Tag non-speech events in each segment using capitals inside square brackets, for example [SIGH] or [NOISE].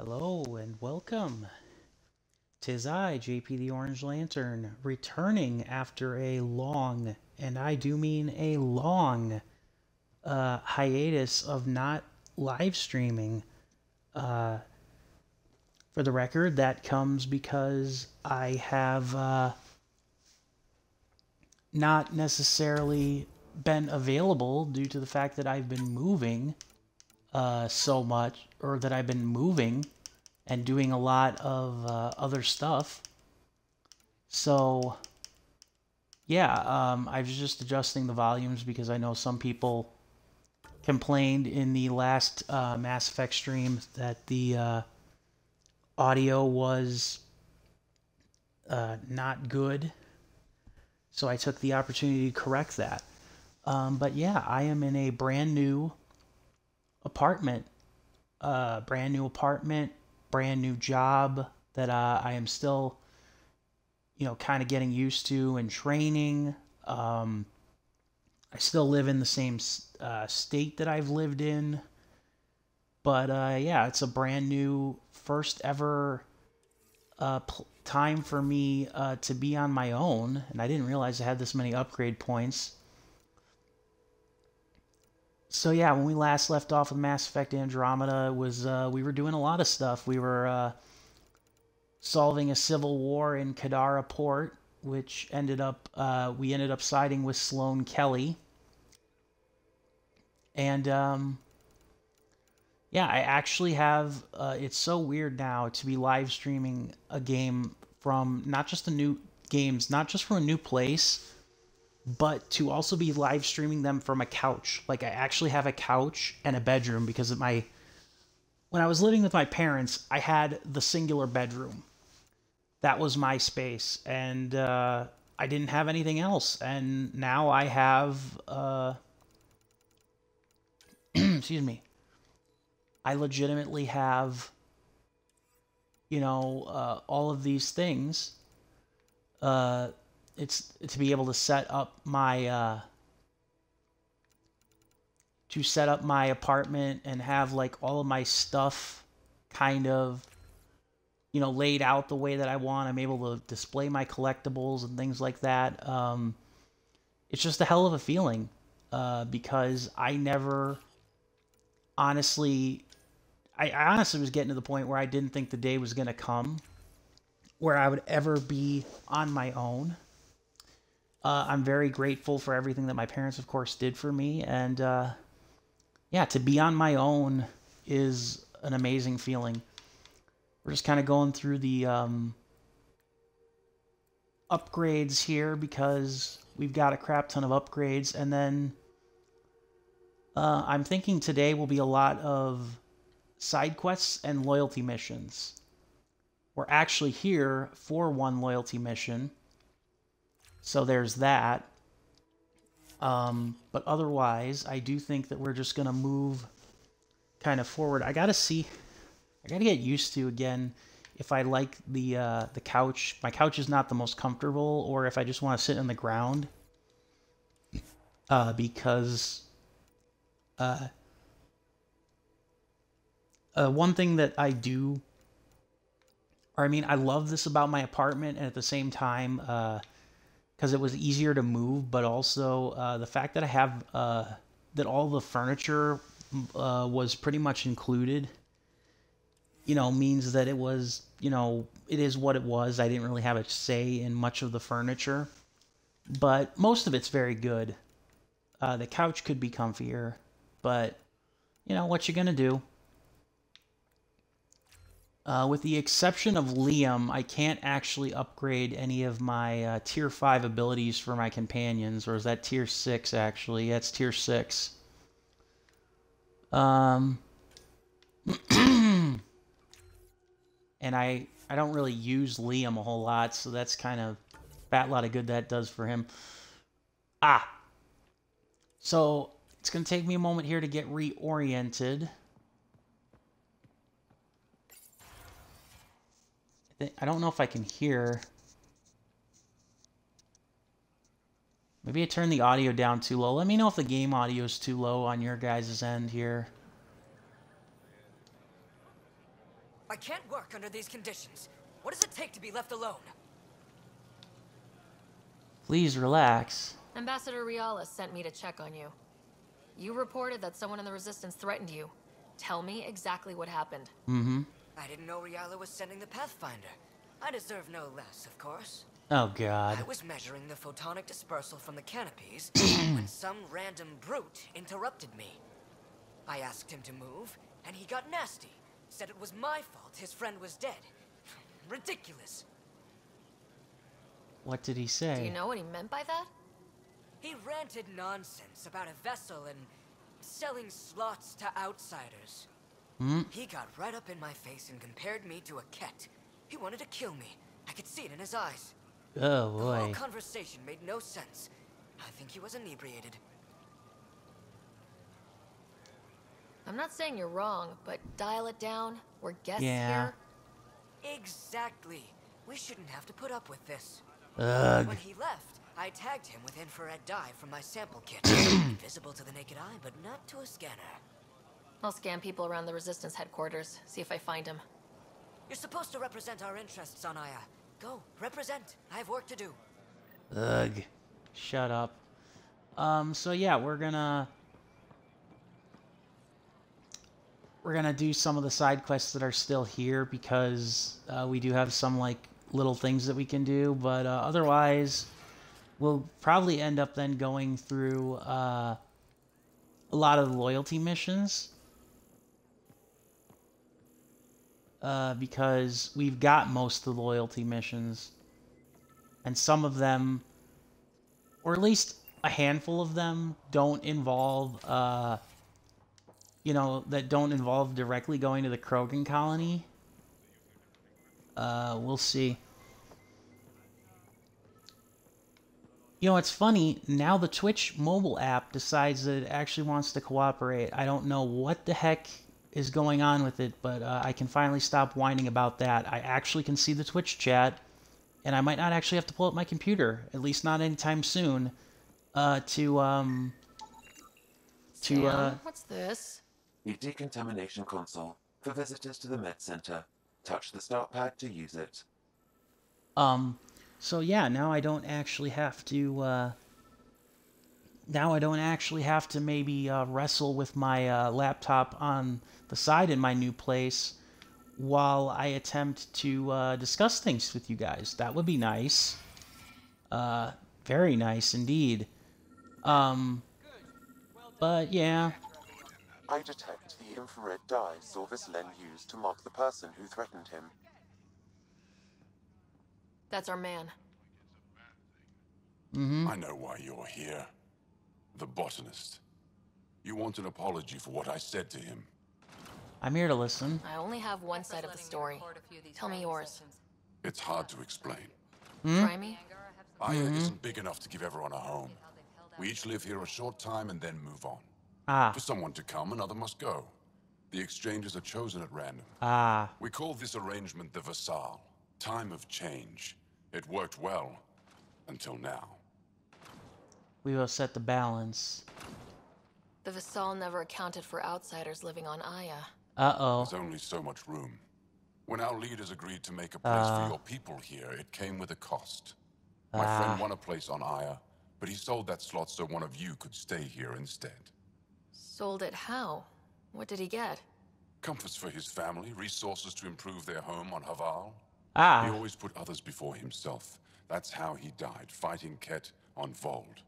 Hello and welcome. Tis I, JP the Orange Lantern, returning after a long, and I do mean a long, uh, hiatus of not live streaming. Uh, for the record, that comes because I have uh, not necessarily been available due to the fact that I've been moving uh, so much, or that I've been moving and doing a lot of uh, other stuff. So, yeah, um, I was just adjusting the volumes because I know some people complained in the last uh, Mass Effect stream that the uh, audio was uh, not good. So I took the opportunity to correct that. Um, but yeah, I am in a brand new apartment, uh, brand new apartment, brand new job that uh, I am still, you know, kind of getting used to and training. Um, I still live in the same uh, state that I've lived in, but uh, yeah, it's a brand new first ever uh, time for me uh, to be on my own, and I didn't realize I had this many upgrade points so yeah, when we last left off with Mass Effect Andromeda, was uh, we were doing a lot of stuff. We were uh, solving a civil war in Kadara Port, which ended up uh, we ended up siding with Sloane Kelly, and um, yeah, I actually have. Uh, it's so weird now to be live streaming a game from not just the new games, not just from a new place but to also be live streaming them from a couch. Like I actually have a couch and a bedroom because of my when I was living with my parents, I had the singular bedroom. That was my space, and uh, I didn't have anything else. And now I have, uh, [CLEARS THROAT] excuse me, I legitimately have, you know, uh, all of these things uh, it's to be able to set up my uh, to set up my apartment and have like all of my stuff kind of you know laid out the way that I want. I'm able to display my collectibles and things like that. Um, it's just a hell of a feeling uh, because I never honestly I, I honestly was getting to the point where I didn't think the day was going to come where I would ever be on my own. Uh, I'm very grateful for everything that my parents, of course, did for me. And uh, yeah, to be on my own is an amazing feeling. We're just kind of going through the um, upgrades here because we've got a crap ton of upgrades. And then uh, I'm thinking today will be a lot of side quests and loyalty missions. We're actually here for one loyalty mission so there's that. Um, but otherwise, I do think that we're just going to move kind of forward. I got to see, I got to get used to again if I like the uh, the couch. My couch is not the most comfortable, or if I just want to sit on the ground. Uh, because uh, uh, one thing that I do, or I mean, I love this about my apartment, and at the same time, uh, because it was easier to move, but also uh, the fact that I have uh, that all the furniture uh, was pretty much included. You know, means that it was you know it is what it was. I didn't really have a say in much of the furniture, but most of it's very good. Uh, the couch could be comfier, but you know what you're gonna do. Uh, with the exception of Liam, I can't actually upgrade any of my uh, tier 5 abilities for my companions, or is that tier 6 actually? Yeah, it's tier 6. Um, [CLEARS THROAT] and I, I don't really use Liam a whole lot, so that's kind of fat lot of good that does for him. Ah! So, it's going to take me a moment here to get reoriented. I don't know if I can hear. Maybe I turned the audio down too low. Let me know if the game audio is too low on your guys' end here. I can't work under these conditions. What does it take to be left alone? Please relax. Ambassador Riala sent me to check on you. You reported that someone in the Resistance threatened you. Tell me exactly what happened. Mm-hmm. I didn't know Riala was sending the Pathfinder. I deserve no less, of course. Oh, God. I was measuring the photonic dispersal from the canopies [CLEARS THROAT] when some random brute interrupted me. I asked him to move, and he got nasty. Said it was my fault his friend was dead. [SIGHS] Ridiculous. What did he say? Do you know what he meant by that? He ranted nonsense about a vessel and selling slots to outsiders. Hmm? He got right up in my face and compared me to a cat. He wanted to kill me. I could see it in his eyes. Oh, boy. The whole conversation made no sense. I think he was inebriated. I'm not saying you're wrong, but dial it down. We're guests Yeah. here. Exactly. We shouldn't have to put up with this. Ugh. When he left, I tagged him with infrared dye from my sample kit. [CLEARS THROAT] Visible to the naked eye, but not to a scanner. I'll scan people around the Resistance headquarters, see if I find him. You're supposed to represent our interests on Aya. Go, represent. I have work to do. Ugh. Shut up. Um, so yeah, we're gonna... We're gonna do some of the side quests that are still here because uh, we do have some, like, little things that we can do, but uh, otherwise, we'll probably end up then going through uh, a lot of the loyalty missions. Uh, because we've got most of the loyalty missions. And some of them or at least a handful of them don't involve uh you know that don't involve directly going to the Krogan colony. Uh we'll see. You know, it's funny, now the Twitch mobile app decides that it actually wants to cooperate. I don't know what the heck is going on with it, but uh, I can finally stop whining about that. I actually can see the Twitch chat, and I might not actually have to pull up my computer, at least not anytime soon, uh, to, um, to, Sam, uh, what's this? The decontamination console for visitors to the med center. Touch the start pad to use it. Um, so yeah, now I don't actually have to, uh, now I don't actually have to maybe, uh, wrestle with my, uh, laptop on the side in my new place while I attempt to, uh, discuss things with you guys. That would be nice. Uh, very nice indeed. Um, but yeah, I detect the infrared dye Sorvis Len used to mark the person who threatened him. That's our man. mm-hmm. I know why you're here. The botanist. You want an apology for what I said to him. I'm here to listen. I only have one side of the story. Tell me yours. It's hard to explain. Try me? Aya isn't big enough to give everyone a home. We each live here a short time and then move on. Ah, For someone to come, another must go. The exchanges are chosen at random. ah, We call this arrangement the Vassal. Time of change. It worked well. Until now. We will set the balance. The Vassal never accounted for outsiders living on Aya. Uh-oh. There's only so much room. When our leaders agreed to make a place Ah. for your people here, it came with a cost. My friend Ah. won a place on Aya, but he sold that slot so one of you could stay here instead. Sold it how? What did he get? Comforts for his family, resources to improve their home on Havarl. Ah. He always put others before himself. That's how he died, fighting kett on Voeld.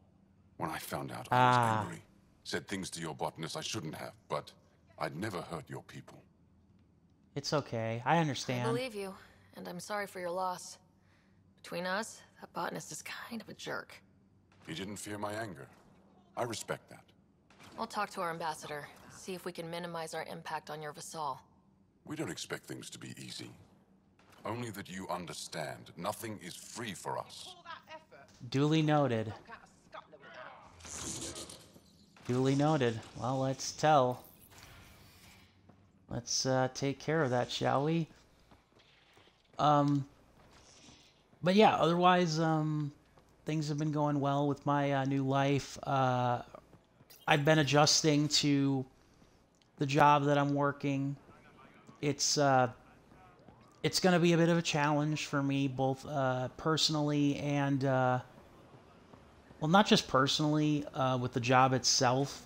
When I found out, I was Ah. angry. Said things to your botanist I shouldn't have, but I'd never hurt your people. it's okay. I understand. I believe you, and I'm sorry for your loss. Between us, that botanist is kind of a jerk. He didn't fear my anger. I respect that. I'll talk to our ambassador, see if we can minimize our impact on your Vassal. We don't expect things to be easy. Only that you understand, nothing is free for us. Duly noted. Duly noted. Well, let's tell. Let's uh, take care of that, shall we? Um, but yeah, otherwise, um, things have been going well with my uh, new life. Uh, I've been adjusting to the job that I'm working. It's uh, it's going to be a bit of a challenge for me, both uh, personally and, uh, well, not just personally uh, with the job itself.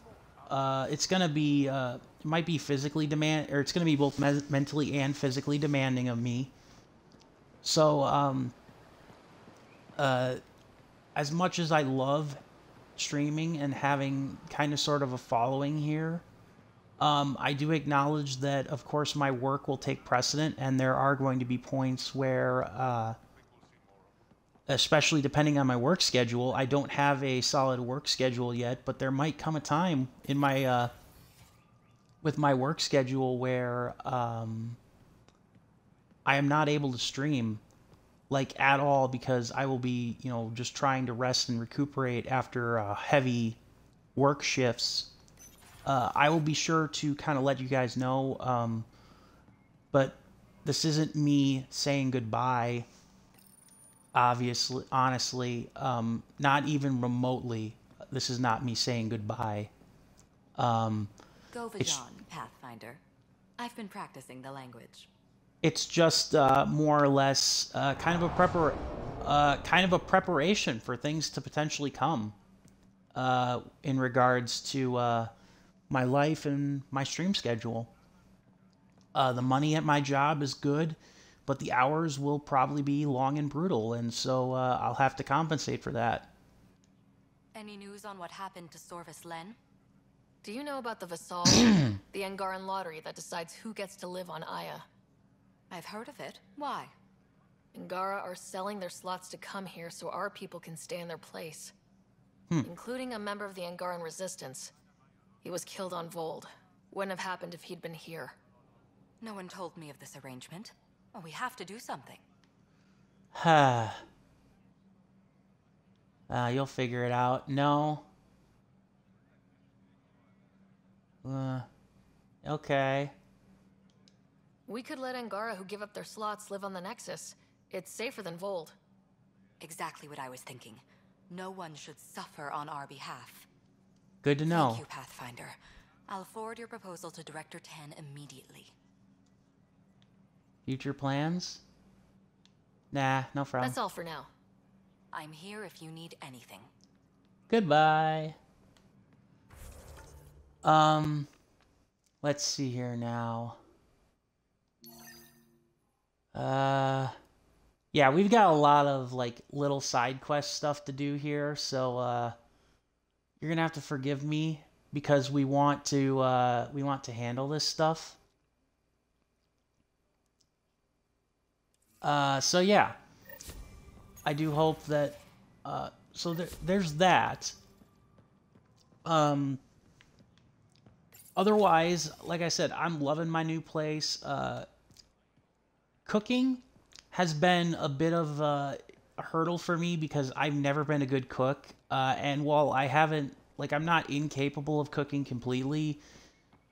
Uh, it's going to be, uh, it might be physically demand, or it's going to be both me- mentally and physically demanding of me. So, um, uh, as much as I love streaming and having kind of sort of a following here, um, I do acknowledge that, of course, my work will take precedent, and there are going to be points where, uh, especially depending on my work schedule, I don't have a solid work schedule yet, but there might come a time in my uh, with my work schedule where um, I am not able to stream like at all because I will be, you know, just trying to rest and recuperate after uh, heavy work shifts uh, I will be sure to kind of let you guys know. Um, but this isn't me saying goodbye. Obviously, honestly, um, not even remotely. This is not me saying goodbye. Um, Go Vajon, Pathfinder. I've been practicing the language. It's just uh, more or less uh, kind of a prepar- uh, kind of a preparation for things to potentially come. Uh, in regards to uh, my life and my stream schedule. Uh, the money at my job is good, but the hours will probably be long and brutal, and so uh, I'll have to compensate for that. Any news on what happened to Sorvis Len? Do you know about the Vassal, [CLEARS THROAT] the Angaran lottery that decides who gets to live on Aya? I've heard of it. Why? Angara are selling their slots to come here so our people can stay in their place. Hmm. Including a member of the Angaran resistance. He was killed on Voeld. Wouldn't have happened if he'd been here. No one told me of this arrangement. Well, we have to do something. uh, [SIGHS] you'll figure it out. No. Uh, okay. We could let Angara who give up their slots live on the Nexus. It's safer than Voeld. Exactly what I was thinking. No one should suffer on our behalf. Good to know. Thank you, Pathfinder. I'll forward your proposal to Director Tann immediately. Future plans? Nah, no problem. That's all for now. I'm here if you need anything. Goodbye. Um, let's see here now. Uh, yeah, we've got a lot of like little side quest stuff to do here, so uh, you're gonna have to forgive me because we want to uh, we want to handle this stuff. Uh, so yeah, I do hope that. Uh, so there, there's that. Um. Otherwise, like I said, I'm loving my new place. Uh, cooking has been a bit of a, hurdle for me because I've never been a good cook. Uh, and while I haven't, like, I'm not incapable of cooking completely,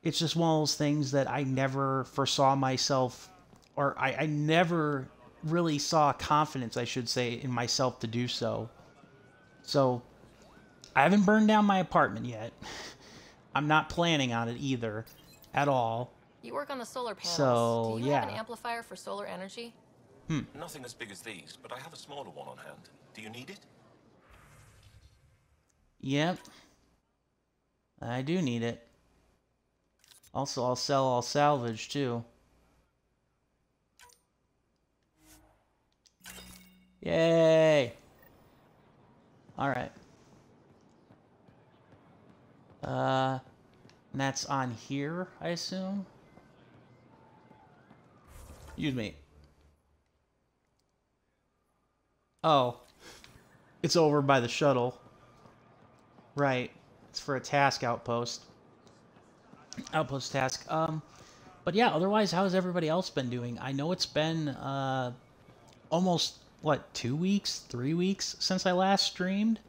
it's just one of those things that I never foresaw myself, or I, I never really saw confidence, I should say, in myself to do so. So, I haven't burned down my apartment yet. [LAUGHS] I'm not planning on it either, at all. You work on the solar panels. So, Do you have an yeah. amplifier for solar energy? Hmm. Nothing as big as these, but I have a smaller one on hand. Do you need it? Yep. I do need it. Also, I'll sell all salvage, too. Yay! Alright. Uh, and that's on here, I assume? Excuse me. Oh. It's over by the shuttle. Right. It's for a task outpost. Outpost task. Um, but yeah, otherwise, how has everybody else been doing? I know it's been uh, almost, what, two weeks, three weeks since I last streamed?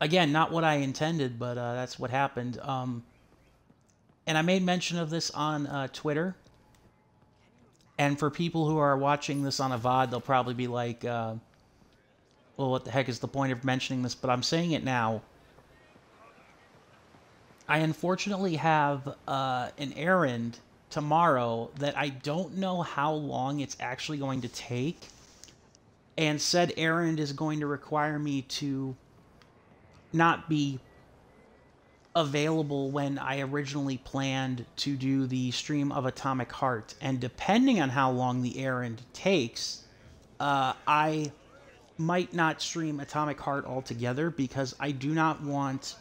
Again, not what I intended, but uh, that's what happened. Um, and I made mention of this on uh, Twitter. And for people who are watching this on a VOD, they'll probably be like, uh, well, what the heck is the point of mentioning this? But I'm saying it now. I unfortunately have uh, an errand tomorrow that I don't know how long it's actually going to take. And said errand is going to require me to not be available when I originally planned to do the stream of Atomic Heart. And depending on how long the errand takes, uh, I might not stream Atomic Heart altogether because I do not want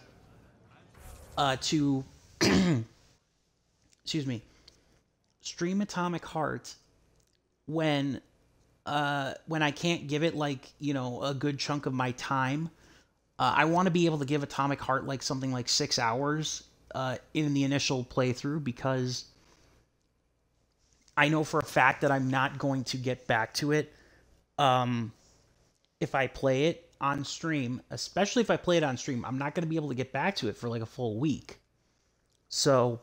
uh, to, [CLEARS THROAT] excuse me, stream Atomic Heart when uh, when I can't give it like you know a good chunk of my time uh, I want to be able to give Atomic Heart like something like six hours uh, in the initial playthrough because I know for a fact that I'm not going to get back to it um, if I play it on stream, especially if I play it on stream. I'm not going to be able to get back to it for like a full week. So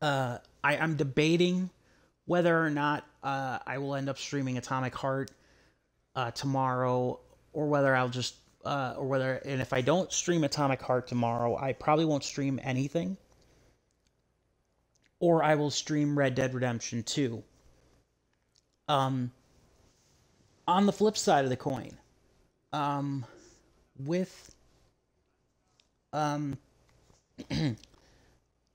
uh, I, I'm debating whether or not uh, I will end up streaming Atomic Heart uh, tomorrow or whether I'll just uh, or whether and if I don't stream Atomic Heart tomorrow, I probably won't stream anything. Or I will stream Red Dead Redemption 2. Um on the flip side of the coin, um with um [CLEARS THROAT] in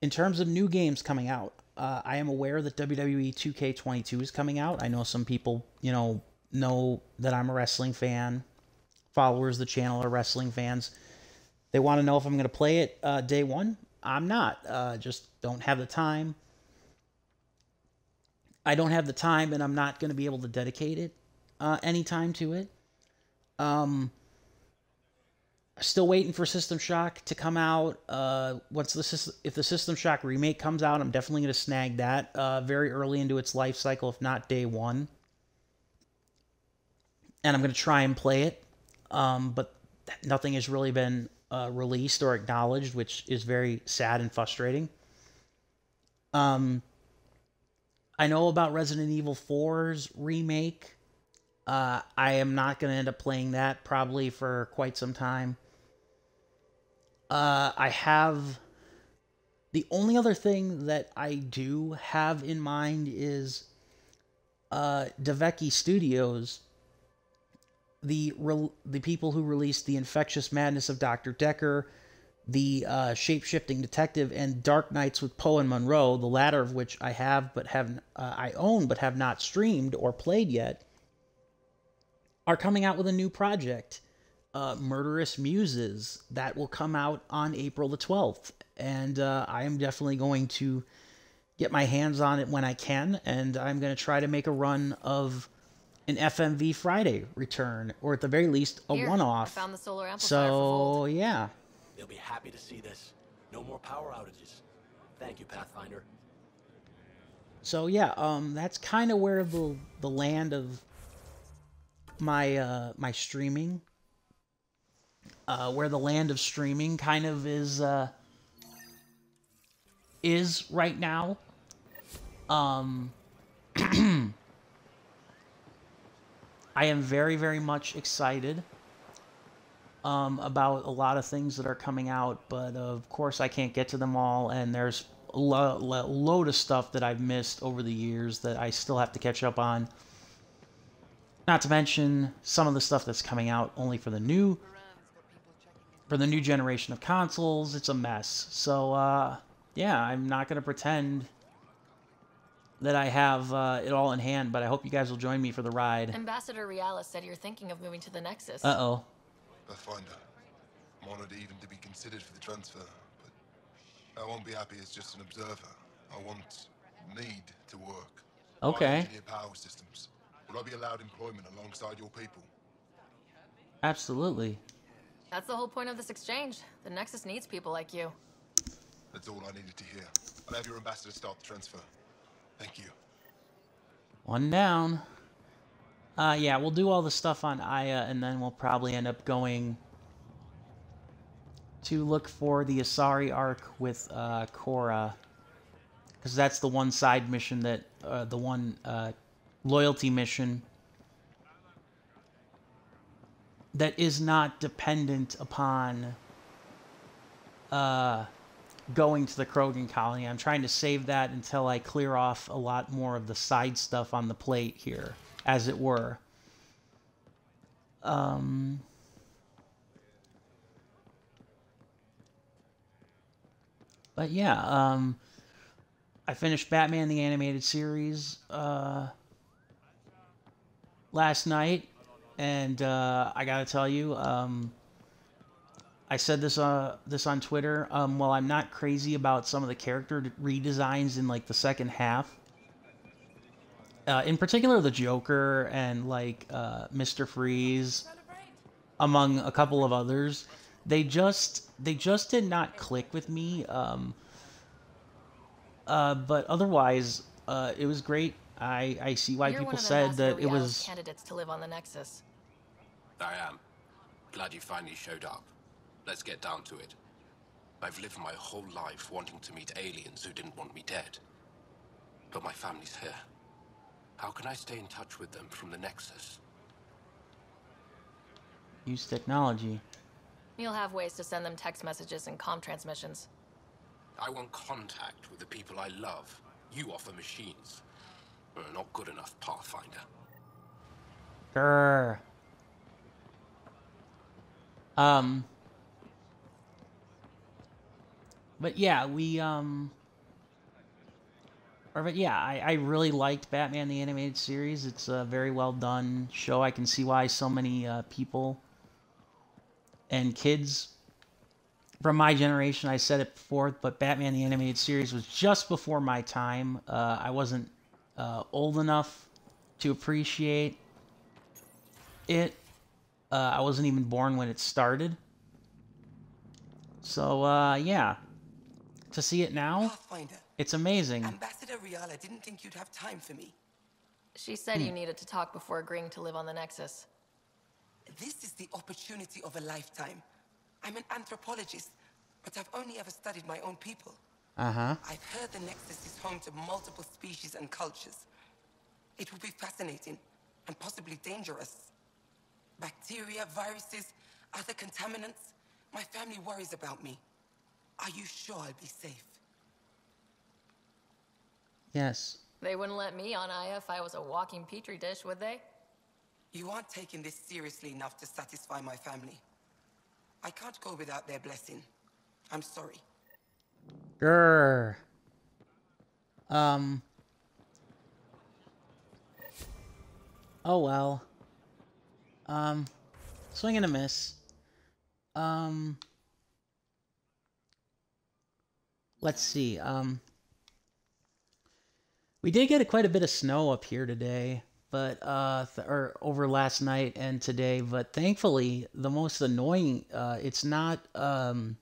terms of new games coming out, uh, I am aware that WWE 2K22 is coming out. I know some people, you know, know that I'm a wrestling fan followers of the channel are wrestling fans. They want to know if I'm going to play it uh, day one. I'm not. Uh, just don't have the time. I don't have the time, and I'm not going to be able to dedicate it uh, any time to it. Um, still waiting for System Shock to come out. Uh, once the if the System Shock remake comes out, I'm definitely going to snag that uh, very early into its life cycle, if not day one. And I'm going to try and play it um, but nothing has really been uh, released or acknowledged, which is very sad and frustrating. Um, I know about Resident Evil 4's remake. Uh, I am not going to end up playing that probably for quite some time. Uh, I have. The only other thing that I do have in mind is uh, Studios the the people who released the Infectious Madness of Dr. Dekker, the uh, Shape-Shifting Detective, and Dark Nights with Poe and Munro, the latter of which I have but have uh, I own but have not streamed or played yet, are coming out with a new project, uh, Murderous Muses, that will come out on April the 12th, and uh, I am definitely going to get my hands on it when I can, and I'm going to try to make a run of an FMV Friday return, or at the very least, a Here, one-off. I found the solar amplifier so yeah. They'll be happy to see this. No more power outages. Thank you, Pathfinder. So yeah, um, that's kind of where the the land of my uh my streaming, uh, where the land of streaming kind of is uh is right now. Um. [CLEARS THROAT] I am very, very much excited um, about a lot of things that are coming out, but of course I can't get to them all, and there's a lo- lo- load of stuff that I've missed over the years that I still have to catch up on. Not to mention some of the stuff that's coming out only for the new for the new generation of consoles. It's a mess. So uh, yeah, I'm not gonna pretend that I have uh, it all in hand, but I hope you guys will join me for the ride. Ambassador Realis said you're thinking of moving to the Nexus. Uh oh. Pathfinder. I'm honored even to be considered for the transfer, but I won't be happy as just an observer. I want need to work. Okay. Power systems. Will I be allowed employment alongside your people? Absolutely. That's the whole point of this exchange. The Nexus needs people like you. That's all I needed to hear. I'll have your ambassador start the transfer. Thank you. One down. Uh, yeah, we'll do all the stuff on Aya, and then we'll probably end up going to look for the Asari ark with uh, Cora. Because that's the one side mission that, uh, the one uh, loyalty mission that is not dependent upon uh, going to the Krogan colony. I'm trying to save that until I clear off a lot more of the side stuff on the plate here, as it were. Um, but yeah, um, I finished Batman the Animated Series uh, last night, and uh, I gotta tell you, um, I said this uh this on Twitter. Um, while I'm not crazy about some of the character redesigns in like the second half, uh, in particular the Joker and like uh, Mister Freeze, among a couple of others, they just they just did not click with me. Um, uh, but otherwise, uh, it was great. I I see why You're one people of the said that it was candidates to live on the Nexus. I am. Glad you finally showed up. Let's get down to it. I've lived my whole life wanting to meet aliens who didn't want me dead. But my family's here. How can I stay in touch with them from the Nexus? use technology. You'll have ways to send them text messages and comm transmissions. I want contact with the people I love. You offer machines. Not good enough, Pathfinder. Grr. Um. But yeah, we um. Or but yeah, I, I really liked Batman the Animated Series. It's a very well done show. I can see why so many uh, people and kids from my generation. I said it before, but Batman the Animated Series was just before my time. Uh, I wasn't uh, old enough to appreciate it. Uh, I wasn't even born when it started. So, uh, yeah. To see it now, Pathfinder, it's amazing. Ambassador Riala didn't think you'd have time for me. She said you Hmm. needed to talk before agreeing to live on the Nexus. This is the opportunity of a lifetime. I'm an anthropologist, but I've only ever studied my own people. Uh huh. I've heard the Nexus is home to multiple species and cultures. It will be fascinating and possibly dangerous. Bacteria, viruses, other contaminants. My family worries about me. Are you sure I'll be safe? Yes. They wouldn't let me on Aya if I was a walking petri dish, would they? You aren't taking this seriously enough to satisfy my family. I can't go without their blessing. I'm sorry. Grr. Um. Oh well. Um. Swing and a miss. Um. Let's see. Um. We did get quite a bit of snow up here today, but uh, or over last night and today. But thankfully, the most annoying, uh, it's not um,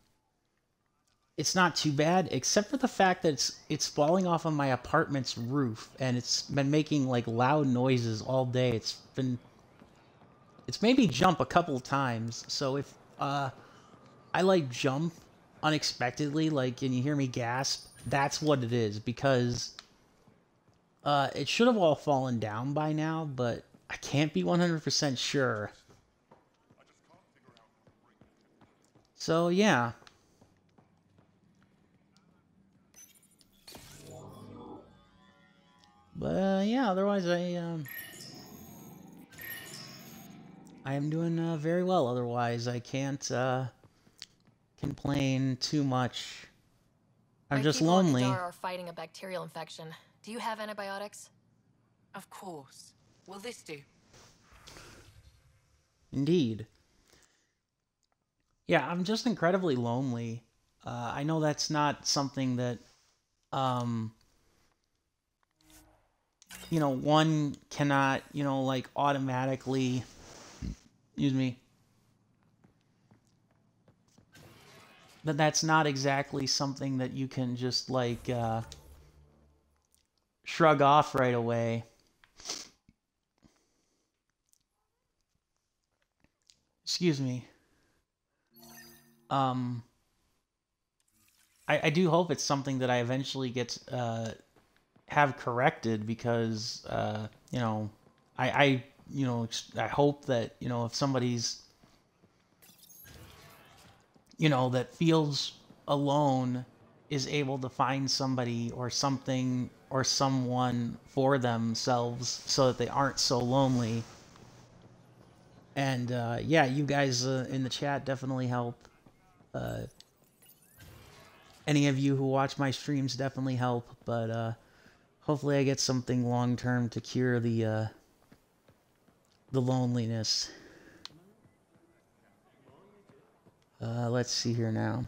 it's not too bad, except for the fact that it's it's falling off of my apartment's roof, and it's been making like loud noises all day. It's been it's made me jump a couple times. So if uh, I like jump unexpectedly, like and you hear me gasp, that's what it is because uh, it should have all fallen down by now, but I can't be 100% sure. So, yeah. But, uh, yeah, otherwise I, um... I am doing uh, very well otherwise. I can't, uh, complain too much. I'm My just lonely. Kadar are fighting a bacterial infection. Do you have antibiotics? Of course. Will this do? Indeed. Yeah, I'm just incredibly lonely. Uh, I know that's not something that, um, you know, one cannot, you know, like automatically, excuse me, but that's not exactly something that you can just like, uh, shrug off right away. Excuse me. Um, I, I do hope it's something that I eventually get uh, have corrected because uh, you know I, I you know I hope that you know if somebody's you know that feels alone is able to find somebody or something or someone for themselves so that they aren't so lonely. And uh, yeah, you guys uh, in the chat definitely help. Uh, any of you who watch my streams definitely help, but uh, hopefully I get something long term to cure the uh, the loneliness. Uh, let's see here now.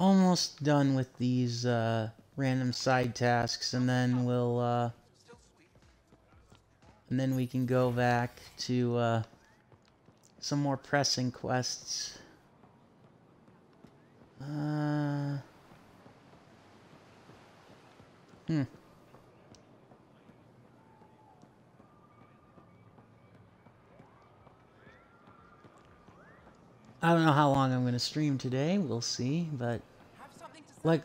Almost done with these uh, random side tasks, and then we'll uh, and then we can go back to uh, some more pressing quests. Uh, hmm. I don't know how long I'm going to stream today. We'll see, but like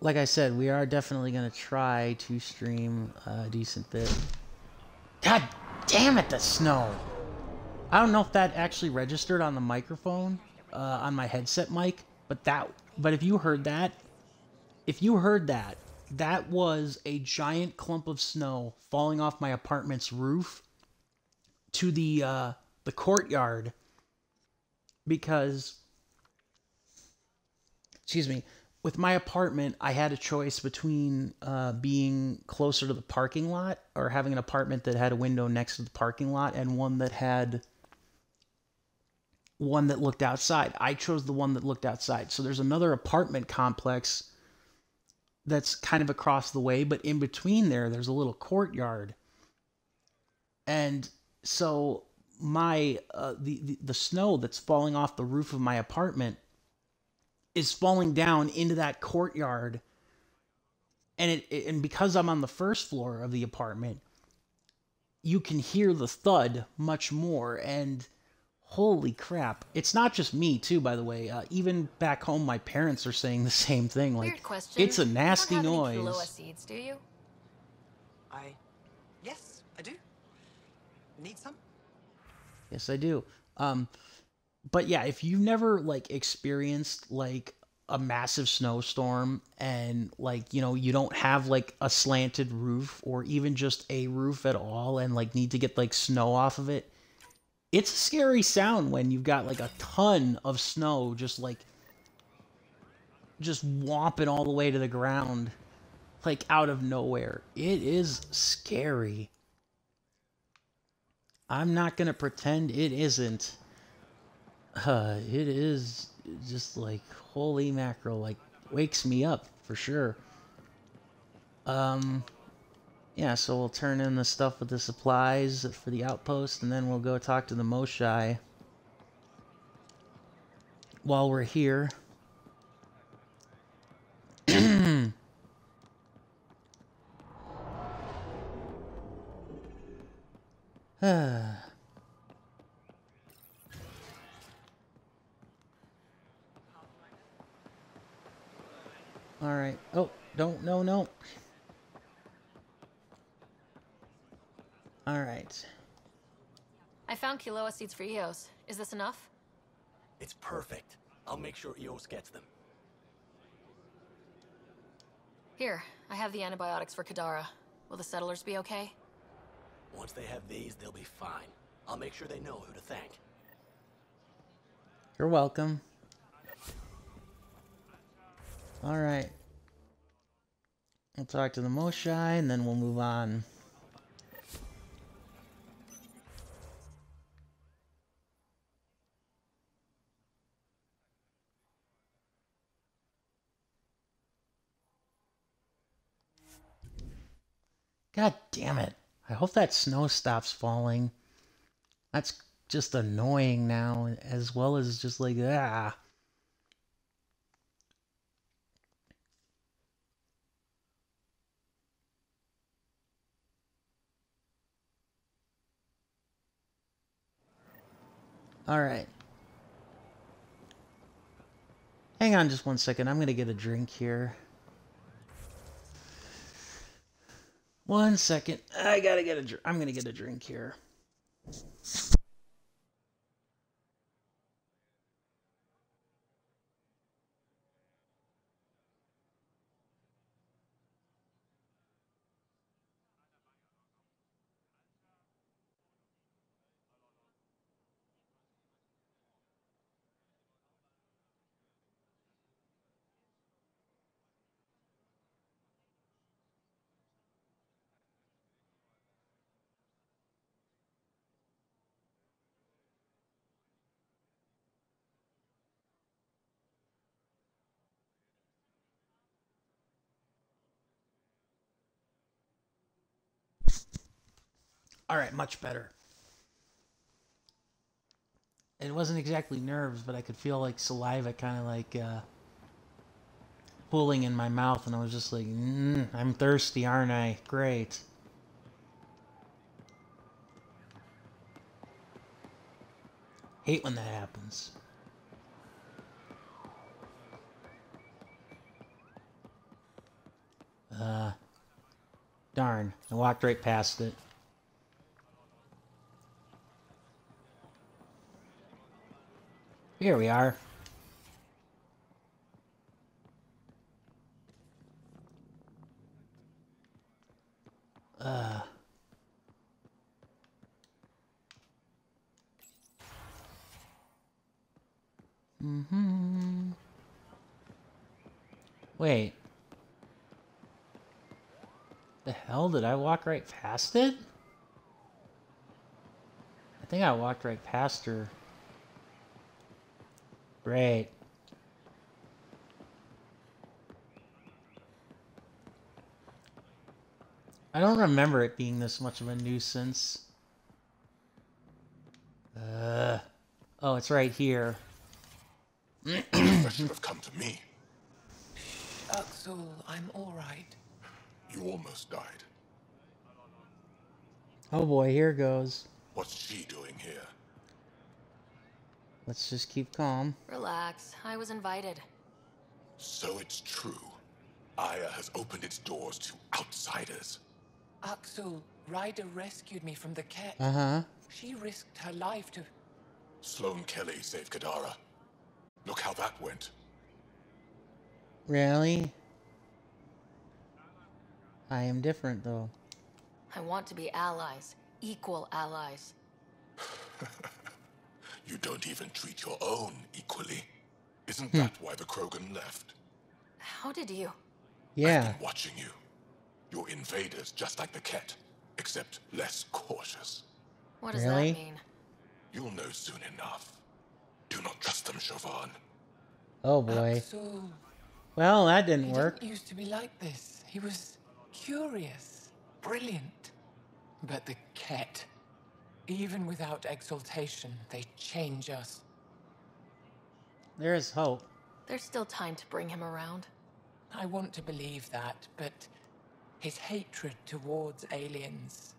like I said, we are definitely going to try to stream a decent bit. God damn it, the snow. I don't know if that actually registered on the microphone, uh, on my headset mic, but that, but if you heard that, if you heard that, that was a giant clump of snow falling off my apartment's roof to the, uh, the courtyard because, excuse me, with my apartment, I had a choice between uh, being closer to the parking lot or having an apartment that had a window next to the parking lot and one that had one that looked outside. I chose the one that looked outside. So there's another apartment complex that's kind of across the way, but in between there, there's a little courtyard. And so my uh, the, the the snow that's falling off the roof of my apartment is falling down into that courtyard and it, it, and because I'm on the first floor of the apartment you can hear the thud much more and holy crap it's not just me too by the way uh, even back home my parents are saying the [LAUGHS] same thing like Weird question. it's a nasty you don't have noise Any seeds, do you? I. Yes, I do. Need some? Yes, I do. Um, but yeah, if you've never like experienced like a massive snowstorm and like you know you don't have like a slanted roof or even just a roof at all and like need to get like snow off of it it's a scary sound when you've got like a ton of snow just like just whomping all the way to the ground like out of nowhere it is scary I'm not gonna pretend it isn't. Uh, [SIGHS] it is just like holy mackerel, like wakes me up for sure. Um, yeah, so we'll turn in the stuff with the supplies for the outpost, and then we'll go talk to the Moshae. While we're here. All right. Oh, don't, no, no. All right. I found Kiloa seeds for Eos. Is this enough? It's perfect. I'll make sure Eos gets them. Here, I have the antibiotics for Kadara. Will the settlers be okay? Once they have these, they'll be fine. I'll make sure they know who to thank. You're welcome. All right. We'll talk to the Moshae, and then we'll move on. God damn it. I hope that snow stops falling. That's just annoying now, as well as just like, ah. All right. Hang on just one second. I'm going to get a drink here. One second. I got to get a going to get a drink here. All right, much better. It wasn't exactly nerves, but I could feel like saliva kind of like uh, pooling in my mouth, and I was just like, mm, I'm thirsty, aren't I? Great. Hate when that happens. Uh, darn, I walked right past it. Here we are. Uh. Mm-hmm. Wait. The hell did I walk right past it? I think I walked right past her. Great. I don't remember it being this much of a nuisance. Uh, oh, it's right here. that should have come to me. Akksul, I'm all right. You almost died. Oh boy, here goes. What's she doing here? Let's just keep calm. Relax. I was invited. So it's true. Aya has opened its doors to outsiders. Akksul, Ryder rescued me from the kett. Uh-huh. She risked her life to... Sloane Kelly saved Kadara. Look how that went. Really? I am different, though. I want to be allies. Equal allies. [LAUGHS] you don't even treat your own equally. Isn't Hmm. that why the Krogan left? How did you? Yeah. I've been watching you. You're invaders just like the kett, except less cautious. What does Really? that mean? You'll know soon enough. Do not trust them, Chauvin. Oh boy. Akksul, Well, that didn't he work. didn't used to be like this. He was curious, brilliant. But the kett, even without exaltation, they change us. There is hope. There's still time to bring him around. I want to believe that, but his hatred towards aliens,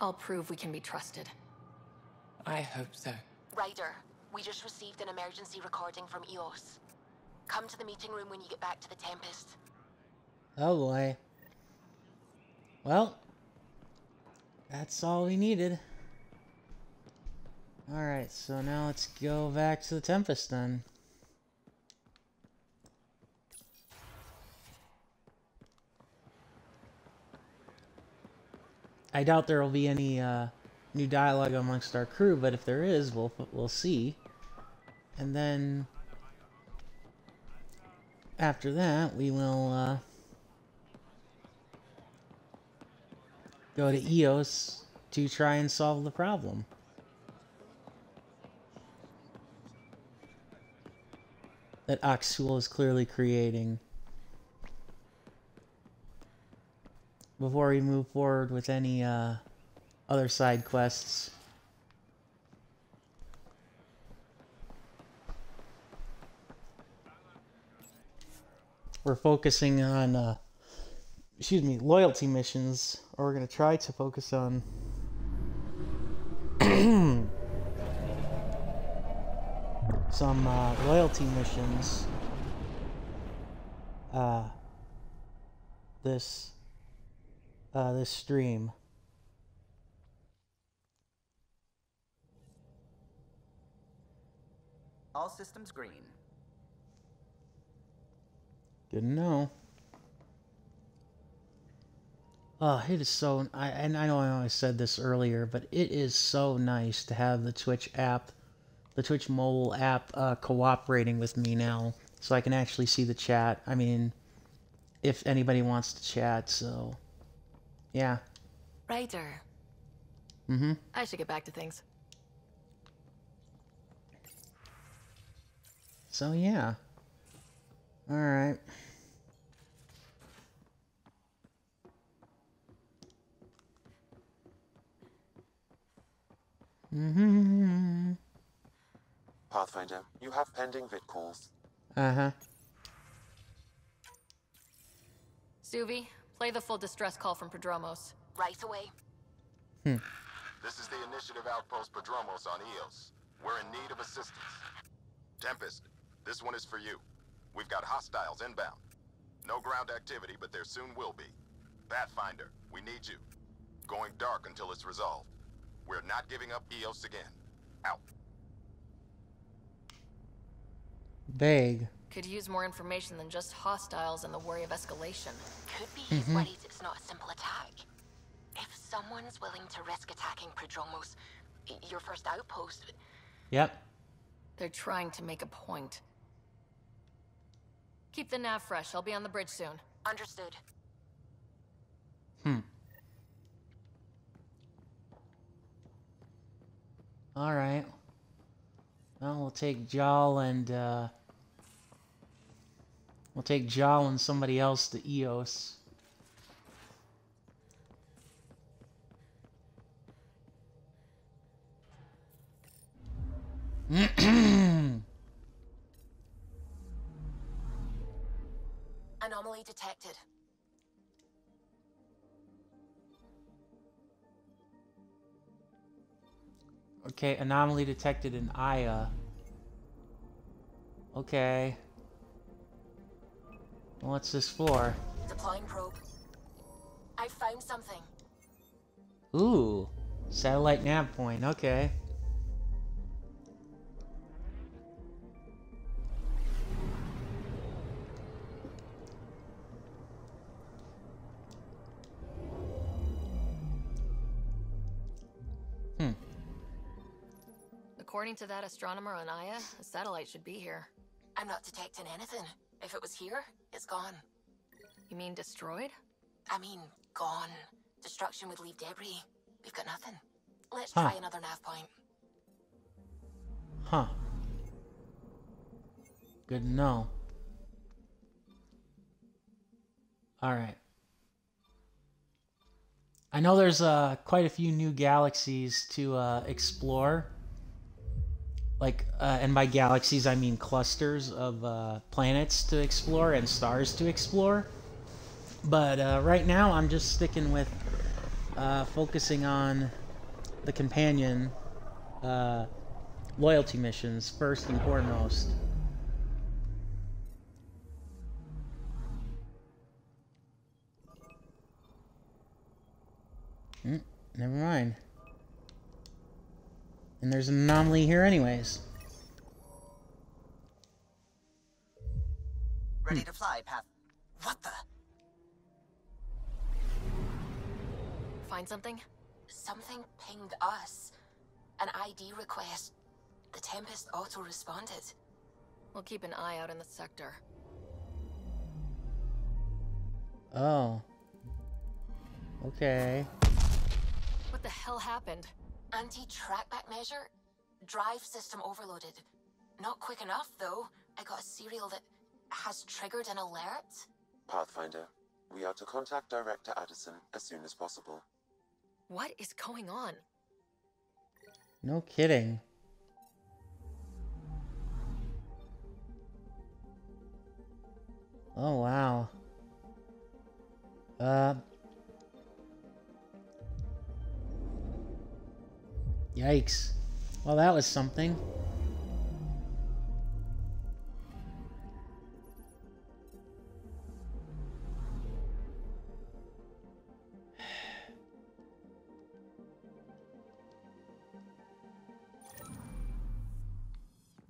I'll prove we can be trusted. I hope so. Ryder, we just received an emergency recording from Eos. Come to the meeting room when you get back to the Tempest. Oh boy. Well, that's all we needed. Alright, so now let's go back to the Tempest then. I doubt there will be any uh, new dialogue amongst our crew, but if there is, we'll we'll see. And then after that, we will uh, go to Eos to try and solve the problem. That Akksul is clearly creating. Before we move forward with any uh, other side quests. We're focusing on uh, excuse me, loyalty missions, or we're gonna try to focus on [CLEARS THROAT] [COUGHS] some uh, loyalty missions. Uh, this uh, this stream. All systems green. Didn't know. Oh, it is so. I and I know I always said this earlier, but it is so nice to have the Twitch app, the Twitch mobile app, uh, cooperating with me now, so I can actually see the chat. I mean, if anybody wants to chat, so yeah. Ryder. Mm-hmm. I should get back to things. So yeah. All right. Pathfinder, you have pending vid calls. Uh-huh. Suvi, play the full distress call from Prodromos. Right away. Hmm. This is the Initiative Outpost Prodromos on Eos. We're in need of assistance. Tempest, this one is for you. We've got hostiles inbound. No ground activity, but there soon will be. Pathfinder, we need you. Going dark until it's resolved. We're not giving up Eos again. Out. Vague. Could use more information than just hostiles and the worry of escalation. Could be he's Mhm. worried it's not a simple attack. If someone's willing to risk attacking Prodromos, your first outpost, Yep. They're trying to make a point. Keep the nav fresh. I'll be on the bridge soon. understood. Hmm. All right. Well, we'll take Jaal and uh, we'll take Jaal and somebody else to Eos. Anomaly detected. Okay, anomaly detected in Aya. Okay. What's this for? Deploying probe. I found something. Ooh, satellite nav point. Okay. According to that astronomer on Aya, a satellite should be here. I'm not detecting anything. If it was here, it's gone. You mean destroyed? I mean, gone. Destruction would leave debris. We've got nothing. Let's Huh. try another nav point. Huh. Good to know. Alright. I know there's uh, quite a few new galaxies to uh, explore. Like, uh, and by galaxies I mean clusters of uh, planets to explore and stars to explore. But uh, right now I'm just sticking with uh, focusing on the companion uh, loyalty missions first and foremost. Mm, never mind. And there's an anomaly here anyways. Ready to fly, Path. What the? Find something? Something pinged us. An ID request. The Tempest auto-responded. We'll keep an eye out in the sector. Oh. Okay. What the hell happened? Anti-trackback measure? Drive system overloaded. Not quick enough, though. I got a serial that has triggered an alert. Pathfinder, we are to contact Director Addison as soon as possible. What is going on? No kidding. Oh wow. Uh Yikes. Well, that was something. [SIGHS]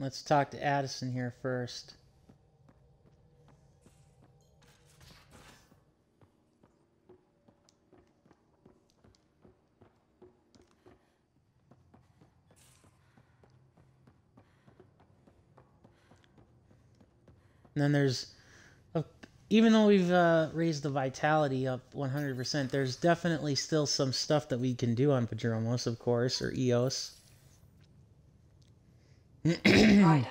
Let's talk to Addison here first. And then there's, a, even though we've uh, raised the vitality up 100%, there's definitely still some stuff that we can do on Prodromos, of course, or Eos. Ryder,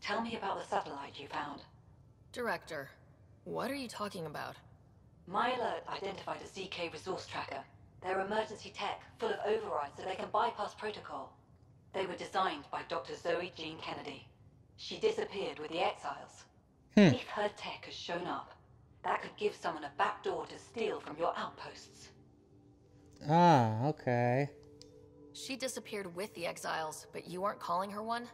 tell me about the satellite you found. Director, what are you talking about? My alert identified a ZK resource tracker. They're emergency tech, full of overrides so they can bypass protocol. They were designed by Dr. Zoe Jean Kennedy. She disappeared with the Exiles. Hmm. If her tech has shown up, that could give someone a backdoor to steal from your outposts. Ah, okay. She disappeared with the exiles, but you weren't calling her one?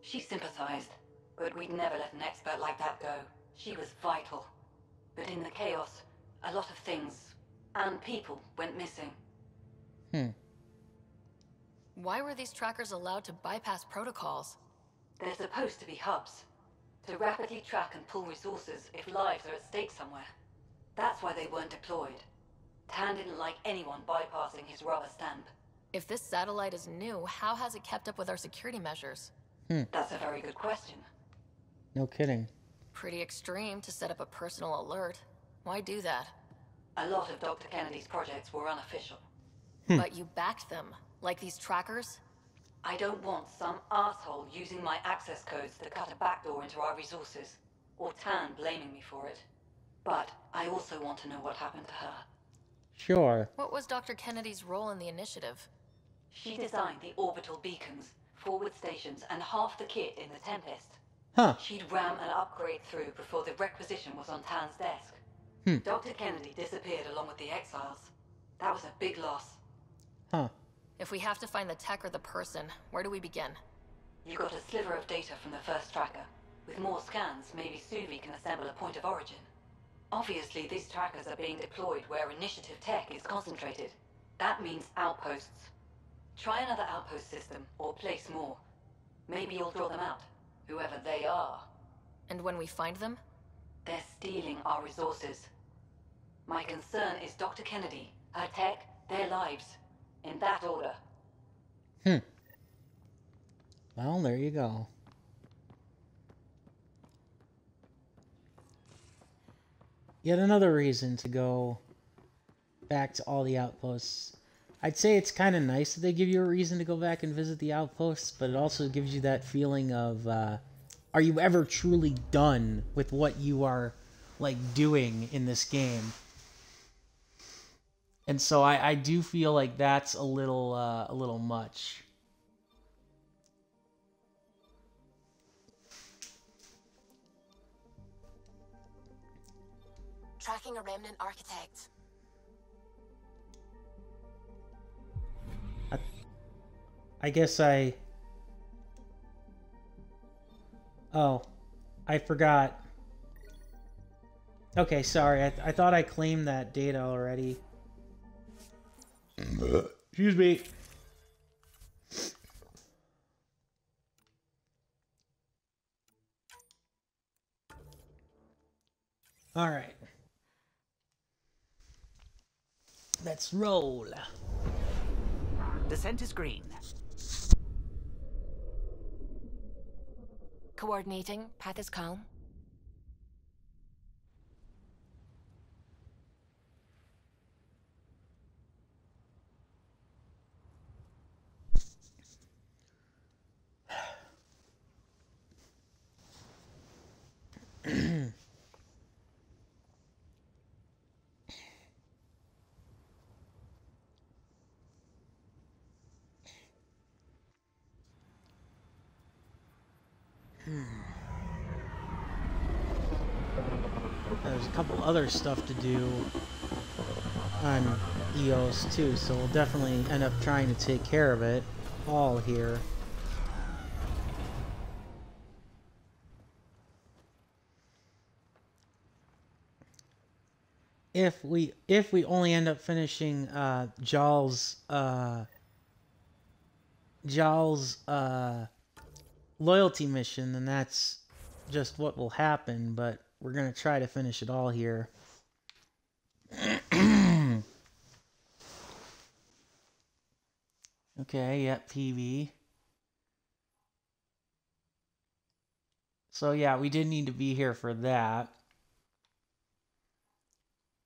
She sympathized, but we'd never let an expert like that go. She was vital. But in the chaos, a lot of things and people went missing. Hmm. Why were these trackers allowed to bypass protocols? They're supposed to be hubs. To rapidly track and pull resources if lives are at stake somewhere. That's why they weren't deployed. Tann didn't like anyone bypassing his rubber stamp. If this satellite is new, how has it kept up with our security measures? Hmm. That's a very good question. No kidding. Pretty extreme to set up a personal alert. Why do that? A lot of Dr. Kennedy's projects were unofficial. Hmm. But you backed them, like these trackers? I don't want some asshole using my access codes to cut a backdoor into our resources, or Tann blaming me for it. But I also want to know what happened to her. Sure. What was Dr. Kennedy's role in the initiative? She designed the orbital beacons, forward stations, and half the kit in the Tempest. Huh. She'd ram an upgrade through before the requisition was on Tann's desk. Hmm. Dr. Kennedy disappeared along with the exiles. That was a big loss. Huh. If we have to find the tech or the person, where do we begin? You got a sliver of data from the first tracker. With more scans, maybe Suvi can assemble a point of origin. Obviously, these trackers are being deployed where initiative tech is concentrated. That means outposts. Try another outpost system, or place more. Maybe you'll draw them out, whoever they are. And when we find them? They're stealing our resources. My concern is Dr. Kennedy, her tech, their lives. In that order. Hmm. Well, there you go. Yet another reason to go back to all the outposts. I'd say it's kind of nice that they give you a reason to go back and visit the outposts, but it also gives you that feeling of, uh, are you ever truly done with what you are, like, doing in this game? And so I, I do feel like that's a little, uh, a little much. Tracking a remnant architect. I, I guess I... Oh, I forgot. Okay, sorry. I, th I thought I claimed that data already. Excuse me. All right. Let's roll. Descent is green. Coordinating. Path is calm. Hmm. There's a couple other stuff to do on Eos too, so we'll definitely end up trying to take care of it all here. If we if we only end up finishing uh Jaal's uh Jaal's uh loyalty mission, then that's just what will happen, but we're going to try to finish it all here. [CLEARS THROAT] okay, yep, PB. So yeah, we did need to be here for that.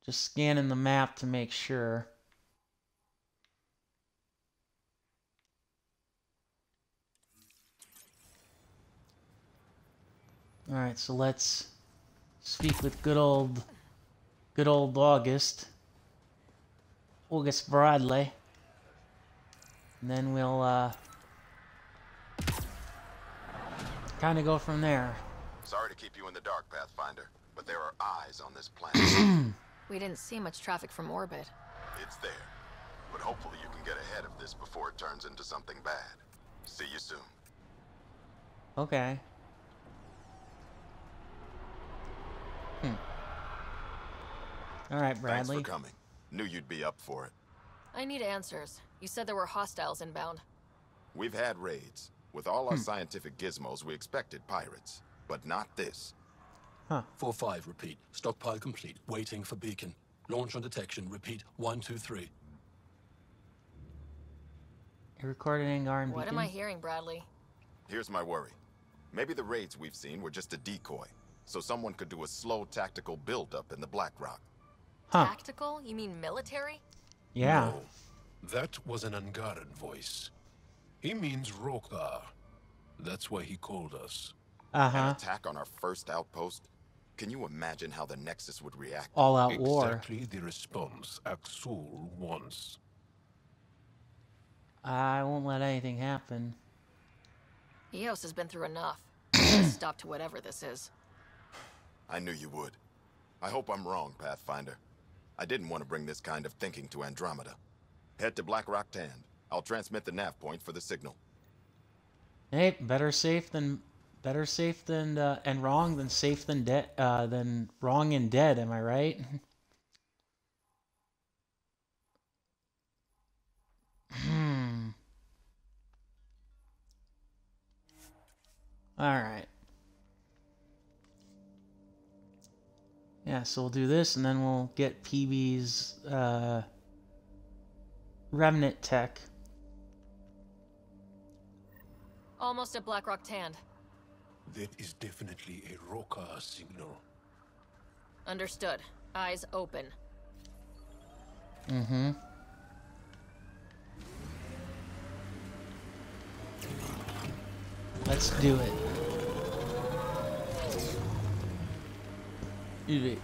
Just scanning the map to make sure. Alright, so let's speak with good old good old August. August Bradley. And then we'll uh kind of go from there. Sorry to keep you in the dark, Pathfinder, but there are eyes on this planet. [CLEARS THROAT] We didn't see much traffic from orbit. it's there. But hopefully you can get ahead of this before it turns into something bad. See you soon. Okay. Hmm. All right, Bradley. Thanks for coming. Knew you'd be up for it. I need answers. You said there were hostiles inbound. We've had raids. With all our scientific gizmos, we expected pirates. But not this. 4-5, repeat. Stockpile complete. Waiting for beacon. Launch on detection. Repeat. 1, 2, 3. You recorded in Garn What am I hearing, Bradley? Here's my worry. Maybe the raids we've seen were just a decoy, so someone could do a slow tactical buildup in the Black Rock. Huh. Tactical? You mean military? Yeah. No. That was an Angaran voice. He means Roekaar. That's why he called us. An Uh-huh. An attack on our first outpost? Can you imagine how the Nexus would react? All out war. Exactly the response Akksul wants. I won't let anything happen. Eos has been through enough. [COUGHS] Stop to whatever this is. I knew you would. I hope I'm wrong, Pathfinder. I didn't want to bring this kind of thinking to Andromeda. Head to Black Rock Tand. I'll transmit the nav point for the signal. Hey, better safe than better safe than uh, and wrong than safe than dead uh, than wrong and dead. Am I right? hmm. All right. Yeah, so we'll do this, and then we'll get PB's uh, remnant tech. Almost at Blackrock Tand. That is definitely a Roekaar signal. Understood. Eyes open. Mm-hmm. Let's do it. Easy.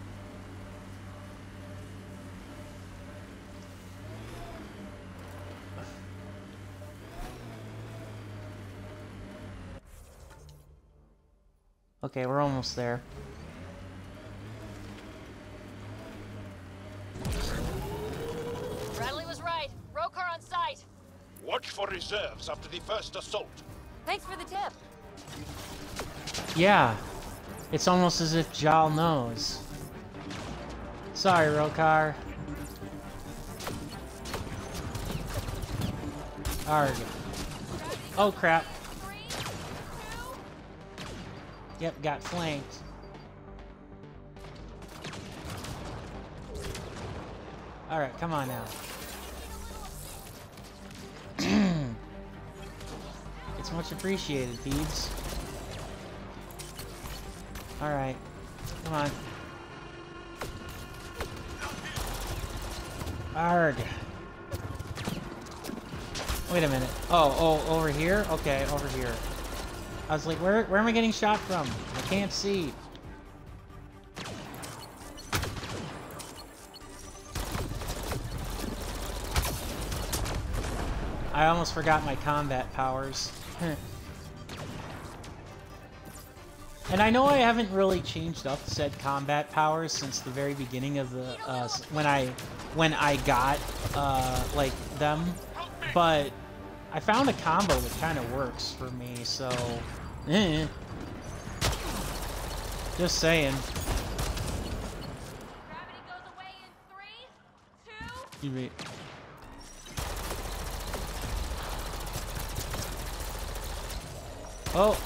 Okay, we're almost there. Bradley was right. Roekaar on site. Watch for reserves after the first assault. Thanks for the tip. Yeah. It's almost as if Jaal knows. Sorry, Roekaar. Arg. Oh crap. Yep, got flanked. Alright, come on now. [CLEARS THROAT] it's much appreciated, Thebes. Alright. Come on. Arg. Wait a minute. Oh, oh, over here? Okay, over here. I was like, where, where am I getting shot from? I can't see. I almost forgot my combat powers. [LAUGHS] and I know I haven't really changed up said combat powers since the very beginning of the uh, when I when I got uh, like them, but I found a combo that kind of works for me. So, eh. just saying. You mean? Oh,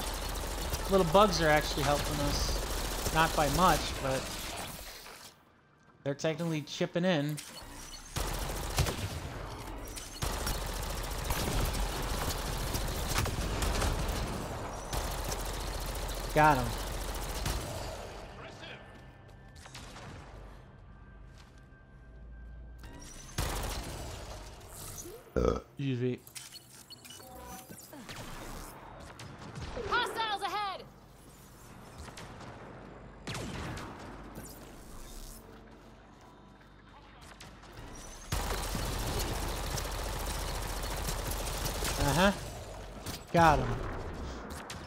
little bugs are actually helping us. Not by much, but they're technically chipping in. Got him. Uh. Easy. Hostiles ahead! Uh huh. Got him.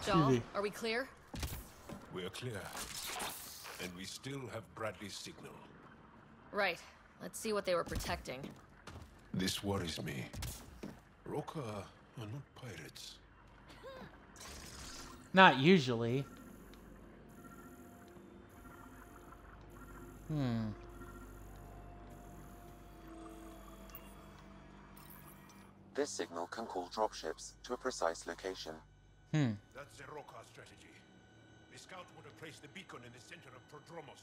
Dahl, me. are we clear? We're clear. And we still have Bradley's signal. Right. Let's see what they were protecting. This worries me. Roekaar are not pirates. Not usually. Hmm. This signal can call dropships to a precise location. Hmm. That's the Roekaar strategy. The scout would have placed the beacon in the center of Prodromos.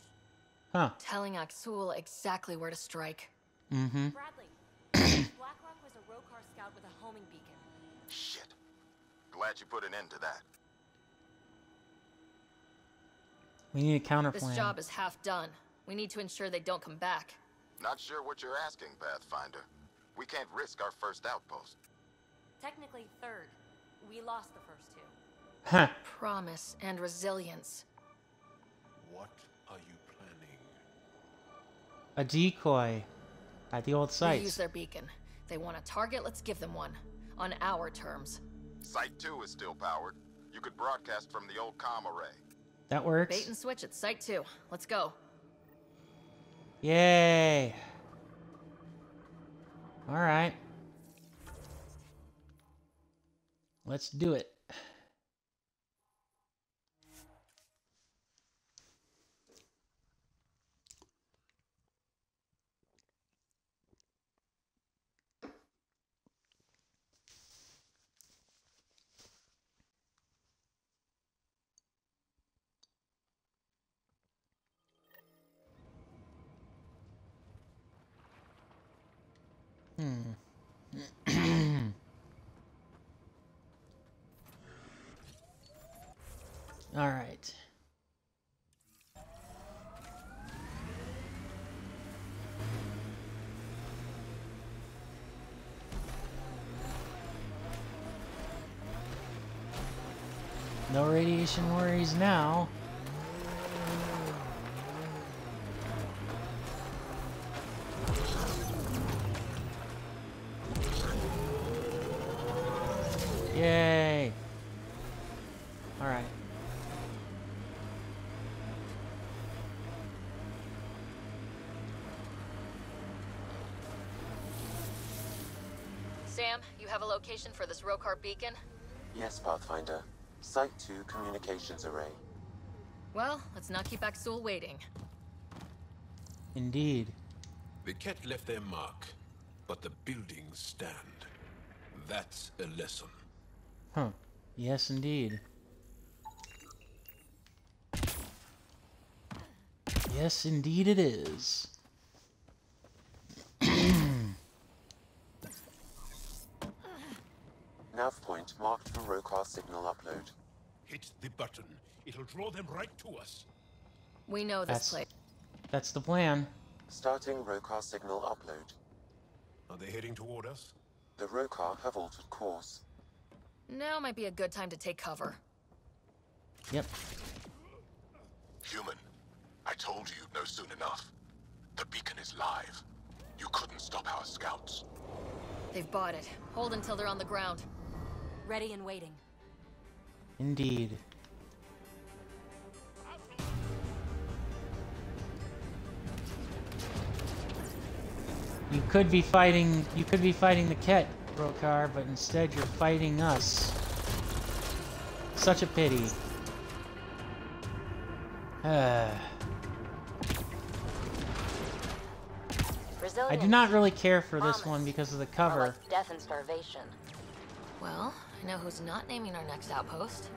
Huh. Telling Akksul exactly where to strike. Mm-hmm. [COUGHS] Bradley, Blackrock was a Roekaar scout with a homing beacon. Shit. Glad you put an end to that. We need a counter This job is half done. We need to ensure they don't come back. Not sure what you're asking, Pathfinder. We can't risk our first outpost. Technically third. We lost the first two. Huh. Promise and resilience. What are you planning? A decoy at the old We use their beacon. They want a target, let's give them one. On our terms. Site 2 is still powered. You could broadcast from the old comm array. That works. Bait and switch at Site 2. Let's go. Yay. All right. Let's do it. Hmm. All right. No radiation worries now. Yay! Alright. Sam, you have a location for this Roekaar beacon? Yes, Pathfinder. Site 2 communications array. Well, let's not keep Akksul waiting. Indeed. The kett left their mark, but the buildings stand. That's a lesson. Huh. Yes, indeed. Yes, indeed it is. Nav point marked for Roekaar signal upload. Hit the button. It'll draw them right to us. We know this That's- place. That's the plan. Starting Roekaar signal upload. Are they heading toward us? The Roekaar have altered course. Now might be a good time to take cover. Yep. Human, I told you you'd know soon enough. The beacon is live. You couldn't stop our scouts. They've bought it. Hold until they're on the ground. Ready and waiting. Indeed. You could be fighting you could be fighting the kett, Roekaar, but instead you're fighting us. Such a pity. Uh, [SIGHS] I do not really care for this one because of the cover. death and starvation. Well, I know who's not naming our next outpost.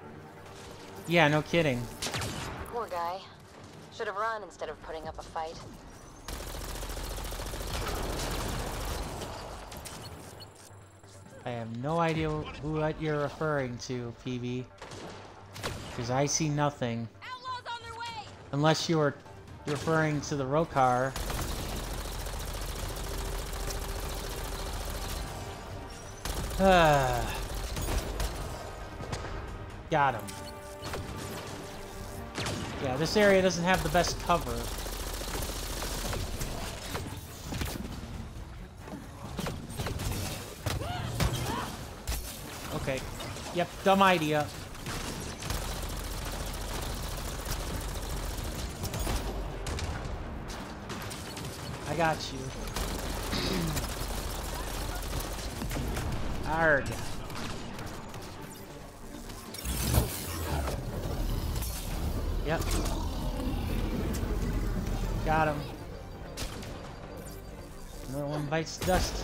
Yeah, no kidding. Poor guy. Should have run instead of putting up a fight. I have no idea who what you're referring to, PB. Because I see nothing. Unless you're referring to the Roekaar. [SIGHS] Ah. Got him. Yeah, this area doesn't have the best cover. Okay. Yep, dumb idea. I got you. [CLEARS THROAT] Arrgh. Yep. Got him. Another one bites dust.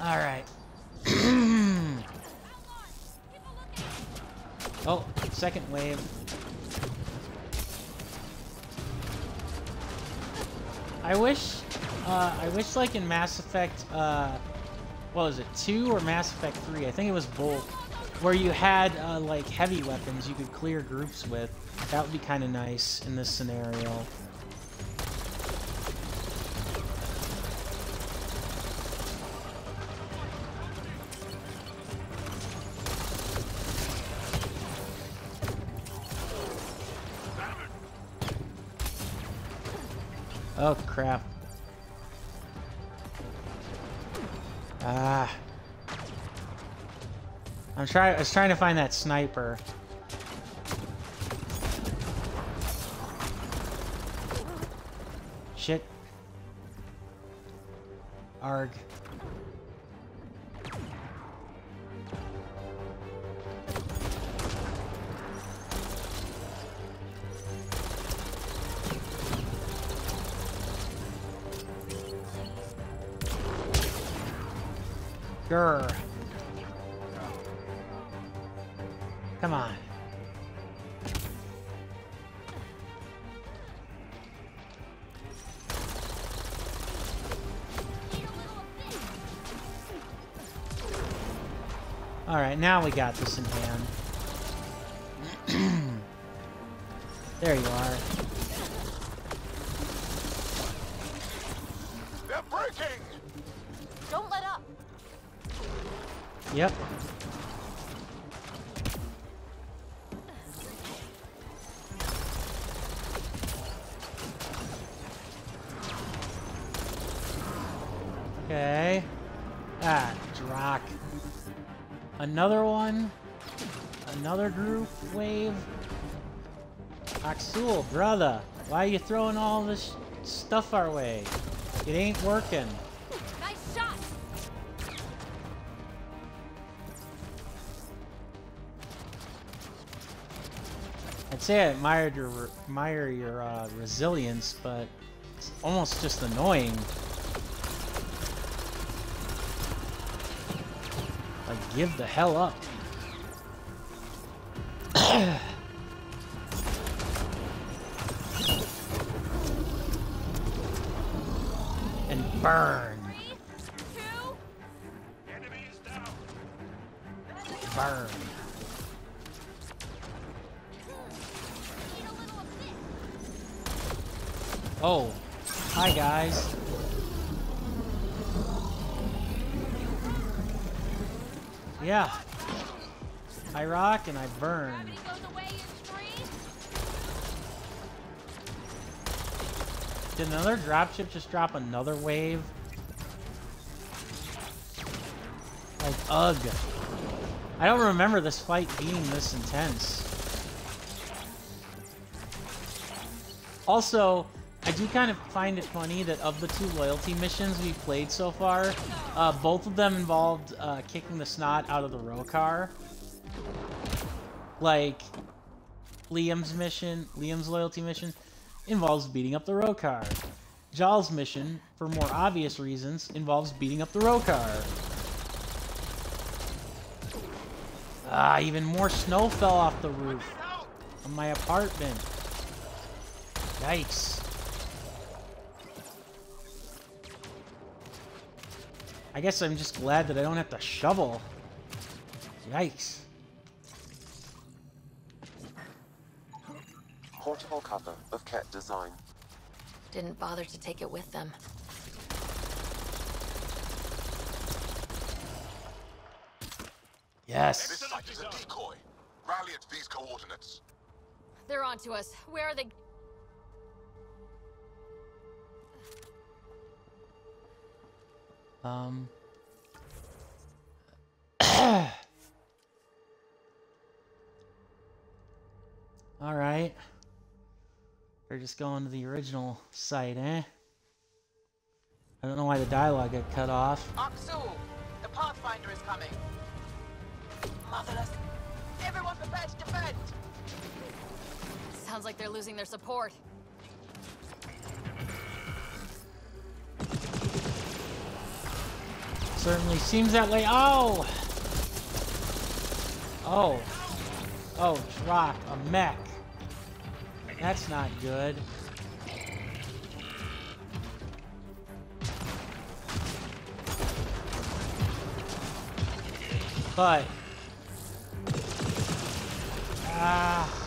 All right. [CLEARS THROAT] oh, second wave. I wish, uh, I wish like in Mass Effect, uh, what was it, 2 or Mass Effect 3? I think it was both. Where you had, uh, like, heavy weapons you could clear groups with. That would be kind of nice in this scenario. Oh crap. I'm I was trying to find that sniper. Shit. Arg. Now we got this in throwing all this stuff our way? It ain't working. Nice shot. I'd say I admired your admire your uh, resilience, but it's almost just annoying. Like, give the hell up. Dropship just drop another wave? Like, ugh. I don't remember this fight being this intense. Also, I do kind of find it funny that of the two loyalty missions we've played so far, uh, both of them involved uh, kicking the snot out of the Roekaar. Like, Liam's mission, Liam's loyalty mission, involves beating up the Roekaar. Jaal's mission, for more obvious reasons, involves beating up the Roekaar. Ah, even more snow fell off the roof of my apartment. Yikes. I guess I'm just glad that I don't have to shovel. Yikes. Portable cover of kett design. Didn't bother to take it with them. Yes. This site is a decoy. Rally at these coordinates. They're onto us. Where are they? Um. [COUGHS] Alright. We're just going to the original site, eh? I don't know why the dialogue got cut off. Akksul, the Pathfinder is coming. Motherless. Everyone prepared to defend. Sounds like they're losing their support. Certainly seems that way. Oh! Oh. Oh, drop a mech. That's not good. But... Ah...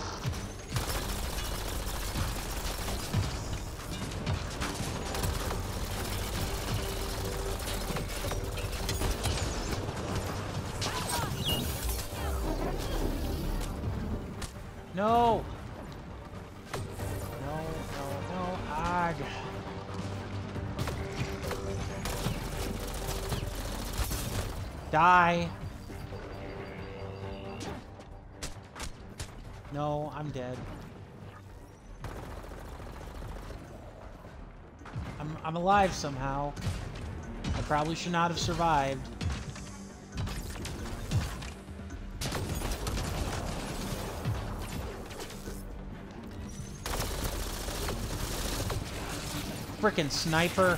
No! No, Die. No, I'm dead. I'm, I'm alive somehow. I probably should not have survived. Frickin' sniper.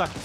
Suck it,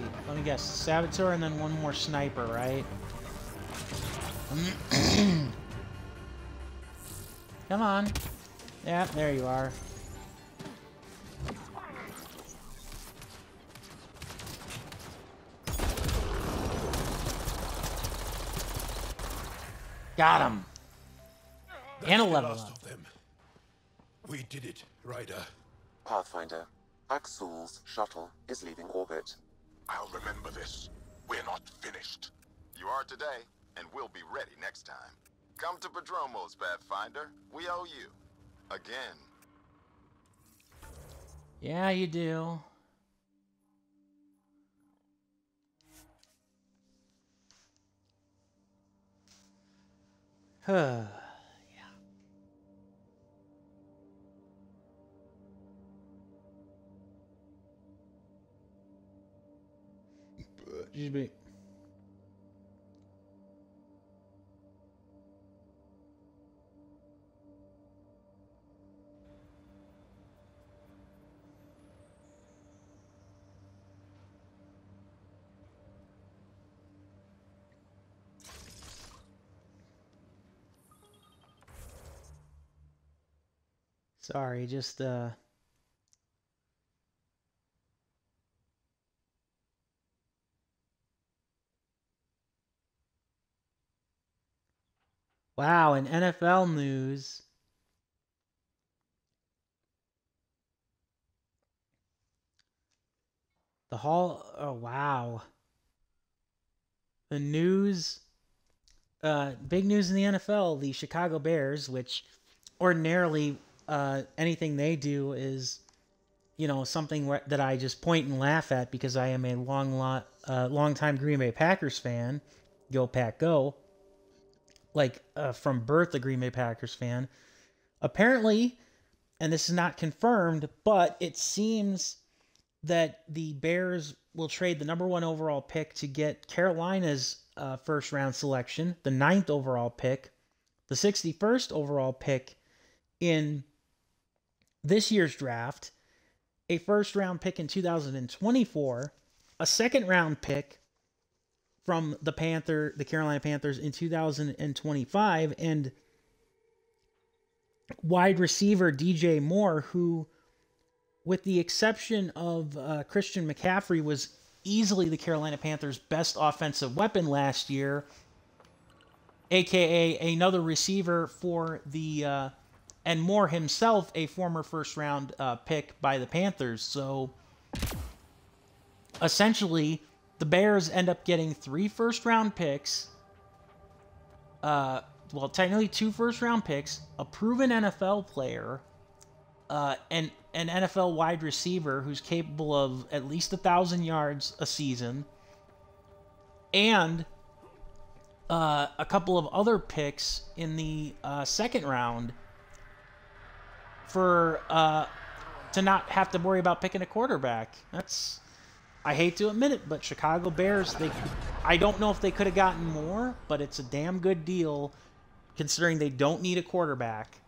Let me see. Let me guess. Saboteur and then one more sniper, right? [CLEARS THROAT] Come on. Yeah, there you are. Got him. That's And a level last up. of them. We did it, Ryder. Pathfinder, Akksul's shuttle is leaving orbit. I'll remember this. We're not finished. You are today, and we'll be ready next time. Come to Prodromos, Pathfinder. We owe you. Again. Yeah, you do. Huh. [SIGHS] [SIGHS] Sorry, just uh Wow, in NFL news. The Hall oh wow. The news uh big news in the NFL, the Chicago Bears, which ordinarily uh anything they do is you know something that I just point and laugh at because I am a long lot uh long time Green Bay Packers fan. Go Pack Go like uh, from birth a Green Bay Packers fan. Apparently, and this is not confirmed, but it seems that the Bears will trade the number one overall pick to get Carolina's uh, first round selection, the ninth overall pick, the 61st overall pick in this year's draft, a first round pick in 2024, a second round pick from the Panther, the Carolina Panthers in 2025, and wide receiver DJ Moore, who, with the exception of uh, Christian McCaffrey, was easily the Carolina Panthers' best offensive weapon last year, aka another receiver for the uh, and Moore himself, a former first round uh, pick by the Panthers. So essentially, the Bears end up getting three first round picks. Uh, well, technically two first round picks, a proven NFL player, uh, and an NFL wide receiver who's capable of at least a thousand yards a season, and uh, a couple of other picks in the uh, second round for uh, to not have to worry about picking a quarterback. That's I hate to admit it, but Chicago Bears they I don't know if they could have gotten more, but it's a damn good deal considering they don't need a quarterback.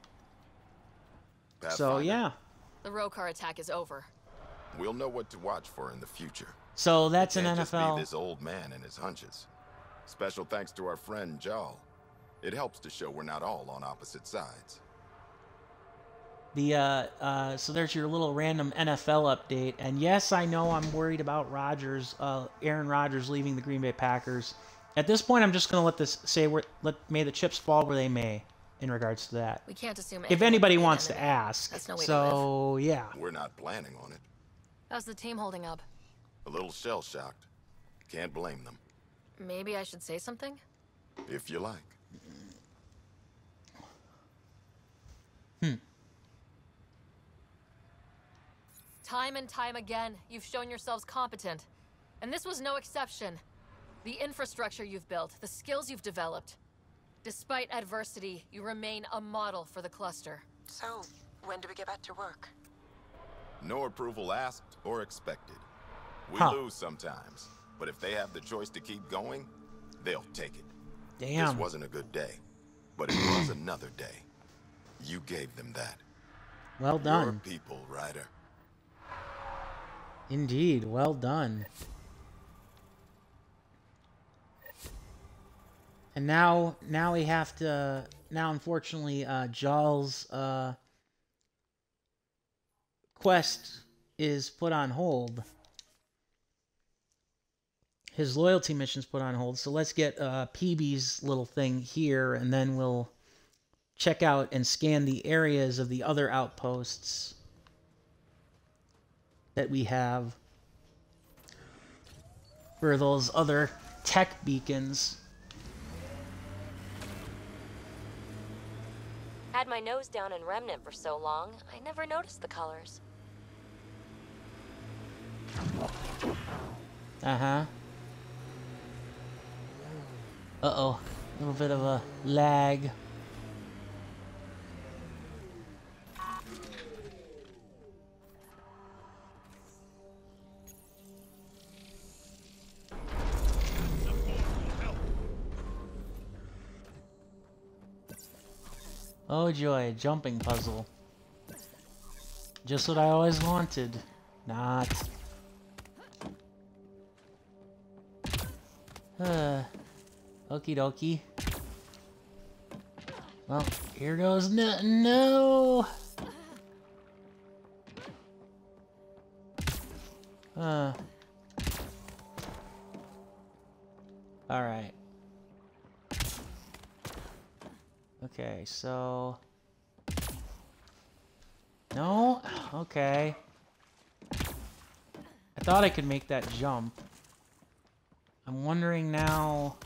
So yeah. The Roekaar attack is over. We'll know what to watch for in the future. So that's It an can't just be this old man and his hunches. Special thanks to our friend Jaal. It helps to show we're not all on opposite sides. The uh, uh, so there's your little random NFL update, and yes, I know I'm worried about Rodgers, uh, Aaron Rodgers leaving the Green Bay Packers. At this point, I'm just gonna let this say where let may the chips fall where they may in regards to that. We can't assume If anybody will be an wants to ask, That's no way to so yeah. We're not planning on it. How's the team holding up? A little shell shocked. Can't blame them, Maybe I should say something? if you like. Time and time again, you've shown yourselves competent. And this was no exception. The infrastructure you've built, the skills you've developed. Despite adversity, you remain a model for the cluster. So, when do we get back to work? No approval asked or expected. We Huh. lose sometimes, but if they have the choice to keep going, they'll take it. Damn. This wasn't a good day, but it was [CLEARS THROAT] another day. You gave them that. Well Your done. people, Ryder. Indeed, well done. And now, now we have to. Now, unfortunately, uh, Jaal's uh, quest is put on hold. His loyalty mission's put on hold. So let's get uh, PB's little thing here, and then we'll check out and scan the areas of the other outposts that we have for those other tech beacons. Had my nose down in Remnant for so long, I never noticed the colors. Uh huh. Uh oh. A little bit of a lag. Oh joy, jumping puzzle. Just what I always wanted. Not. Uh, okie dokie. Well, here goes no. no. Uh. All right. Okay, so. No? Okay. I thought I could make that jump. I'm wondering now.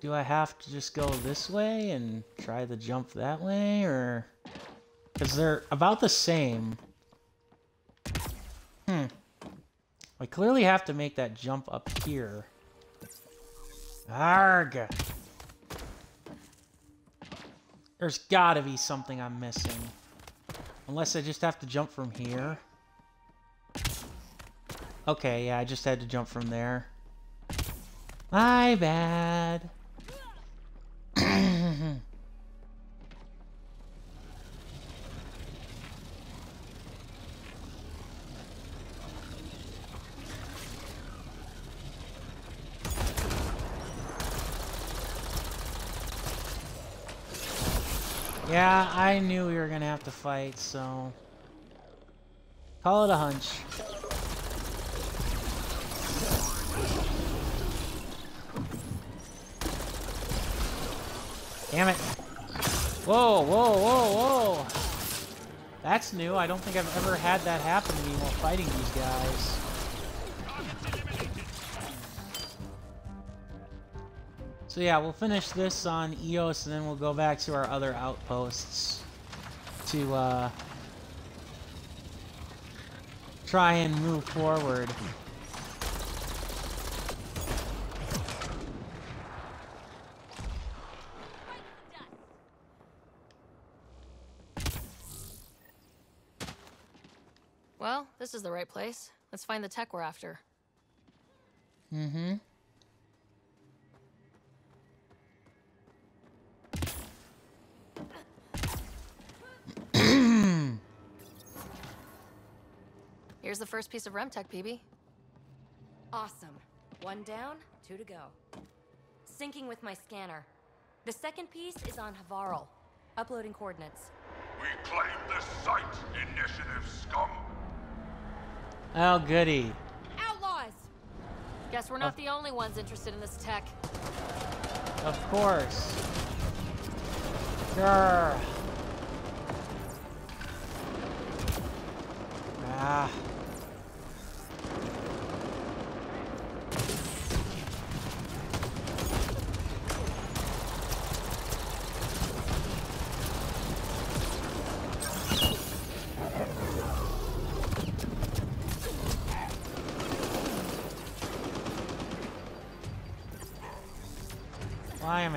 Do I have to just go this way and try the jump that way, or. Because they're about the same. Hmm. I clearly have to make that jump up here. Arg! There's gotta be something I'm missing. Unless I just have to jump from here. Okay, yeah, I just had to jump from there. My bad. I knew we were gonna have to fight, so... Call it a hunch. Damn it. Whoa, whoa, whoa, whoa! That's new. I don't think I've ever had that happen to me while fighting these guys. So yeah, we'll finish this on Eos and then we'll go back to our other outposts to uh, try and move forward. Well, this is the right place. Let's find the tech we're after. Mm-hmm. Here's the first piece of Remtech, PB. Awesome. One down, two to go. Syncing with my scanner. The second piece is on Havarl. Uploading coordinates. We claim this site, initiative scum. Oh, goody. Outlaws! Guess we're not the only ones interested in this tech. Of course. Grr. Ah.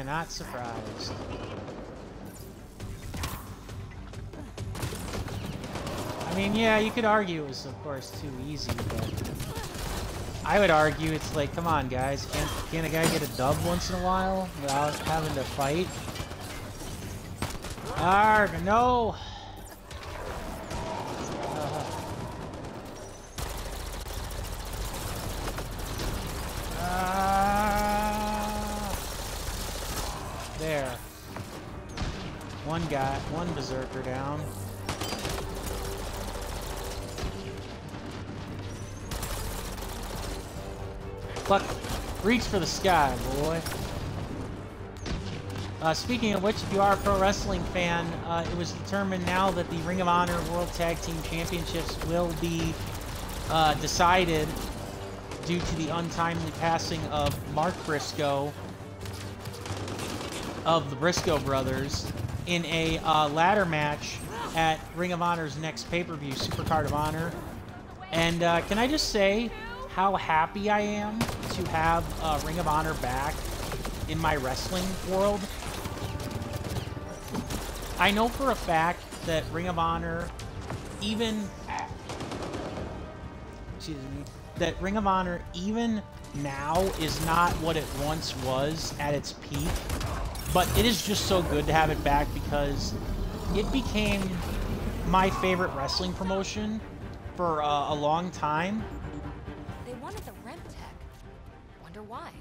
Not surprised? I mean, yeah, you could argue it was, of course, too easy, but... I would argue it's like, come on, guys, can't, can't a guy get a dub once in a while without having to fight? Arg, no! Berserker down. Fuck. Reach for the sky, boy. Uh, speaking of which, if you are a pro wrestling fan, uh, it was determined now that the Ring of Honor World Tag Team Championships will be uh, decided due to the untimely passing of Mark Briscoe of the Briscoe brothers in a uh, ladder match at Ring of Honor's next pay-per-view, Supercard of Honor. And uh, can I just say how happy I am to have uh, Ring of Honor back in my wrestling world? I know for a fact that Ring of Honor, even excuse me, that Ring of Honor even now is not what it once was at its peak. But it is just so good to have it back because it became my favorite wrestling promotion for uh, a long time. They wanted the Remtech. Wonder why.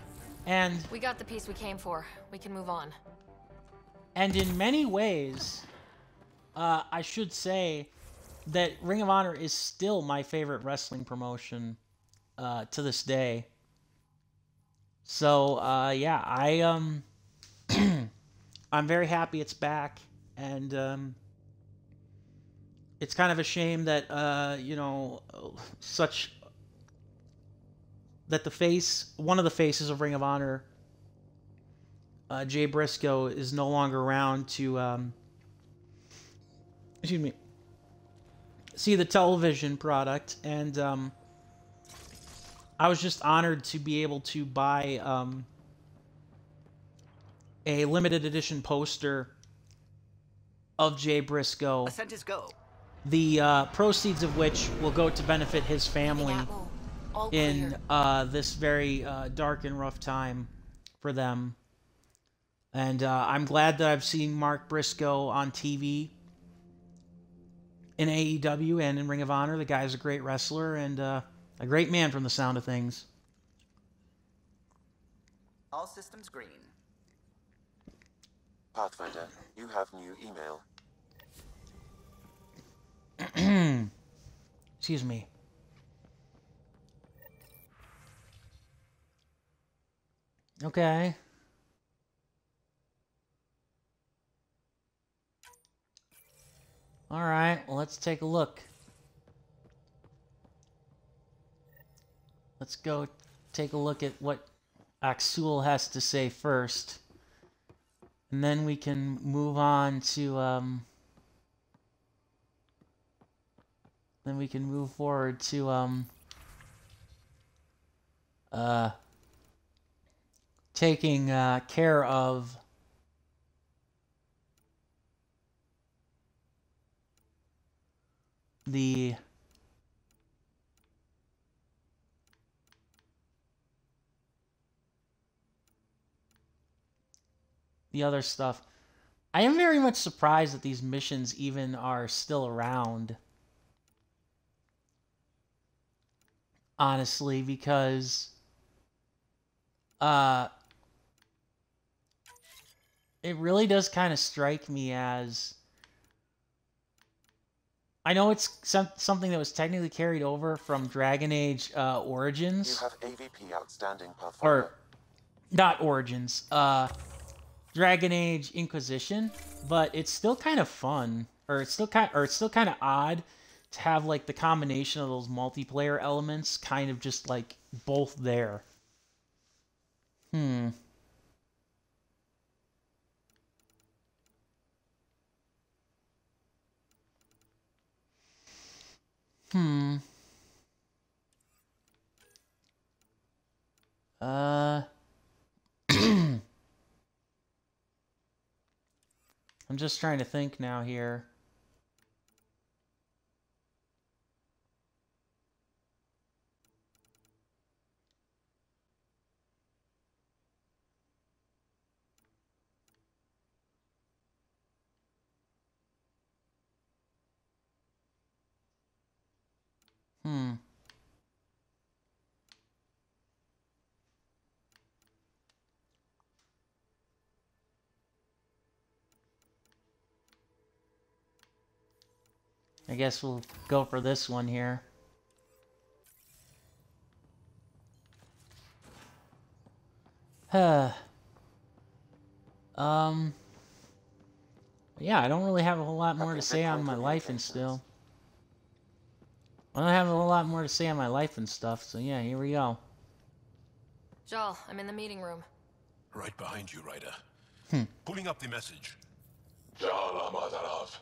And We got the piece we came for. We can move on. And in many ways, uh, I should say that Ring of Honor is still my favorite wrestling promotion uh, to this day. So uh, yeah, I um, I'm very happy it's back, and um, it's kind of a shame that uh, you know such that the face, one of the faces of Ring of Honor, uh, Jay Briscoe is no longer around to, um, excuse me, see the television product, and um, I was just honored to be able to buy um, a limited edition poster of Jay Briscoe. Ascent is go. The uh, proceeds of which will go to benefit his family in uh, this very uh, dark and rough time for them. And uh, I'm glad that I've seen Mark Briscoe on TV in AEW and in Ring of Honor. The guy's a great wrestler and uh, a great man from the sound of things. All systems green. Pathfinder, you have new email. [CLEARS THROAT] Excuse me. Okay. All right, well, let's take a look. Let's go take a look at what Akksul has to say first. And then we can move on to, um... Then we can move forward to, um... Uh... Taking, uh, care of... The... the other stuff. I am very much surprised that these missions even are still around. Honestly, because uh it really does kind of strike me as I know it's some, something that was technically carried over from Dragon Age uh, Origins. You have AVP outstanding, Pathfinder. Or not Origins. Uh Dragon Age Inquisition, but it's still kind of fun, or it's still kind, or it's still kind of odd to have like the combination of those multiplayer elements, kind of just like both there. Hmm. Hmm. Uh. I'm just trying to think now here. Hmm. I guess we'll go for this one here. Huh. um. Yeah, I don't really have a whole lot more to say on my life and still. I don't have a whole lot more to say on my life and stuff, so yeah, here we go. Jaal, I'm in the meeting room. Right behind you, Ryder. Hmm. Pulling up the message. Jaal Ama Darav,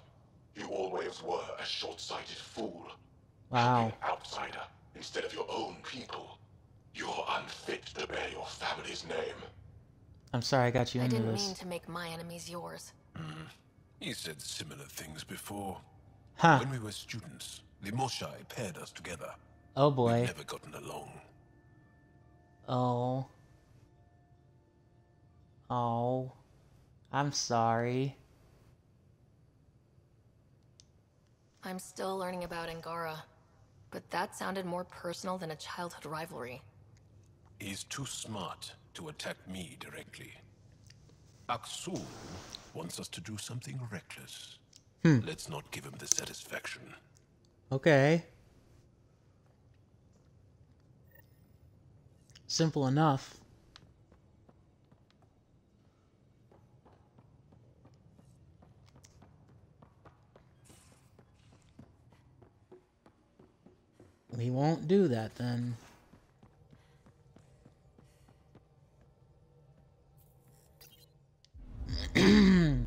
you always were a short-sighted fool. Wow. Outsider instead of your own people. You're unfit to bear your family's name. I'm sorry I got you I into didn't mean to make my enemies yours. Hmm. He said similar things before. Huh. When we were students, the Moshae paired us together. Oh boy. We've never gotten along. Oh. Oh. I'm sorry. I'm still learning about Angara, but that sounded more personal than a childhood rivalry. He's too smart to attack me directly. Akksul wants us to do something reckless. Hmm. Let's not give him the satisfaction. Okay. Simple enough. We won't do that then. [CLEARS THROAT]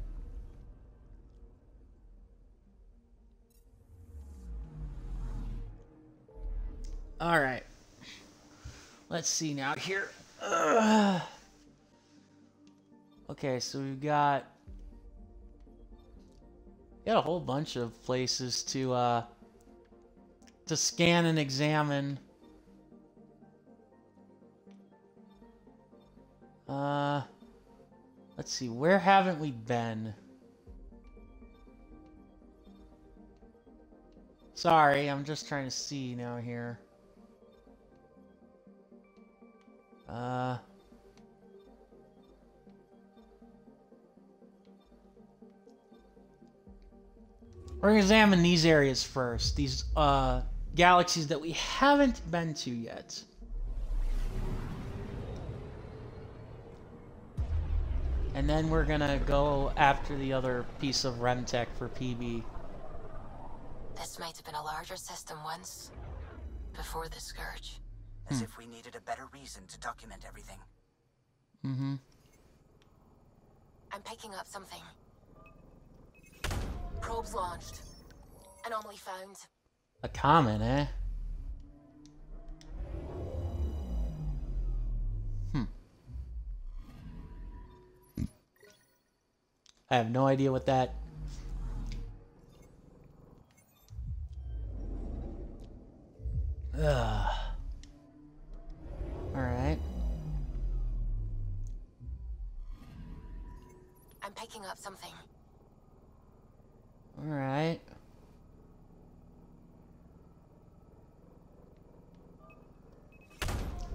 All right. Let's see now here. Ugh. Okay, so we've got got a whole bunch of places to uh to scan and examine. Uh, let's see, where haven't we been? Sorry, I'm just trying to see now here. Uh... We're gonna examine these areas first. These, uh, galaxies that we haven't been to yet. And then we're gonna go after the other piece of Remtech for PB. This might have been a larger system once. Before the Scourge. As Hmm. if we needed a better reason to document everything. Mm-hmm. I'm picking up something. Probes launched. Anomaly found. A comet, eh? Hmm. I have no idea what that. Ugh. All right. I'm picking up something. All right.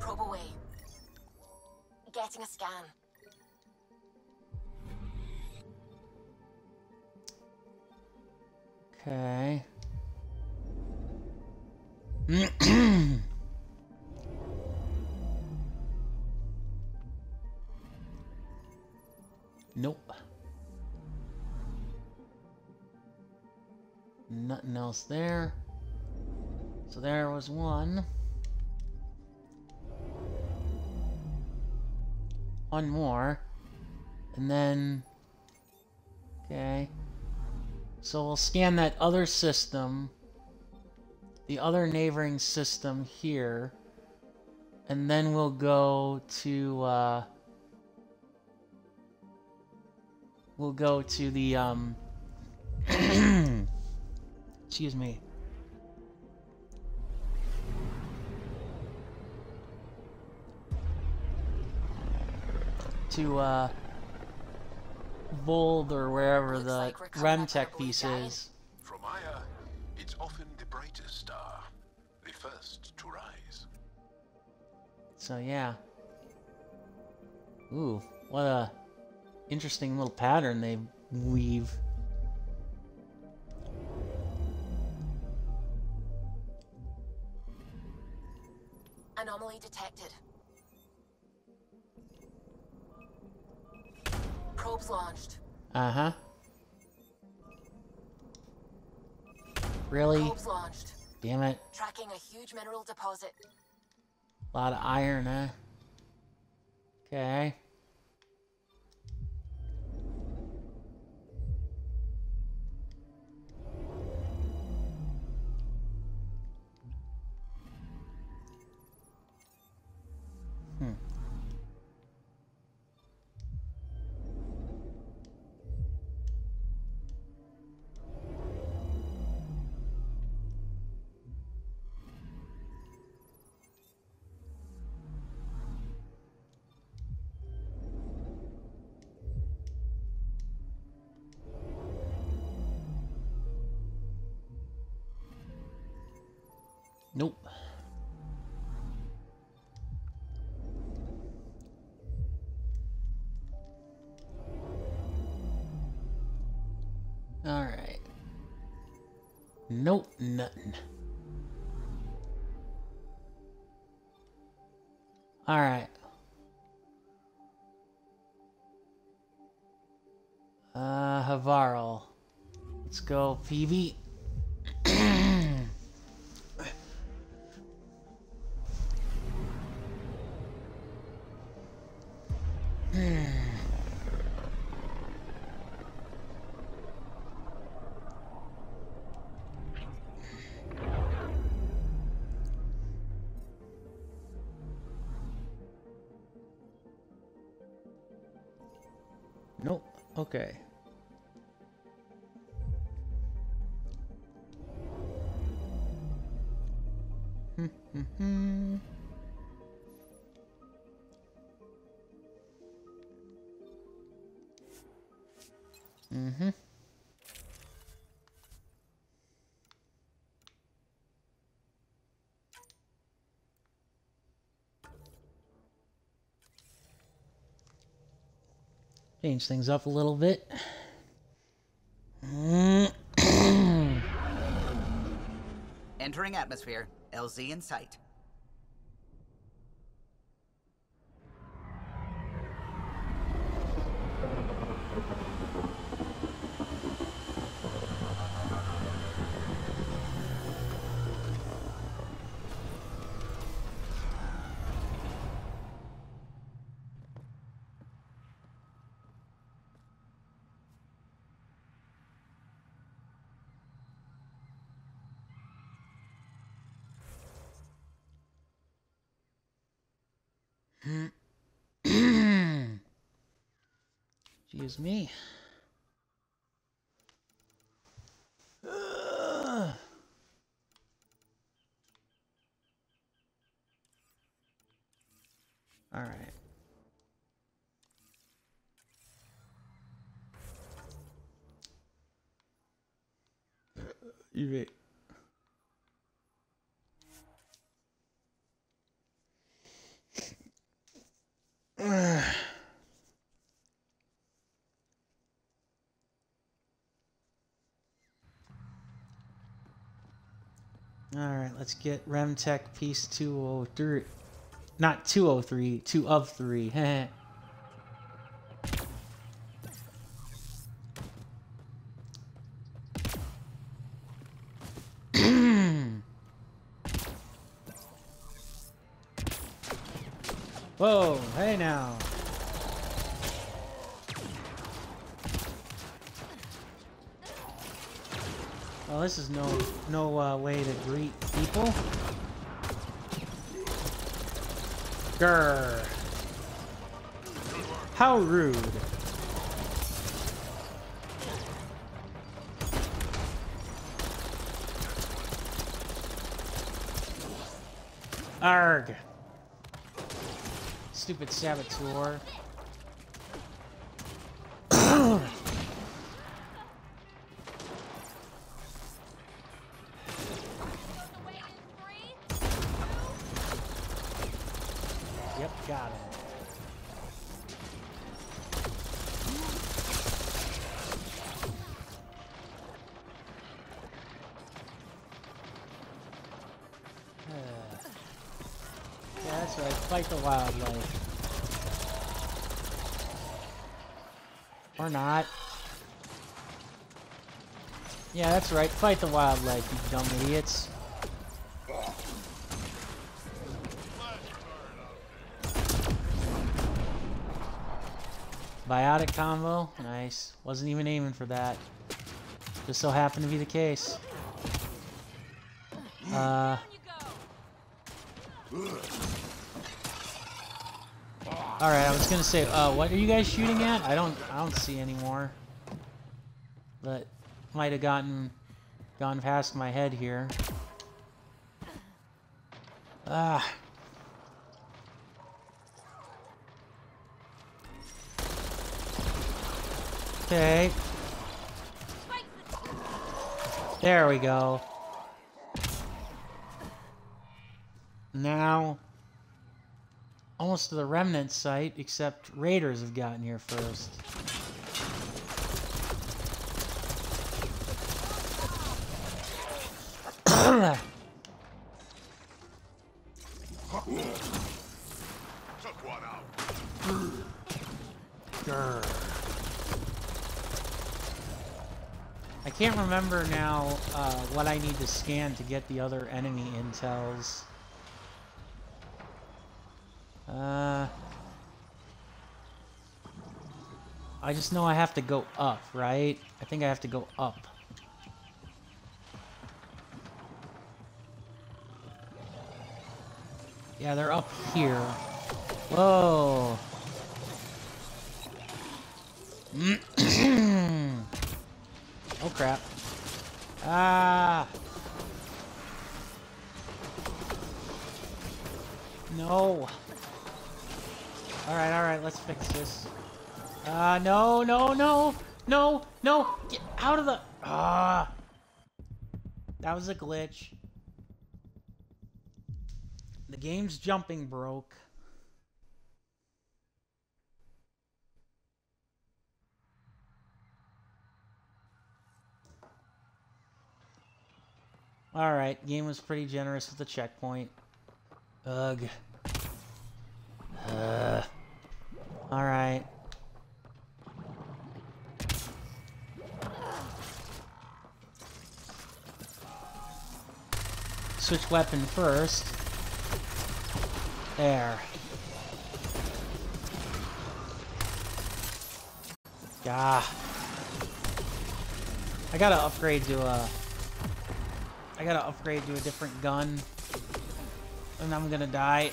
Probe away. Getting a scan. Okay. [CLEARS THROAT] nope. Nothing else there. So there was one. One more. And then... Okay. So we'll scan that other system, the other neighboring system here, and then we'll go to, uh, we'll go to the, um, [CLEARS THROAT] excuse me. To, uh, Voeld or wherever the Remtech piece is. From Aya, it's often the brightest star, the first to rise. So yeah. Ooh, what a interesting little pattern they weave. Launched. Uh-huh. Really? Probes launched. Damn it. Tracking a huge mineral deposit. A lot of iron, huh? Okay. Nope. Alright. Nope, nothing. Alright. Uh, Havarl. Let's go, Phoebe. Change things up a little bit. Entering atmosphere. LZ in sight. Excuse me. Ugh. All right. You wait. Ugh. All right, let's get Remtech piece 203. Not 203, 2 of 3. [LAUGHS] Whoa, hey now. Well, this is no no uh, way to greet people. Grr. How rude. Arg. Yep, got him. [SIGHS] Yeah, that's right. Fight the wildlife. Or not. Yeah, that's right. Fight the wildlife, you dumb idiots. Biotic combo, nice. Wasn't even aiming for that. Just so happened to be the case. Uh. All right, I was gonna say, uh, what are you guys shooting at? I don't, I don't see anymore. But might have gotten, gone past my head here. Ah. Okay. There we go. Now, almost to the remnant site, except raiders have gotten here first. I can't remember now uh, what I need to scan to get the other enemy intels. I just know I have to go up, right? I think I have to go up. Yeah, they're up here. Whoa. [CLEARS THROAT] no, get out of the, ah. That was a glitch. The game's jumping broke. Alright, game was pretty generous with the checkpoint. Ugh. Uh. Alright. Switch weapon first. There. Yeah. I gotta upgrade to a... I gotta upgrade to a different gun. And I'm gonna die.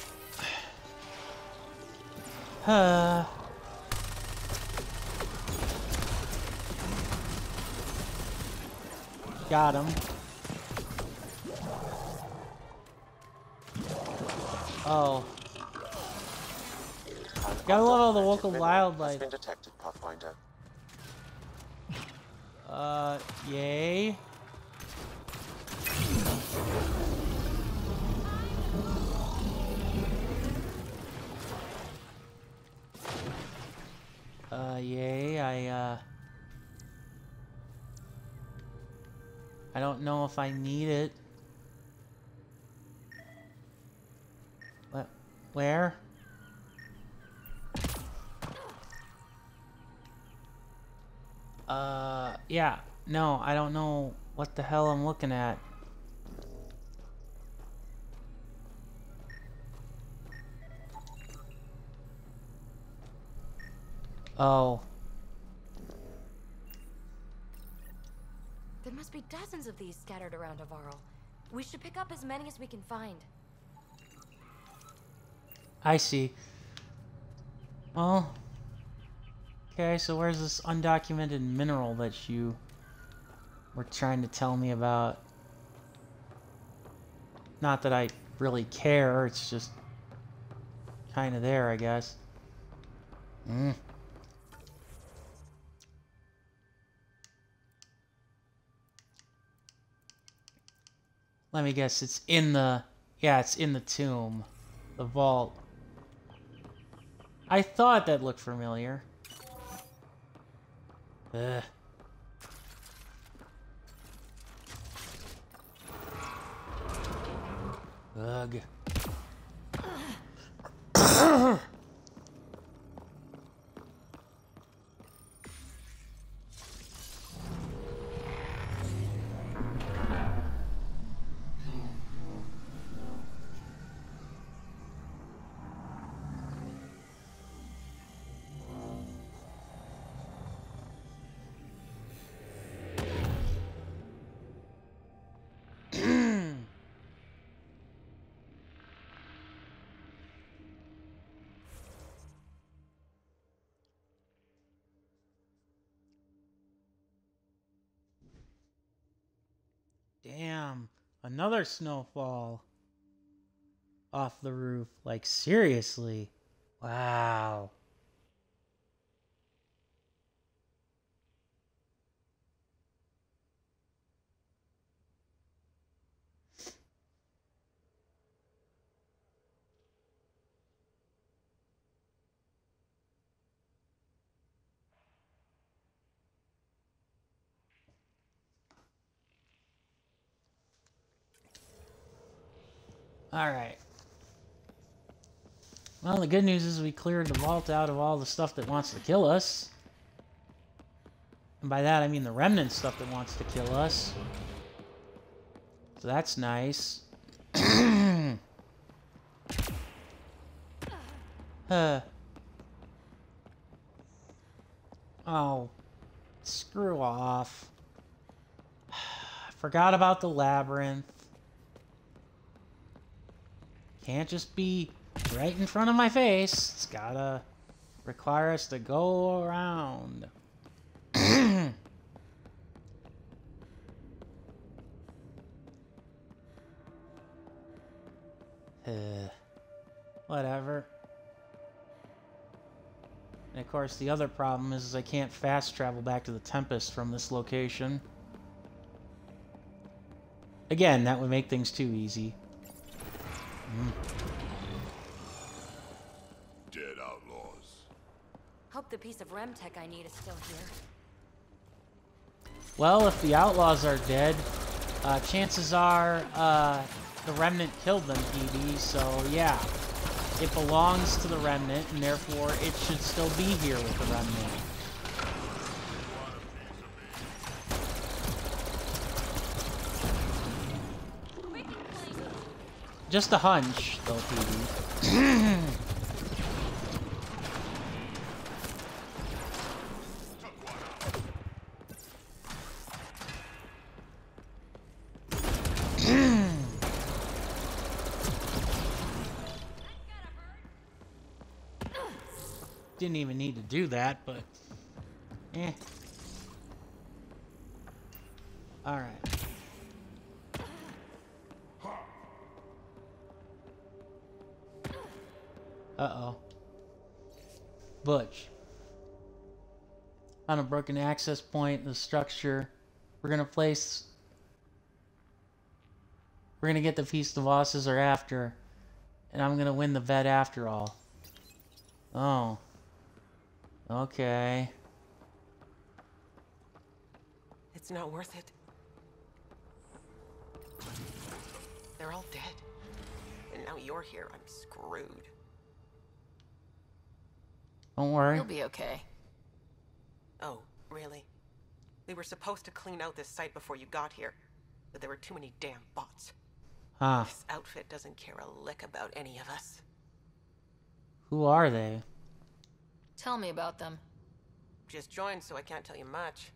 Huh. [SIGHS] Got him. Oh. Gotta love all the local wildlife. been detected, Pathfinder. Uh, yay. Uh, yay, I, uh... I don't know if I need it. What? Where? Uh, yeah. No, I don't know what the hell I'm looking at. Oh. There must be dozens of these scattered around Havarl. We should pick up as many as we can find. I see. Well. Okay, so where's this undocumented mineral that you were trying to tell me about? Not that I really care, it's just kind of there, I guess. Hmm. Let me guess, it's in the... Yeah, it's in the tomb. The vault. I thought that looked familiar. Ugh. Ugh. Another snowfall off the roof. Like, seriously. Wow. Alright. Well, the good news is we cleared the vault out of all the stuff that wants to kill us. And by that, I mean the remnant stuff that wants to kill us. So that's nice. [CLEARS THROAT] uh. Oh. Screw off. [SIGHS] Forgot about the labyrinth. Can't just be right in front of my face. It's gotta require us to go around. [CLEARS THROAT] uh, whatever. And of course, the other problem is, is I can't fast travel back to the Tempest from this location. Again, that would make things too easy. Mm. Dead outlaws. Hope the piece of Remtech I need is still here. Well, if the outlaws are dead, uh, chances are uh, the Remnant killed them, PB, so yeah. It belongs to the Remnant, and therefore it should still be here with the Remnant. Just a hunch, though, PB. Didn't even need to do that, but... Eh. Alright. Butch. On a broken access point, the structure. We're gonna place... We're gonna get the Feast of Osses or after. And I'm gonna win the vet after all. Oh. Okay. It's not worth it. They're all dead. And now you're here. I'm screwed. Don't worry. You'll be okay. Oh, really? We were supposed to clean out this site before you got here, but there were too many damn bots. Huh. This outfit doesn't care a lick about any of us. Who are they? Tell me about them. Just joined, so I can't tell you much.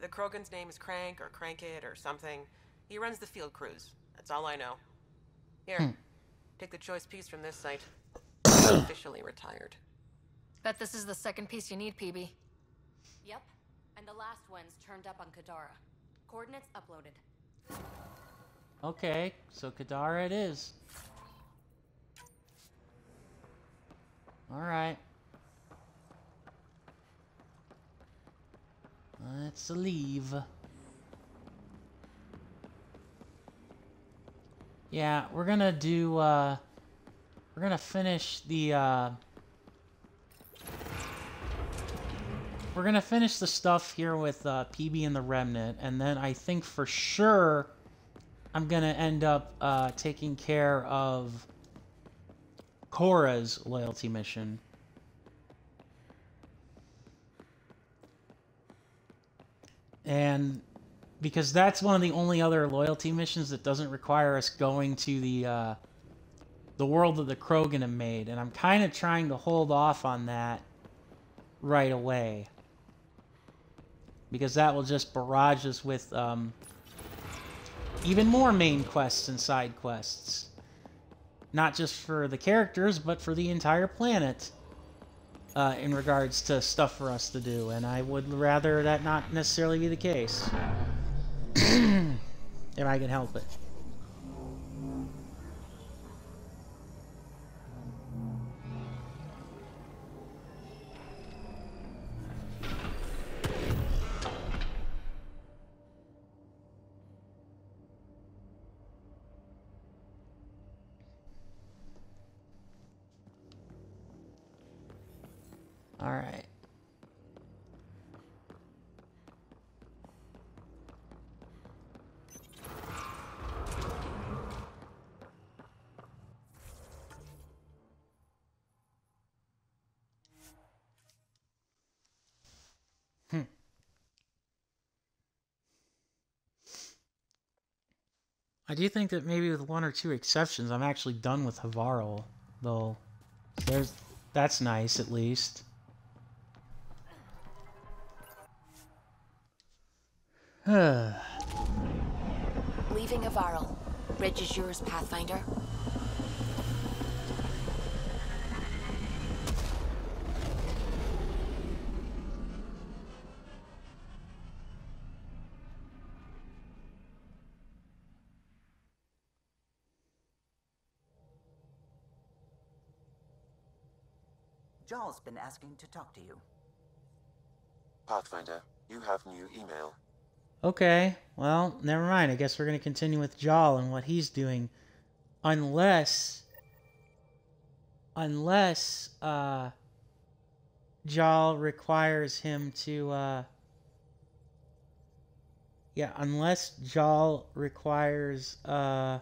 The Krogan's name is Crank or Crankit or something. He runs the field crews. That's all I know. Here, Hmm. take the choice piece from this site. [COUGHS] officially retired. Bet this is the second piece you need, PB. Yep. And the last one's turned up on Kadara. Coordinates uploaded. Okay, so Kadara it is. Alright. Let's leave. Yeah, we're gonna do, uh... We're gonna finish the, uh... We're gonna finish the stuff here with, uh, PB and the Remnant, and then I think for sure I'm gonna end up, uh, taking care of Cora's loyalty mission. And because that's one of the only other loyalty missions that doesn't require us going to the uh, the world that the Krogan have made, and I'm kind of trying to hold off on that right away because that will just barrage us with um, even more main quests and side quests, not just for the characters but for the entire planet. Uh, in regards to stuff for us to do, and I would rather that not necessarily be the case. [CLEARS THROAT] if I can help it. I do think that maybe with one or two exceptions, I'm actually done with Havarl, though. There's that's nice at least. [SIGHS] Leaving Havarl. Bridge is yours, Pathfinder. Jaal's been asking to talk to you. Pathfinder, you have new email. Okay, well, never mind. I guess we're going to continue with Jaal and what he's doing. Unless... Unless, uh... Jaal requires him to, uh... Yeah, unless Jaal requires uh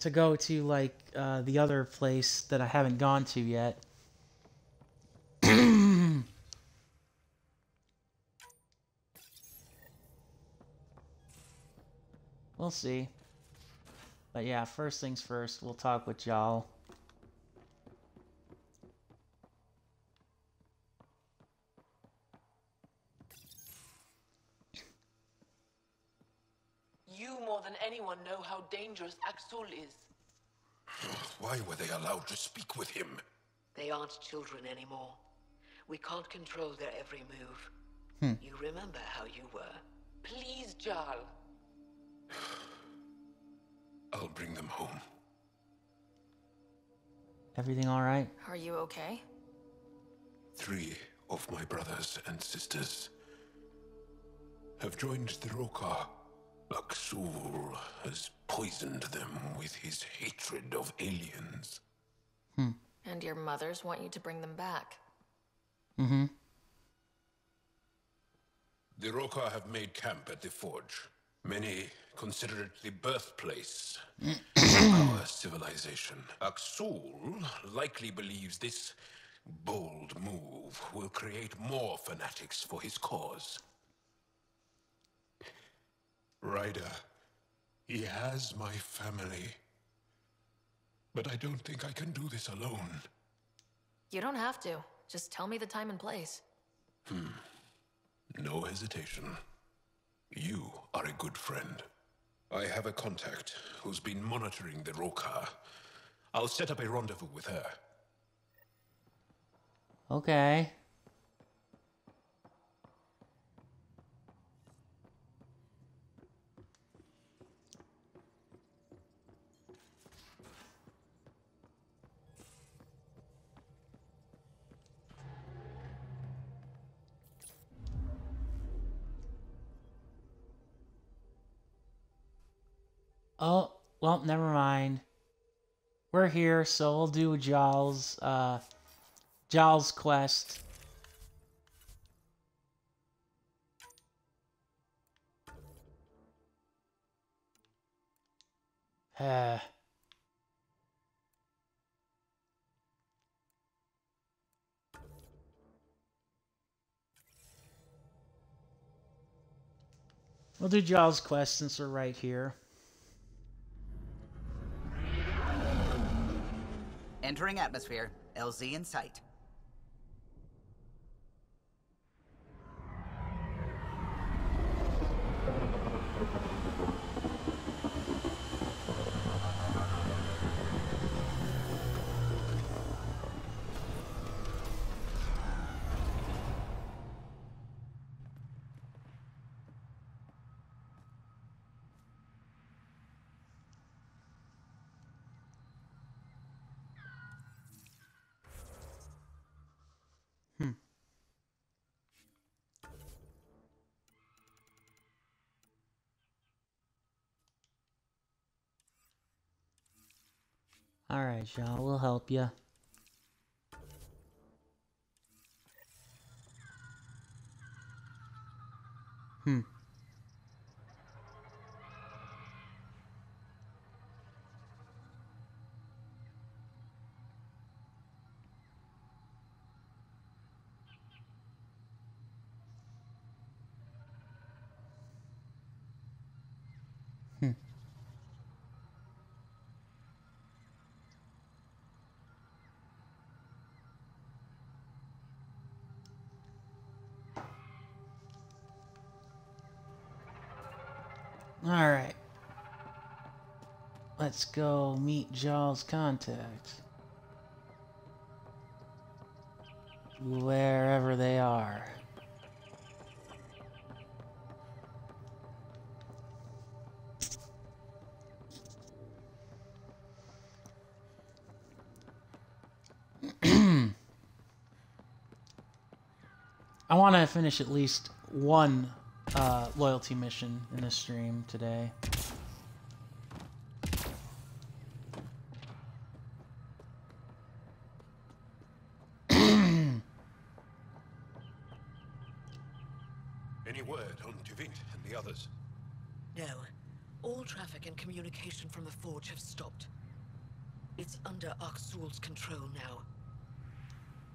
to go to like uh the other place that I haven't gone to yet. [CLEARS THROAT] we'll see. But yeah, first things first, we'll talk with Jaal. You more than anyone know how dangerous Akksul is. Why were they allowed to speak with him? They aren't children anymore. We can't control their every move. Hmm. You remember how you were. Please, Jaal. [SIGHS] I'll bring them home. Everything all right? Are you okay? Three of my brothers and sisters have joined the Roekaar. Akksul has poisoned them with his hatred of aliens. And your mothers want you to bring them back. Mm-hmm. The Roekaar have made camp at the Forge. Many consider it the birthplace of [CLEARS THROAT] our civilization. Akksul likely believes this bold move will create more fanatics for his cause. Ryder, he has my family. But I don't think I can do this alone. You don't have to. Just tell me the time and place. Hmm. No hesitation. You are a good friend. I have a contact who's been monitoring the Roekaar. I'll set up a rendezvous with her. Okay. Oh, well, never mind. We're here, so we'll do Giles, uh, quest. Uh, we'll do Giles' quest since we're right here. Entering atmosphere. LZ in sight. Alright, y'all, we'll help you. Let's go meet Jaal's contact. Wherever they are. [CLEARS THROAT] I want to finish at least one uh, loyalty mission in this stream today. word on Tuvint and the others? No. All traffic and communication from the forge have stopped. It's under Akksul's control now.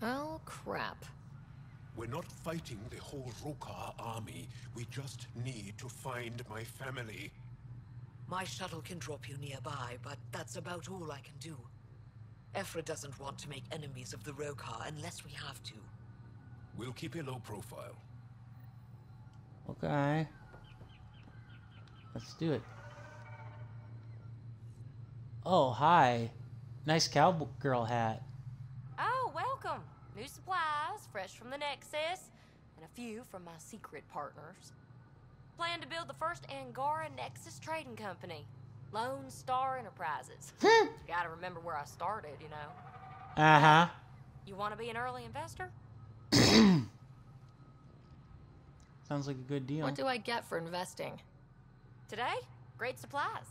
Oh, crap. We're not fighting the whole Roekaar army. We just need to find my family. My shuttle can drop you nearby, but that's about all I can do. Ephra doesn't want to make enemies of the Roekaar unless we have to. We'll keep a low profile. Okay. Let's do it. Oh, hi. Nice cowgirl hat. Oh, welcome. New supplies, fresh from the Nexus, and a few from my secret partners. Plan to build the first Angara Nexus trading company. Lone Star Enterprises. [LAUGHS] You Gotta remember where I started, you know. Uh huh. You want to be an early investor? [COUGHS] Sounds like a good deal. What do I get for investing? Today, great supplies.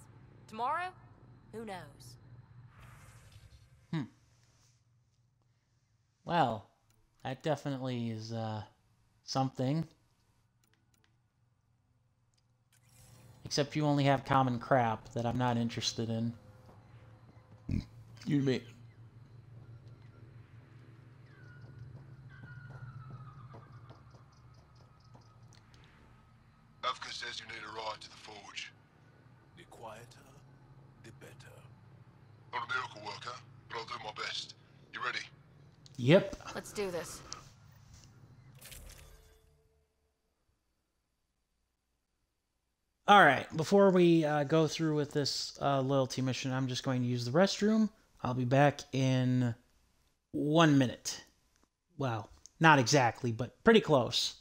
Tomorrow, who knows? Hmm. Well, that definitely is uh, something. Except you only have common crap that I'm not interested in. You may. Avka says you need a ride to the forge. The quieter, the better. Not a miracle worker, but I'll do my best. You ready? Yep. Let's do this. All right. Before we uh, go through with this uh, loyalty mission, I'm just going to use the restroom. I'll be back in one minute. Well, not exactly, but pretty close.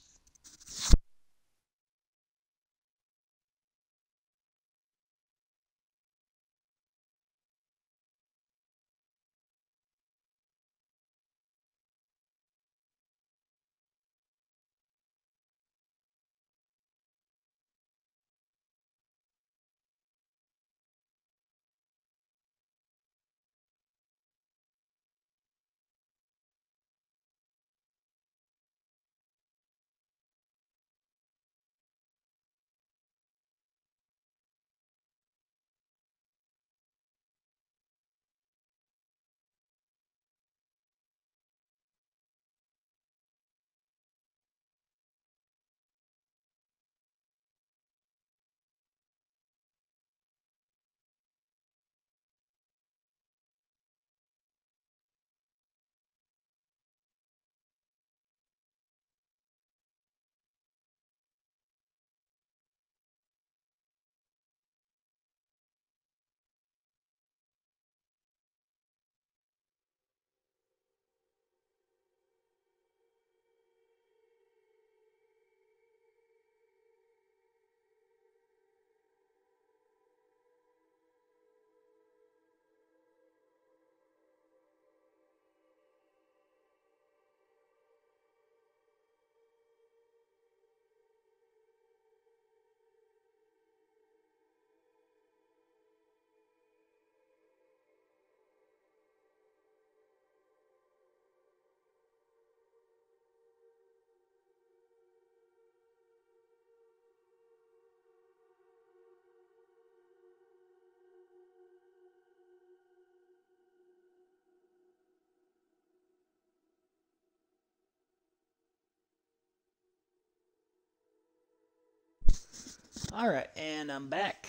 All right, and I'm back.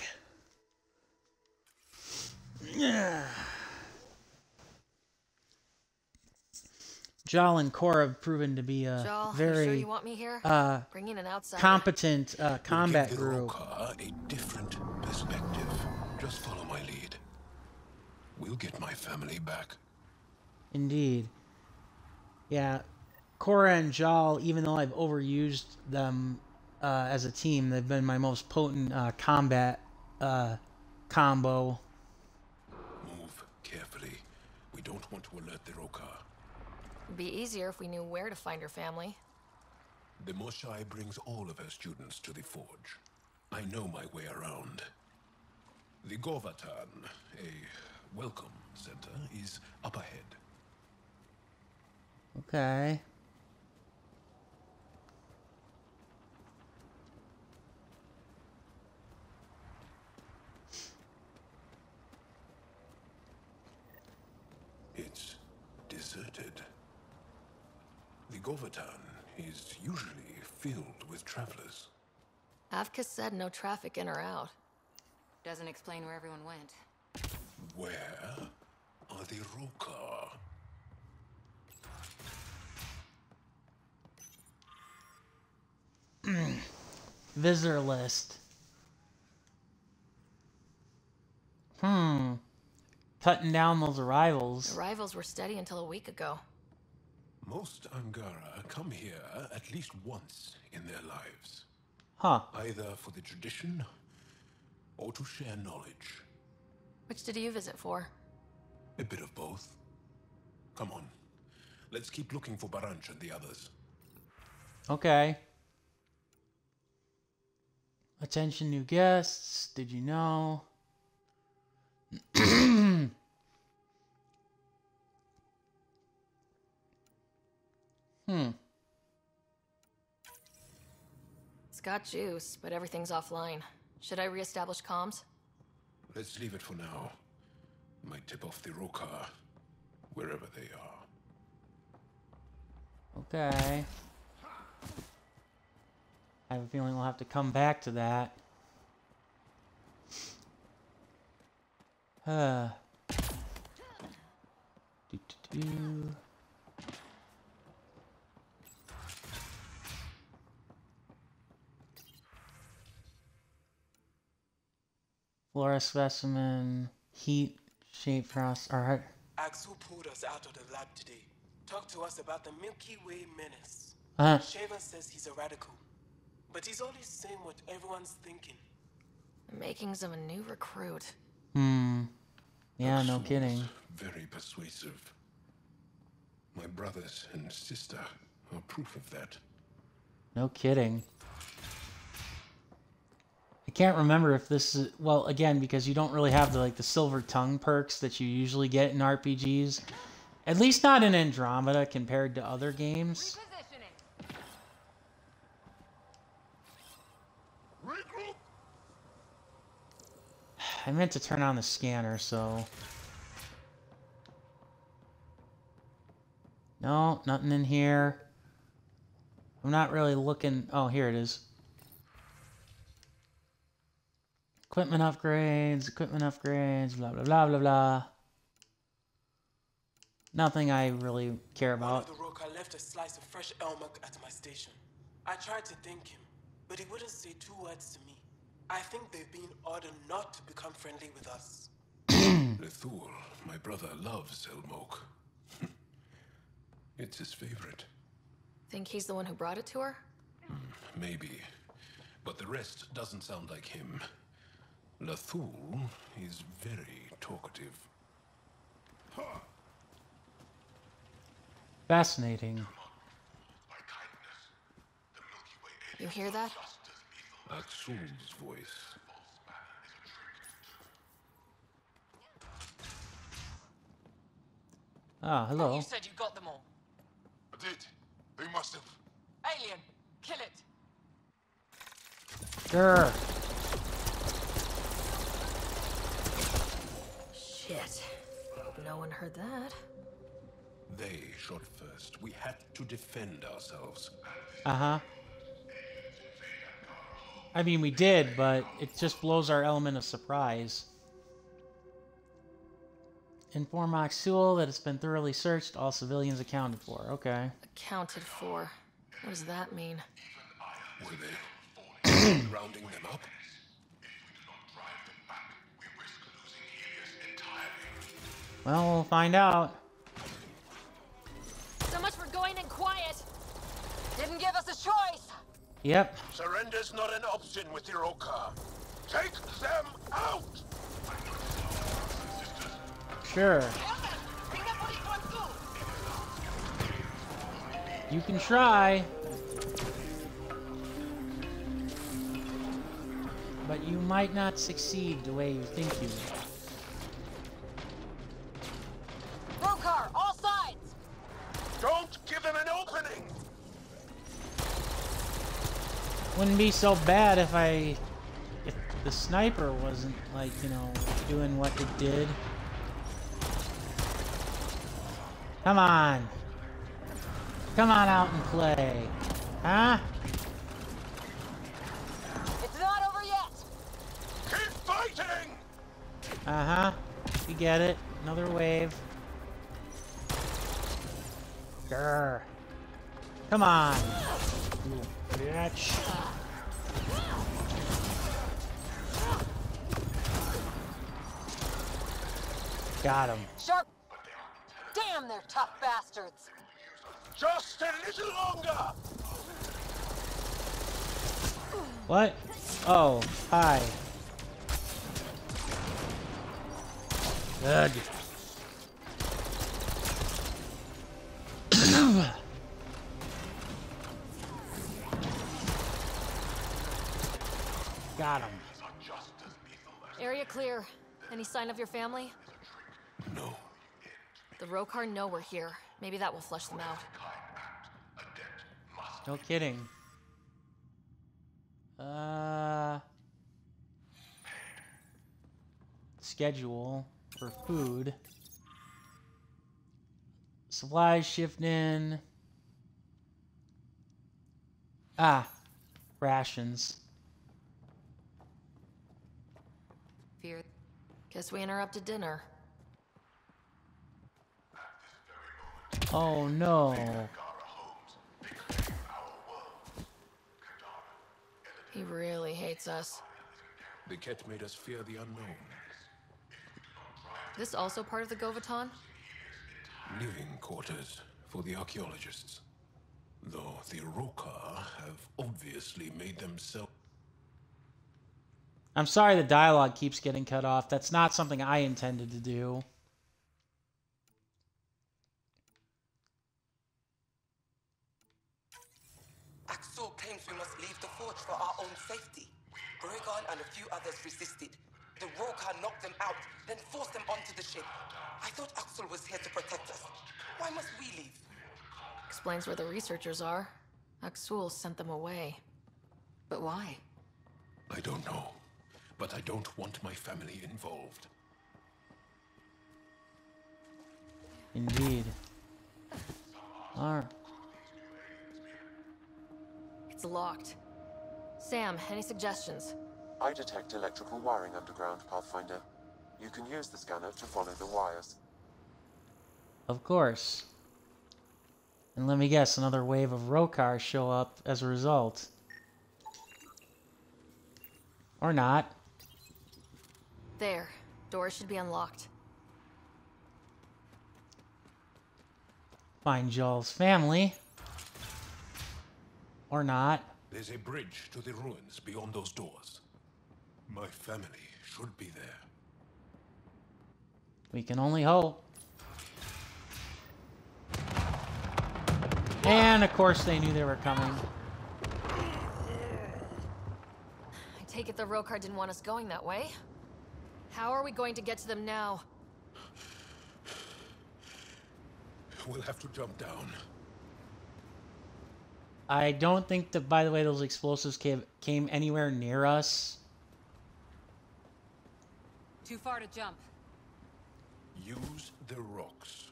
Yeah. [SIGHS] Jaal and Cora have proven to be a Jaal, you very sure you want me here? uh, Bring an outsider. competent uh, combat Give the group. Roekaar a different perspective. Just follow my lead. We'll get my family back. Indeed. Yeah, Cora and Jaal, even though I've overused them uh, as a team, they've been my most potent uh, combat uh, combo. Move carefully. We don't want to alert the Roekaar. It'd be easier if we knew where to find her family. The Moshae brings all of her students to the forge. I know my way around. The Govatan, a welcome center, is up ahead. Okay. It's deserted. The Govatan is usually filled with travelers. Avka said no traffic in or out. Doesn't explain where everyone went. Where are the Roekaar? [CLEARS THROAT] Visitor list. Hmm. Cutting down those arrivals. Arrivals were steady until a week ago. Most Angara come here at least once in their lives. Huh. Either for the tradition or to share knowledge. Which did you visit for? A bit of both. Come on. Let's keep looking for Baranch and the others. Okay. Attention new guests. Did you know? [CLEARS THROAT] hmm. It's got juice, but everything's offline. Should I reestablish comms? Let's leave it for now. Might tip off the Roekaar, wherever they are. Okay. I have a feeling we'll have to come back to that. Uh. [SIGHS] Do, do, do. Flora specimen, heat, shape frost. Alright. Akksul pulled us out of the lab today. Talked to us about the Milky Way menace. Uh-huh. Shaver says he's a radical. But he's only saying what everyone's thinking. The makings of a new recruit. Hmm. Yeah, no kidding. Very persuasive. My brothers and sister are proof of that. No kidding. I can't remember if this is well again because you don't really have the like the silver tongue perks that you usually get in RPGs. At least not in Andromeda compared to other games. [SIGHS] I meant to turn on the scanner, so No, nothing in here. I'm not really looking. Oh, here it is. Equipment upgrades, equipment upgrades, blah, blah, blah, blah, blah. Nothing I really care One about. of the Roekaar left a slice of fresh elmuk at my station. I tried to thank him, but he wouldn't say two words to me. I think they've been ordered not to become friendly with us. Lethul, my brother, loves Elmok. [LAUGHS] it's his favorite. Think he's the one who brought it to her? Hmm, maybe. But the rest doesn't sound like him. Lethul is very talkative. Fascinating. You hear that? Akksul's voice. Ah, hello. You said you got them all. I did. Who must have? Alien, kill it. Sure. Shit. Hope no one heard that. They shot first. We had to defend ourselves. Uh huh. I mean, we did, but it just blows our element of surprise. Inform Akksul that it's been thoroughly searched, all civilians accounted for. Okay. Accounted for. What does that mean? Were they [COUGHS] rounding them up? Well, we'll find out. So much for going in quiet. Didn't give us a choice. Yep. Surrender's not an option with the Roekaar. Take them out! Sure. You can try. But you might not succeed the way you think you will. Roekaar, all sides. Don't give them an opening! Wouldn't be so bad if I... If the sniper wasn't, like, you know, doing what it did. Come on. Come on out and play. Huh? It's not over yet! Keep fighting! Uh-huh. You get it. Another wave. Grr. Come on. You bitch. Got him. Sharp! Damn, they're tough bastards! Just a little longer! What? Oh, hi. Good. [CLEARS THROAT] Got him. Area clear. Any sign of your family? No. The Roekaar know we're here. Maybe that will flush them out. No kidding. Uh. Schedule for food. Supplies shifting. Ah, rations. Fear. Guess we interrupted dinner. Oh no. He really hates us. The kett made us fear the unknown. This also part of the Govaton? Living quarters for the archaeologists. Though the Roekaar have obviously made themselves. I'm sorry the dialogue keeps getting cut off. That's not something I intended to do. Akksul claims we must leave the forge for our own safety. Gregon and a few others resisted. The Roekaar knocked them out, then forced them onto the ship. I thought Akksul was here to protect us. Why must we leave? Explains where the researchers are. Akksul sent them away. But why? I don't know. But I don't want my family involved. Indeed. Alright. It's locked. Sam, any suggestions? I detect electrical wiring underground, Pathfinder. You can use the scanner to follow the wires. Of course. And let me guess, another wave of Roekaar show up as a result. Or not. There. Doors should be unlocked. Find Jaal's family. Or not. There's a bridge to the ruins beyond those doors. My family should be there. We can only hope. And of course they knew they were coming. I take it the Roekaar didn't want us going that way. How are we going to get to them now? We'll have to jump down. I don't think that, by the way, those explosives came, came anywhere near us. Too far to jump. Use the rocks.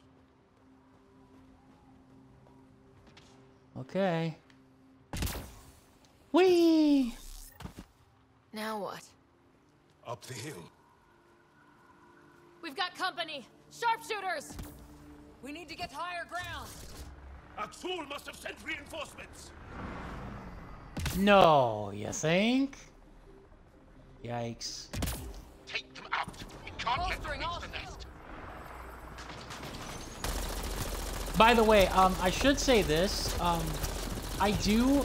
Okay. Whee! Now what? Up the hill. We've got company! Sharpshooters! We need to get to higher ground. Akksul must have sent reinforcements! No, you think? Yikes. Take them out! We can't let them reach the nest! By the way, um, I should say this. Um, I do,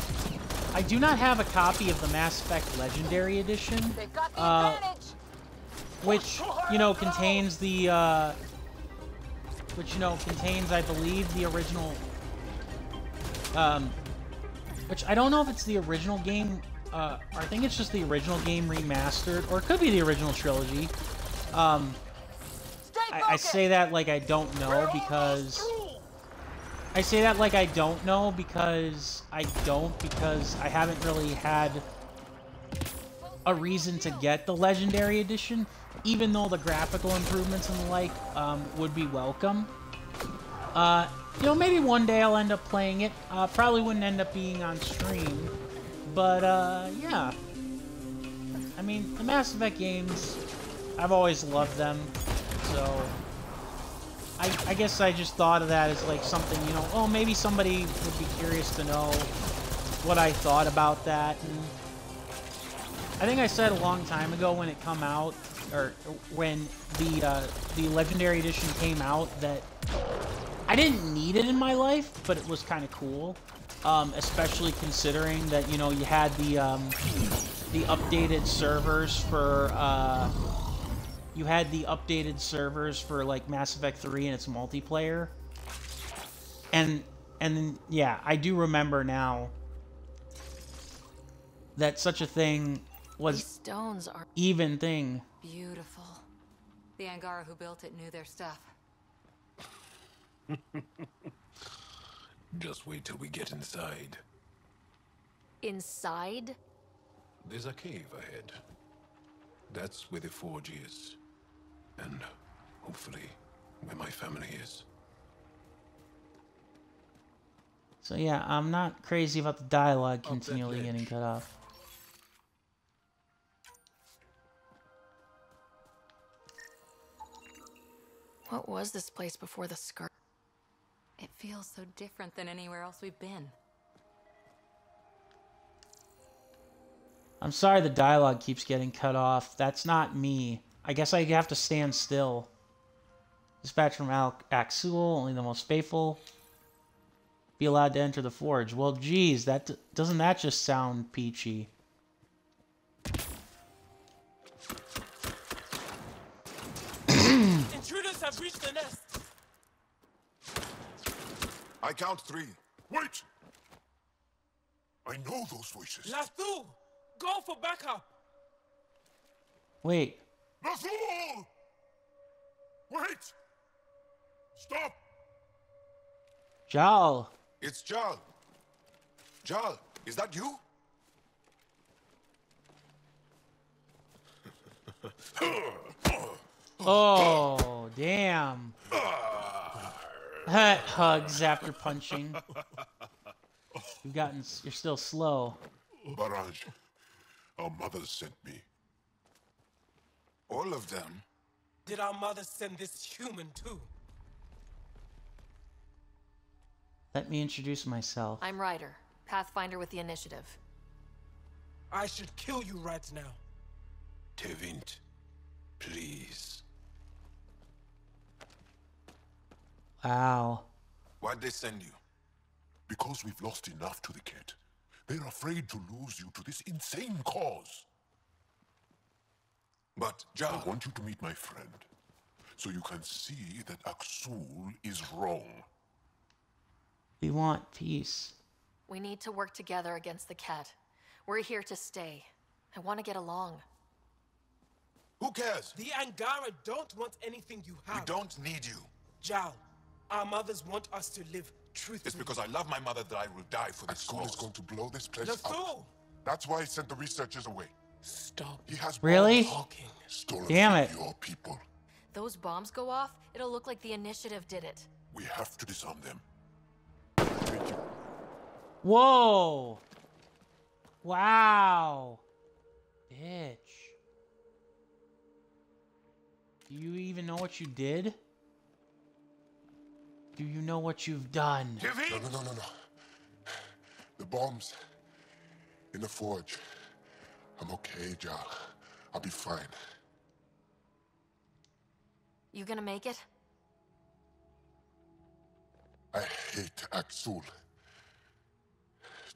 I do not have a copy of the Mass Effect Legendary Edition, They've got the uh, advantage! Which you know contains the, uh, which you know contains, I believe, the original. Um, which I don't know if it's the original game. Uh, or I think it's just the original game remastered, or it could be the original trilogy. Um, I, I say that like I don't know because I say that like I don't know because I don't because I haven't really had a reason to get the Legendary Edition, even though the graphical improvements and the like um, would be welcome. Uh, you know, maybe one day I'll end up playing it. Uh, probably wouldn't end up being on stream, but uh, yeah. I mean, the Mass Effect games, I've always loved them, so I, I guess I just thought of that as like something, you know, oh, maybe somebody would be curious to know what I thought about that. And I think I said a long time ago when it come out, or when the uh, the Legendary Edition came out, that I didn't need it in my life, but it was kind of cool. Um, especially considering that you know you had the um, the updated servers for uh, you had the updated servers for like Mass Effect 3 and its multiplayer. And and yeah, I do remember now that such a thing was These stones are even thing. Beautiful. The Angara who built it knew their stuff. [LAUGHS] Just wait till we get inside. inside. There's a cave ahead. That's where the forge is. And hopefully, where my family is. So yeah, I'm not crazy about the dialogue continually getting cut off. What was this place before the scar? It feels so different than anywhere else we've been. I'm sorry the dialogue keeps getting cut off. That's not me. I guess I have to stand still. Dispatch from Al Akksul, only the most faithful. Be allowed to enter the forge. Well, geez, that doesn't that just sound peachy? Have reached the nest. I count three. Wait! I know those voices. Lathul, go for backup. Wait. Lathul! Wait! Stop! Jaal. It's Jaal. Jaal, is that you? [LAUGHS] Oh, damn. Hugs after punching. You've gotten, you're still slow. Barrage, our mothers sent me. All of them? Did our mother send this human too? Let me introduce myself. I'm Ryder, Pathfinder with the Initiative. I should kill you right now. Teviik, please. Wow. Why'd they send you? Because we've lost enough to the kett. They're afraid to lose you to this insane cause. But, Jaal... I want you to meet my friend, so you can see that Akksul is wrong. We want peace. We need to work together against the kett. We're here to stay. I want to get along. Who cares? The Angara don't want anything you have. We don't need you. Jaal, our mothers want us to live truthfully. It's because I love my mother that I will die for this Akksul is going to blow this place Lathul! up. That's why he sent the researchers away. Stop. He has Really? talking. Stolen Damn it. your people. Those bombs go off, it'll look like the Initiative did it. We have to disarm them. Whoa. Wow. Bitch. Do you even know what you did? Do you know what you've done? No, no, no, no, no. The bombs in the forge. I'm okay, Jaal. I'll be fine. You gonna make it? I hate Akksul.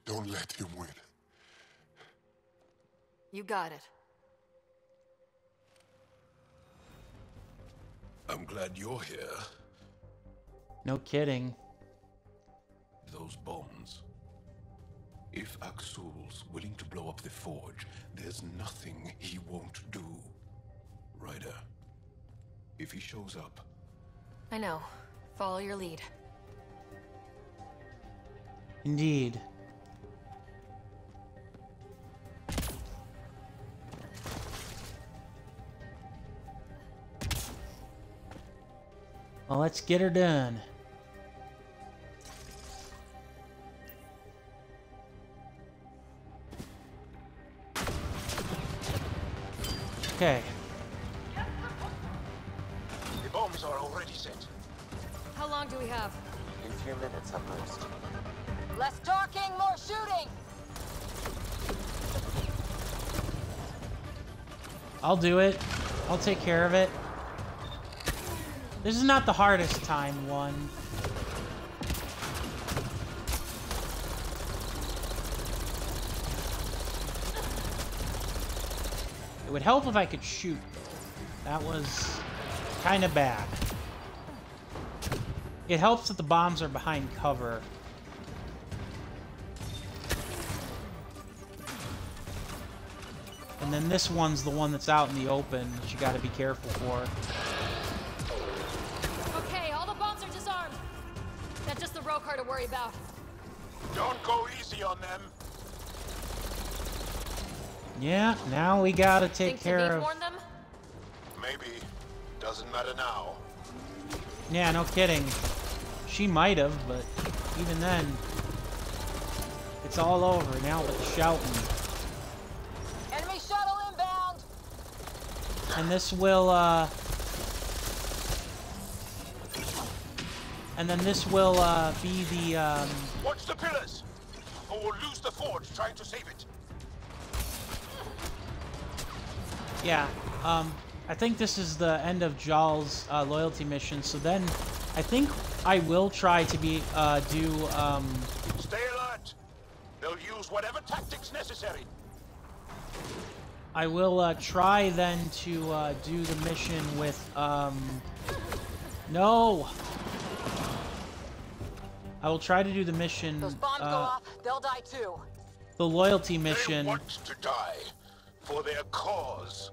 Don't let him win. You got it. I'm glad you're here. No kidding. Those bombs. If Akksul's willing to blow up the forge, there's nothing he won't do. Ryder, if he shows up, I know. Follow your lead. Indeed. Well, let's get her done. Okay. The bombs are already set. How long do we have? A few minutes at most. Less talking, more shooting! I'll do it. I'll take care of it. This is not the hardest time one. Would help if I could shoot. That was kind of bad. It helps that the bombs are behind cover. And then this one's the one that's out in the open that you gotta be careful for. Okay, all the bombs are disarmed. That's just the Roekaar to worry about. Don't go easy on them. Yeah, now we gotta take Think care of... warned them? Maybe. Doesn't matter now. Yeah, no kidding. She might have, but even then, it's all over now but shouting. Enemy shuttle inbound! And this will, uh... And then this will, uh, be the, um... Watch the pillars, or we'll lose the forge trying to save it. Yeah, um, I think this is the end of Jaal's uh, loyalty mission, so then I think I will try to be, uh, do, um... Stay alert. They'll use whatever tactics necessary. I will, uh, try then to, uh, do the mission with, um... No! I will try to do the mission, Those bombs go uh, off, they'll die too. the loyalty mission... They mission. want to die for their cause.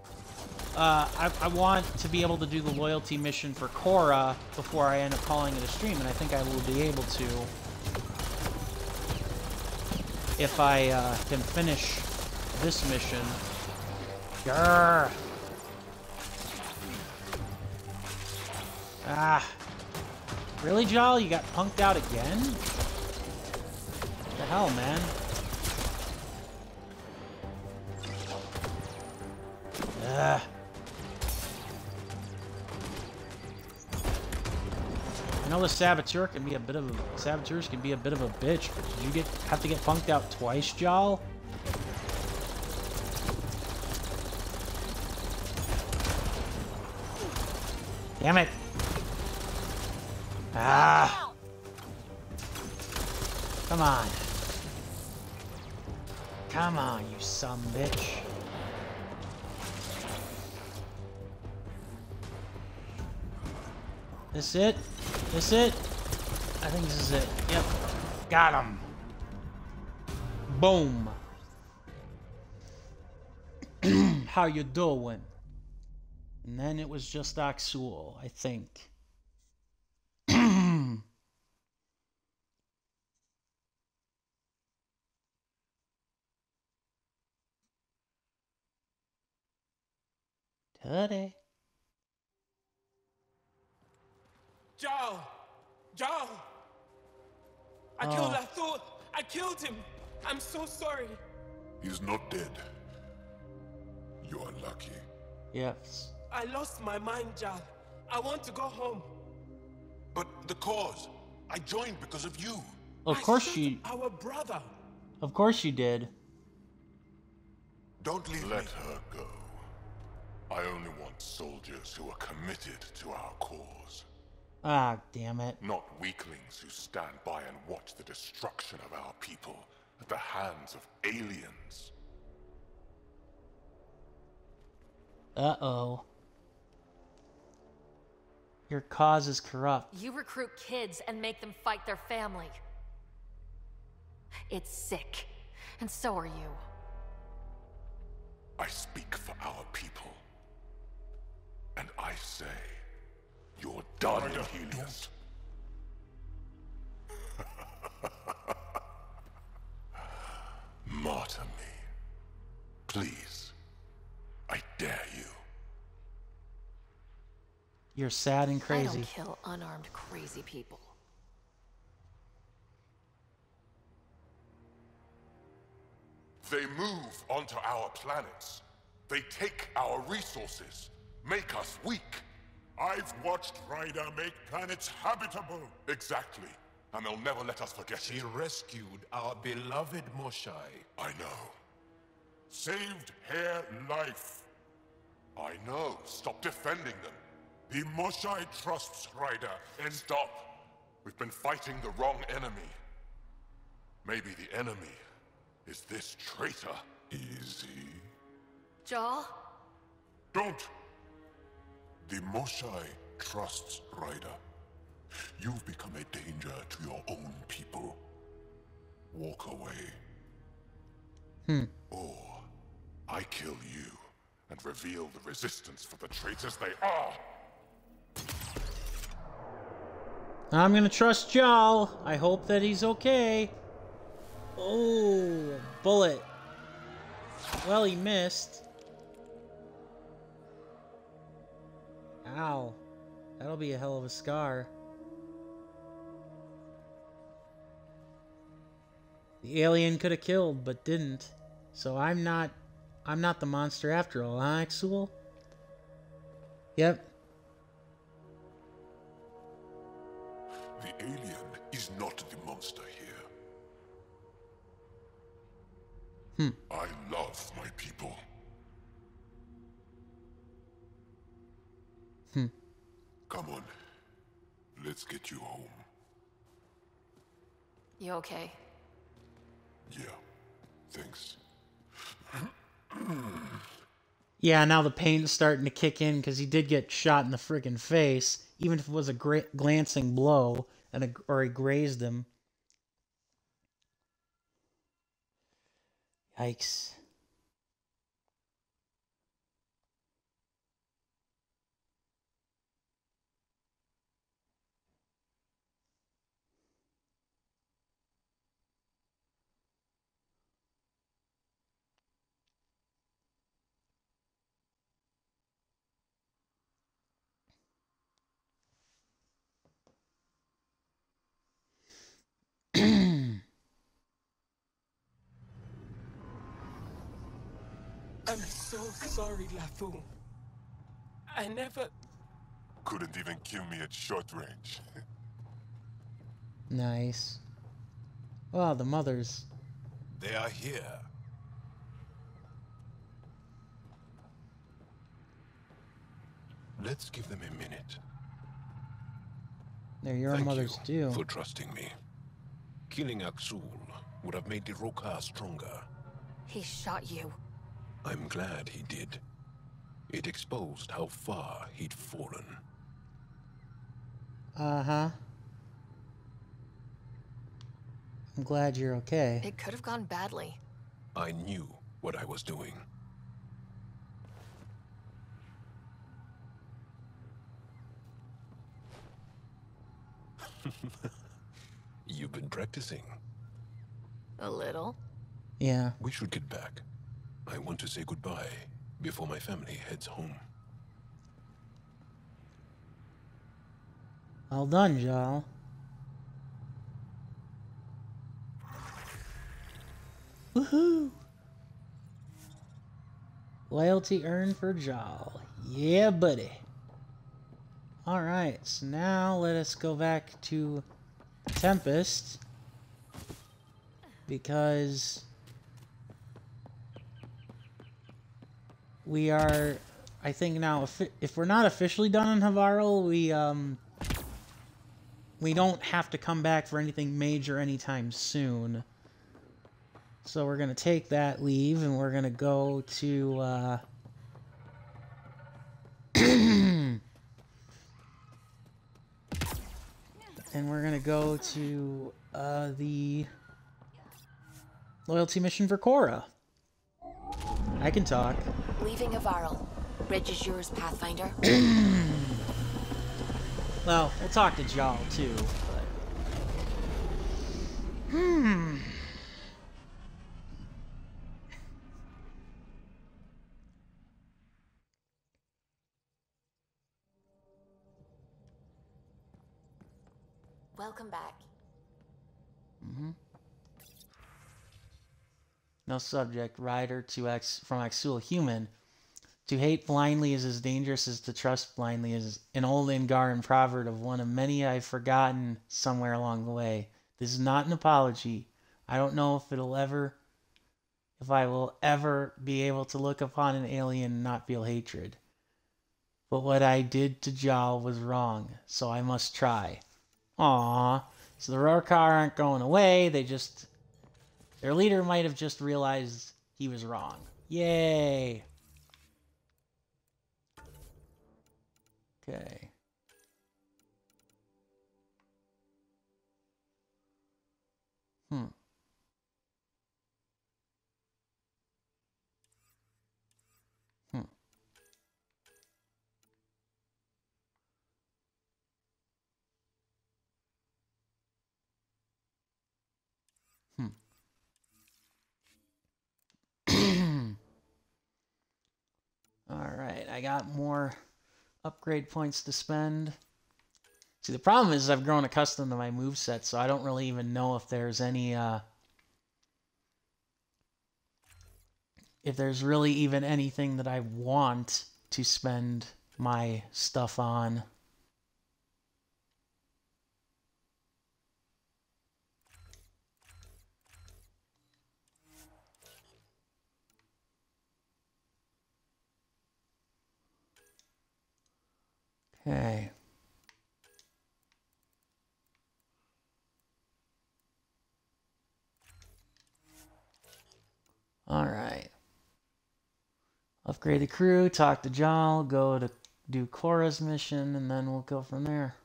Uh, I, I want to be able to do the loyalty mission for Cora before I end up calling it a stream, and I think I will be able to if I uh, can finish this mission. Grr. Ah. Really, Jaal? You got punked out again? What the hell, man? Ugh. I know the saboteur can be a bit of a saboteurs can be a bit of a bitch, but did you get have to get punked out twice, Jaal? Damn it! Ah! Come on. Come on, you some bitch. This it? This it? I think this is it. Yep. Got him. Boom. [CLEARS THROAT] How you doing? And then it was just Akksul, I think. Today. Jao! Jao! I killed ah. Oh. Lathor! I killed him! I'm so sorry! He's not dead. You're lucky. Yes. I lost my mind, Jaal. I want to go home. But the cause, I joined because of you. Of course she Our brother! Of course she did. Don't leave Let her go. I only want soldiers who are committed to our cause. Ah, damn it. Not weaklings who stand by and watch the destruction of our people at the hands of aliens. Uh-oh. Your cause is corrupt. You recruit kids and make them fight their family. It's sick. And so are you. I speak for our people. And I say, you're done, Helios. [LAUGHS] Martyr me. Please. I dare you. You're sad and crazy. I don't kill unarmed crazy people. They move onto our planets. They take our resources, make us weak. I've watched Ryder make planets habitable. Exactly. And they'll never let us forget She it. rescued our beloved Moshae. I know. Saved her life. I know. Stop defending them. The Moshae trusts Ryder. And stop. We've been fighting the wrong enemy. Maybe the enemy is this traitor. Easy. Jaal? Don't! The Moshae trusts Ryder. You've become a danger to your own people. Walk away. Hmm. Or I kill you and reveal the resistance for the traitors they are. I'm gonna trust Jaal. I hope that he's okay. Oh, bullet. Well, he missed. Ow. That'll be a hell of a scar. The alien could have killed, but didn't. So I'm not... I'm not the monster after all, huh, Akksul? Yep. The alien is not the monster here. Hmm. I Hmm. Come on. Let's get you home. You okay? Yeah. Thanks. Yeah, now the pain's starting to kick in because he did get shot in the friggin' face, even if it was a gra- glancing blow and a, or he grazed him. Yikes. [CLEARS THROAT] I'm so sorry, Lafu. I never. Couldn't even kill me at short range. [LAUGHS] Nice. Well, the mothers. They are here. Let's give them a minute. They're your Thank mothers you too. for trusting me. Killing Akksul would have made the Roekaar stronger. He shot you. I'm glad he did. It exposed how far he'd fallen. Uh huh. I'm glad you're okay. It could have gone badly. I knew what I was doing. [LAUGHS] You've been practicing. A little. Yeah. We should get back. I want to say goodbye before my family heads home. Well done, Jaal. Woohoo! Loyalty earned for Jaal. Yeah, buddy. Alright, so now let us go back to Tempest. Because we are, I think now, if, if we're not officially done in Havarl, we, um, we don't have to come back for anything major anytime soon. So we're going to take that leave and we're going to go to, uh, and we're going to go to, uh, the loyalty mission for Cora. I can talk. Leaving Havarl. Bridge is yours, Pathfinder. [CLEARS THROAT] Well, we'll talk to Jaal too, but... Hmm. Welcome back. Mm-hmm. No subject. Ryder to X from Akksul Human. To hate blindly is as dangerous as to trust blindly, is an old Angaran proverb of one of many I've forgotten somewhere along the way. This is not an apology. I don't know if it'll ever, if I will ever be able to look upon an alien and not feel hatred. But what I did to Jaal was wrong, so I must try. Aww. So the Roekaar aren't going away, they just... Their leader might have just realized he was wrong. Yay! Okay. All right, I got more upgrade points to spend. See, the problem is I've grown accustomed to my move set, so I don't really even know if there's any, uh, if there's really even anything that I want to spend my stuff on. Okay. All right. Upgrade the crew, talk to Jaal, go to do Cora's mission, and then we'll go from there.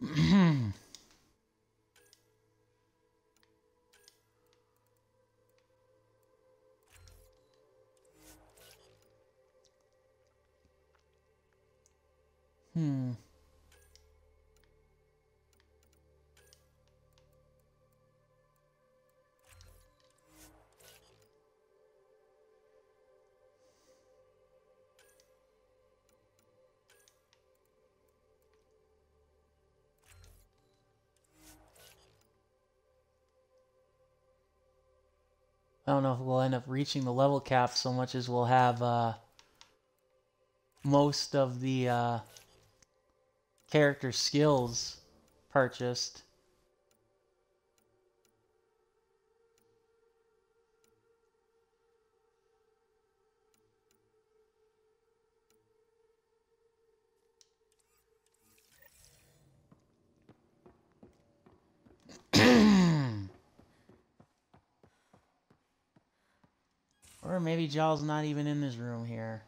[CLEARS THROAT] Hmm. I don't know if we'll end up reaching the level cap so much as we'll have uh, most of the uh, character skills purchased. [CLEARS THROAT] or maybe Jaal's not even in this room here.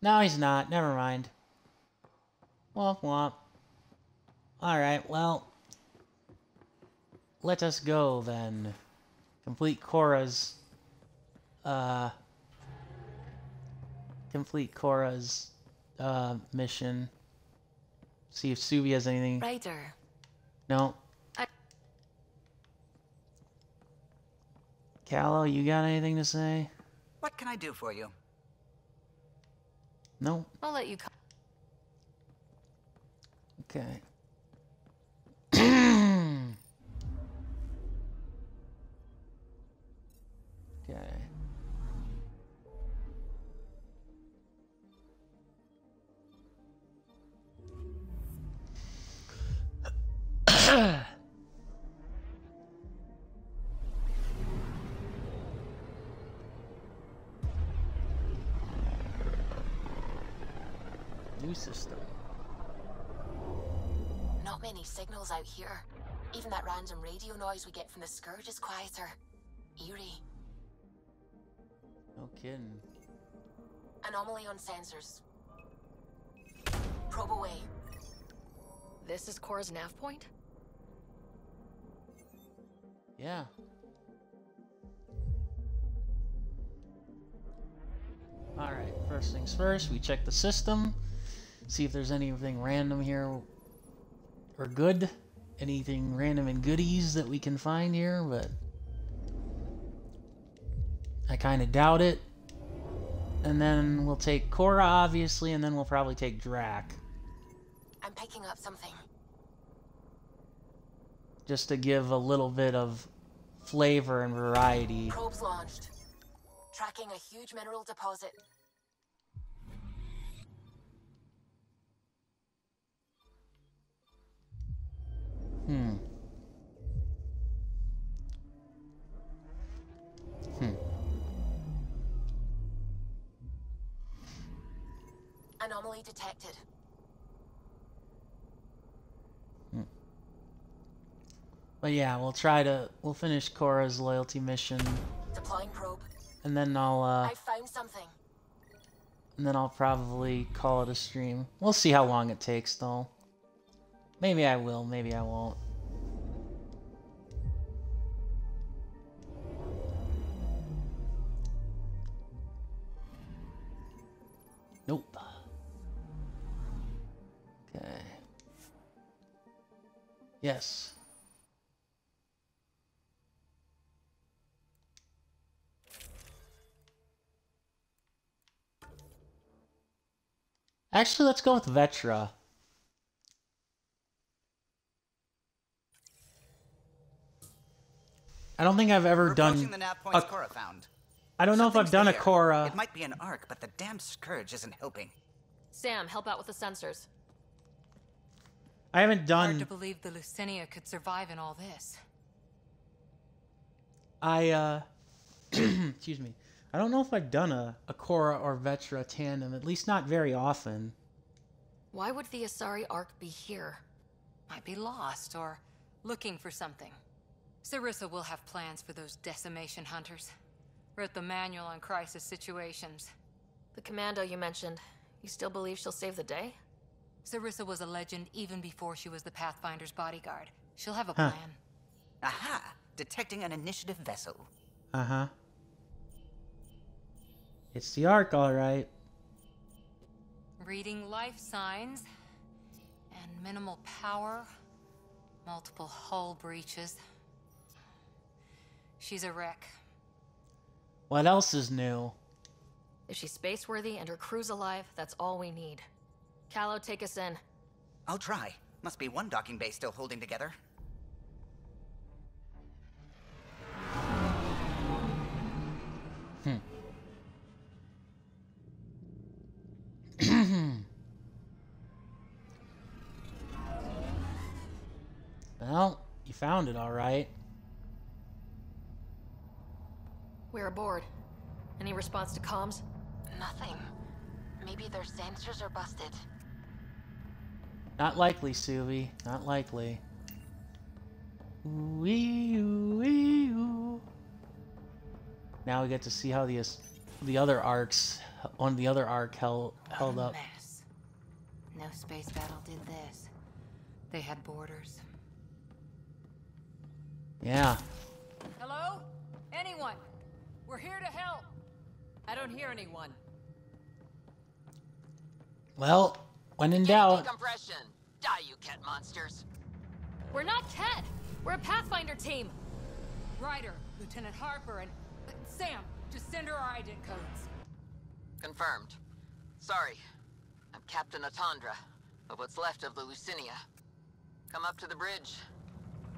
No, he's not. Never mind. Womp womp. Alright, well. Let us go then. Complete Cora's uh complete Cora's uh mission. See if Suvi has anything. Ryder. No. I- Kallo, you got anything to say? What can I do for you? No. I'll let you come. Okay. [CLEARS THROAT] okay. New system. Signals out here. Even that random radio noise we get from the Scourge is quieter. Eerie. No kidding. Anomaly on sensors. Probe away. This is Cora's nav point? Yeah. Alright, first things first, we check the system. See if there's anything random here or good. Anything random and goodies that we can find here, but I kind of doubt it. And then we'll take Cora, obviously, and then we'll probably take Drac. I'm picking up something. Just to give a little bit of flavor and variety. Probes launched. Tracking a huge mineral deposit. Anomaly detected. But yeah, we'll try to we'll finish Cora's loyalty mission, Deploying probe. and then I'll uh, I found something. and then I'll probably call it a stream. We'll see how long it takes though. Maybe I will, maybe I won't. Yes. Actually, let's go with Vetra. I don't think I've ever We're done. approaching the nav points a- Cora found. I don't know if I've Something's done a there. Cora. It might be an ark, but the damn scourge isn't helping. Sam, help out with the sensors. I haven't done. Hard to done. believe the Leusinia could survive in all this. I uh, [CLEARS THROAT] excuse me. I don't know if I've done a a Cora or Vetra tandem. At least not very often. Why would the Asari Ark be here? Might be lost or looking for something. Sarissa will have plans for those decimation hunters. Wrote the manual on crisis situations. The commando you mentioned, you still believe she'll save the day? Sarissa was a legend even before she was the Pathfinder's bodyguard. She'll have a Huh. plan. Aha! Detecting an initiative vessel. Uh huh. It's the Ark, all right. Reading life signs and minimal power, multiple hull breaches. She's a wreck. What else is new? If she's space-worthy and her crew's alive, that's all we need. Kallo, take us in. I'll try. Must be one docking bay still holding together. Hmm. [CLEARS THROAT] Well, you found it all right. We're aboard. Any response to comms? Nothing. Maybe their sensors are busted. Not likely, Suvi. Not likely. Wee wee oo. Now we get to see how the the other arks, on the other ark held held up. Mess. No space battle did this. They had boarders. Yeah. Hello? Anyone? We're here to help. I don't hear anyone. Well, when in doubt, Decompression. Die, you cat monsters. We're not kett! We're a Pathfinder team! Ryder, Lieutenant Harper, and uh, Sam, just send her our ident codes. Confirmed. Sorry. I'm Captain Atandra, of what's left of the Leusinia. Come up to the bridge.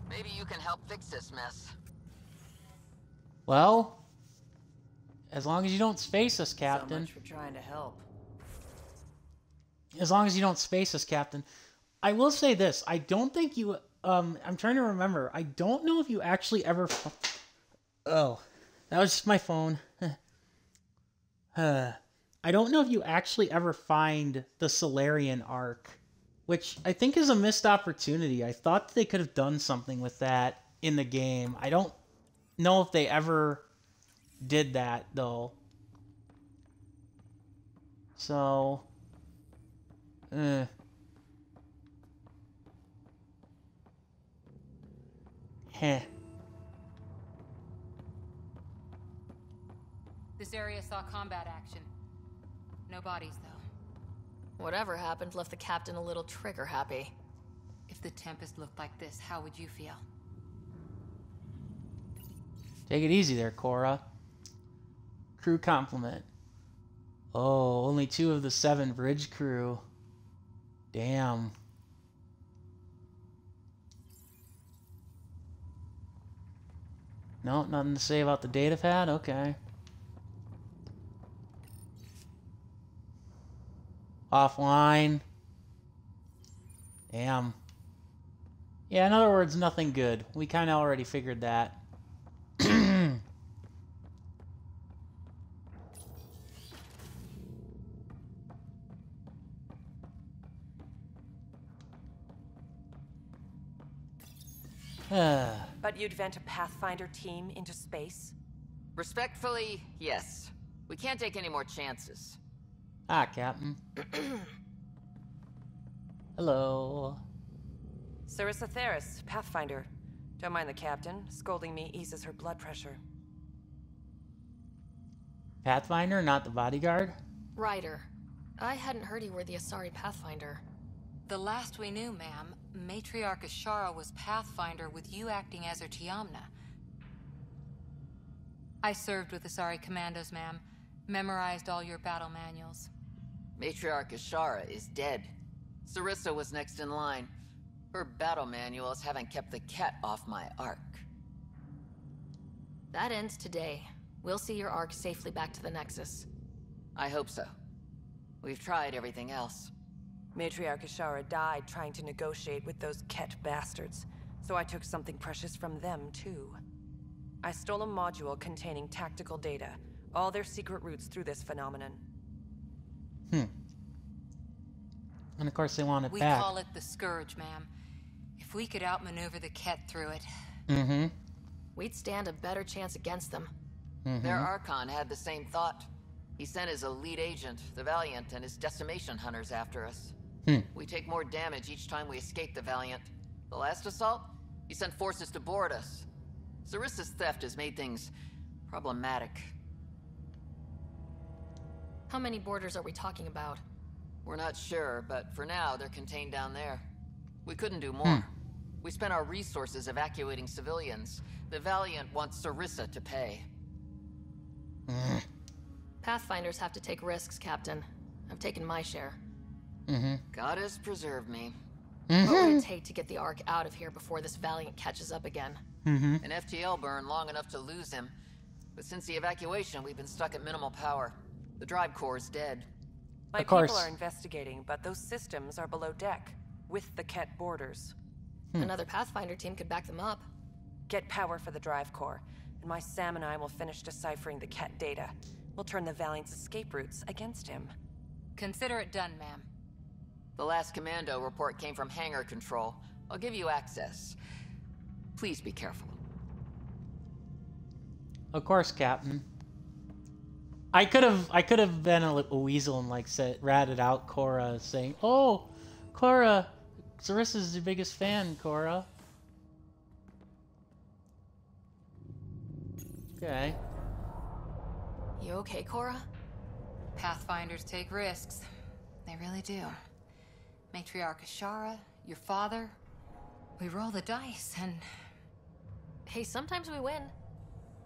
Maybe you can help fix this mess. well, as long as you don't space us, Captain. So Captain. much for trying to help. As long as you don't space us, Captain. I will say this: I don't think you. Um, I'm trying to remember. I don't know if you actually ever. Oh, that was just my phone. [LAUGHS] uh, I don't know if you actually ever find the Solarian ark, which I think is a missed opportunity. I thought they could have done something with that in the game. I don't know if they ever did that though. So, uh, heh. This area saw combat action. No bodies, though. Whatever happened left the captain a little trigger happy. If the Tempest looked like this, how would you feel? Take it easy there, Cora. Crew compliment. Oh, only two of the seven bridge crew. Damn. No, nothing to say about the data pad? Okay. Offline. Damn. Yeah, in other words, nothing good. We kind of already figured that. [SIGHS] But you'd vent a Pathfinder team into space? Respectfully, yes. We can't take any more chances. ah, Captain. [CLEARS THROAT] Hello. Sarissa Theris, Pathfinder. Don't mind the captain. Scolding me eases her blood pressure. Pathfinder, not the bodyguard? Ryder. I hadn't heard you were the Asari Pathfinder. The last we knew, ma'am, Matriarch Ashara was Pathfinder with you acting as her Tiamna. I served with Asari commandos, ma'am. Memorized all your battle manuals. Matriarch Ashara is dead. Sarissa was next in line. Her battle manuals haven't kept the kett off my ark. That ends today. We'll see your ark safely back to the Nexus. I hope so. We've tried everything else. Matriarch Ashara died trying to negotiate with those kett bastards, so I took something precious from them, too. I stole a module containing tactical data, all their secret routes through this phenomenon. Hmm. And of course they want it we back. call it the Scourge, ma'am. If we could outmaneuver the kett through it. Mm-hmm. We'd stand a better chance against them. Mm-hmm. Their Archon had the same thought. He sent his elite agent, the Valiant, and his decimation hunters after us. Hmm. We take more damage each time we escape the Valiant. The last assault, he sent forces to board us. Sarissa's theft has made things problematic. How many boarders are we talking about? We're not sure, but for now, they're contained down there. We couldn't do more. We spent our resources evacuating civilians. The Valiant wants Sarissa to pay. Pathfinders have to take risks, Captain. I've taken my share. Mm-hmm. God has preserved me. What would it take to get the Ark out of here before this Valiant catches up again? Mm-hmm. An FTL burn long enough to lose him. But since the evacuation, we've been stuck at minimal power. The drive core is dead. My Of course. people are investigating, but those systems are below deck, with the kett boarders. Another Pathfinder team could back them up. Get power for the drive core, and my Sam and I will finish deciphering the kett data. We'll turn the Valiant's escape routes against him. Consider it done, ma'am. The last commando report came from hangar control. I'll give you access. Please be careful. Of course, Captain. I could have I could have been a, a weasel and like said ratted out Cora saying, "Oh, Cora, Sarissa's your biggest fan, Cora." Okay. You okay, Cora? Pathfinders take risks. They really do. Matriarch Ashara, your father. We roll the dice and. Hey, sometimes we win.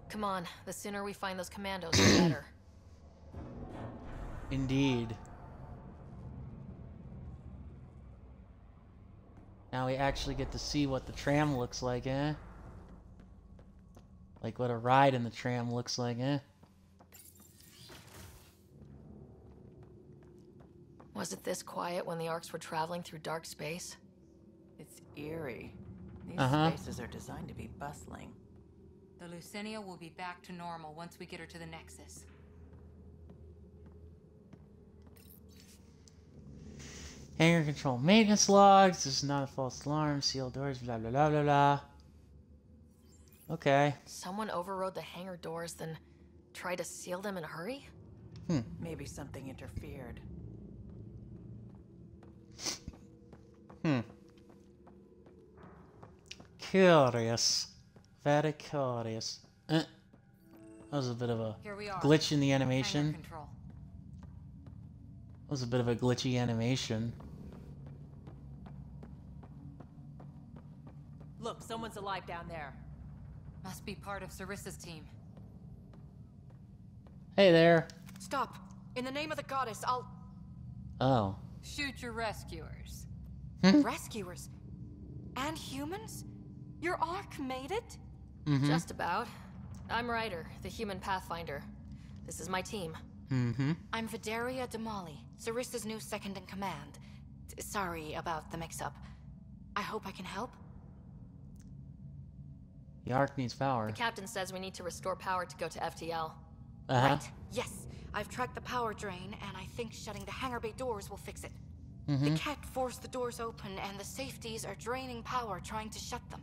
Come on, the sooner we find those commandos, the [CLEARS THROAT] better. Indeed. Now we actually get to see what the tram looks like, eh? Like what a ride in the tram looks like, eh? Was it this quiet when the Arks were traveling through dark space? It's eerie. These Uh-huh. spaces are designed to be bustling. The Leusinia will be back to normal once we get her to the Nexus. Hangar control maintenance logs. This is not a false alarm. Sealed doors. Blah blah blah blah blah. Okay. Someone overrode the hangar doors, then tried to seal them in a hurry? Hmm. Maybe something interfered. Hmm. Curious. Very curious. Eh. That was a bit of a Here we are. glitch in the animation. That was a bit of a glitchy animation. Look, someone's alive down there. Must be part of Sarissa's team. Hey there. Stop! In the name of the goddess, I'll. Oh. Shoot your rescuers. Hmm? Rescuers? And humans? Your Ark made it? Mhm. Just about. I'm Ryder, the human pathfinder. This is my team. Mm-hmm. I'm Vederia Damali, Sarissa's new second in command. Sorry about the mix-up. I hope I can help. The Ark needs power. The captain says we need to restore power to go to FTL. Uh-huh. Right. Yes, I've tracked the power drain, and I think shutting the hangar bay doors will fix it. The Mhm. kett forced the doors open, and the safeties are draining power trying to shut them.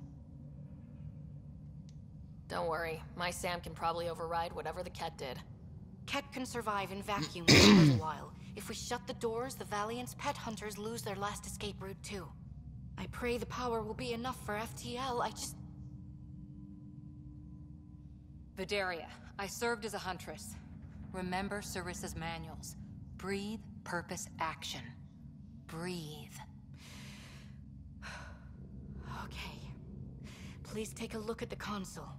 Don't worry, my Sam can probably override whatever the Kett did. Kett can survive in vacuum for a little while. If we shut the doors, the Valiant's pet hunters lose their last escape route too. I pray the power will be enough for FTL. I just. Vederia, I served as a huntress. Remember Sarissa's manuals. Breathe, purpose, action. Breathe. [SIGHS] Okay. Please take a look at the console.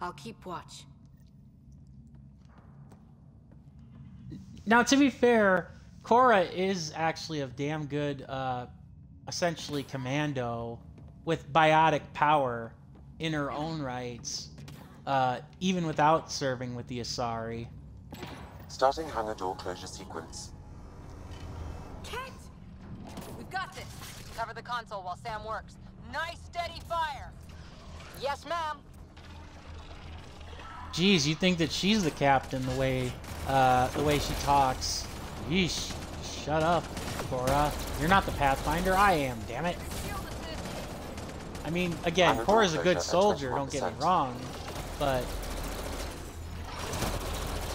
I'll keep watch. Now, to be fair, Cora is actually a damn good, uh, essentially commando with biotic power in her own rights, uh, even without serving with the Asari. Starting hangar door closure sequence. We've got this. Cover the console while Sam works. Nice steady fire. Yes, ma'am. Geez, you think that she's the captain the way, uh, the way she talks. Yeesh. Shut up, Cora. You're not the Pathfinder. I am, damn it. I mean, again, Hangar Cora's a good soldier, don't get me wrong, but...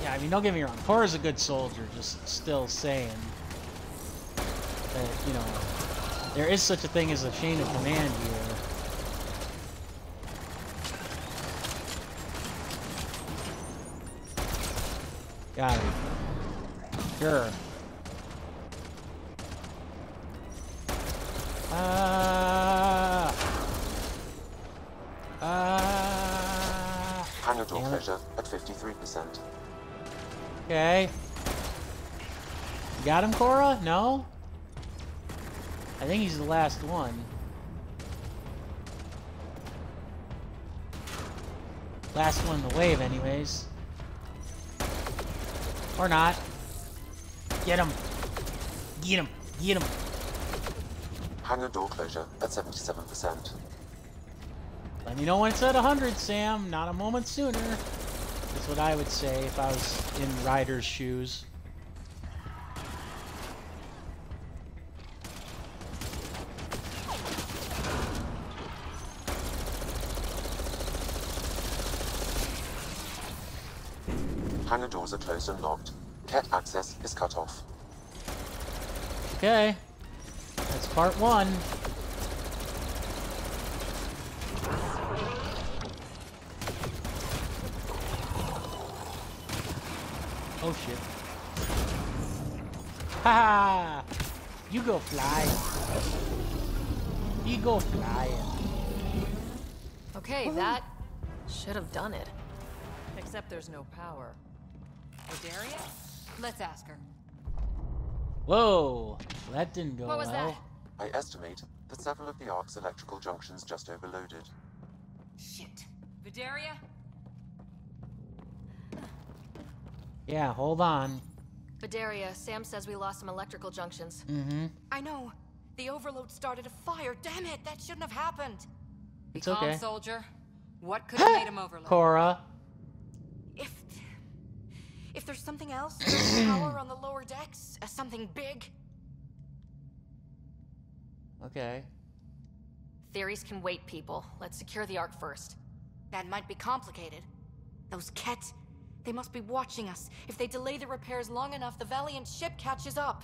Yeah, I mean, don't get me wrong. Cora's a good soldier, just still saying that, you know, there is such a thing as a chain of command here. Got it. Sure. Ah. Ah. Hangar door Damn it. closure at 53%. Okay. You got him, Cora? No? I think he's the last one. Last one in the wave, anyways. Or not. Get him. Get him. Get him. Hangar door closure at 77%. Let me know when it's at 100, Sam. Not a moment sooner. That's what I would say if I was in Ryder's shoes. Hangar doors are closed and locked. Kett access is cut off. Okay. That's part one. Oh shit. Ha! You go flying. You go flying. Okay, that should have done it. Except there's no power. Vederia? Let's ask her. Whoa! That didn't go What was well. I estimate that several of the Ark's electrical junctions just overloaded. Shit. Vederia? Yeah, hold on. Vederia, Sam says we lost some electrical junctions. Mm-hmm. I know. The overload started a fire. Damn it, that shouldn't have happened. Be It's calm, okay. soldier. What could have made him overload? Cora. If there's something else, there's [CLEARS THROAT] power on the lower decks, uh, something big. Okay. Theories can wait, people. Let's secure the Ark first. That might be complicated. Those Kett, they must be watching us. If they delay the repairs long enough, the Valiant ship catches up.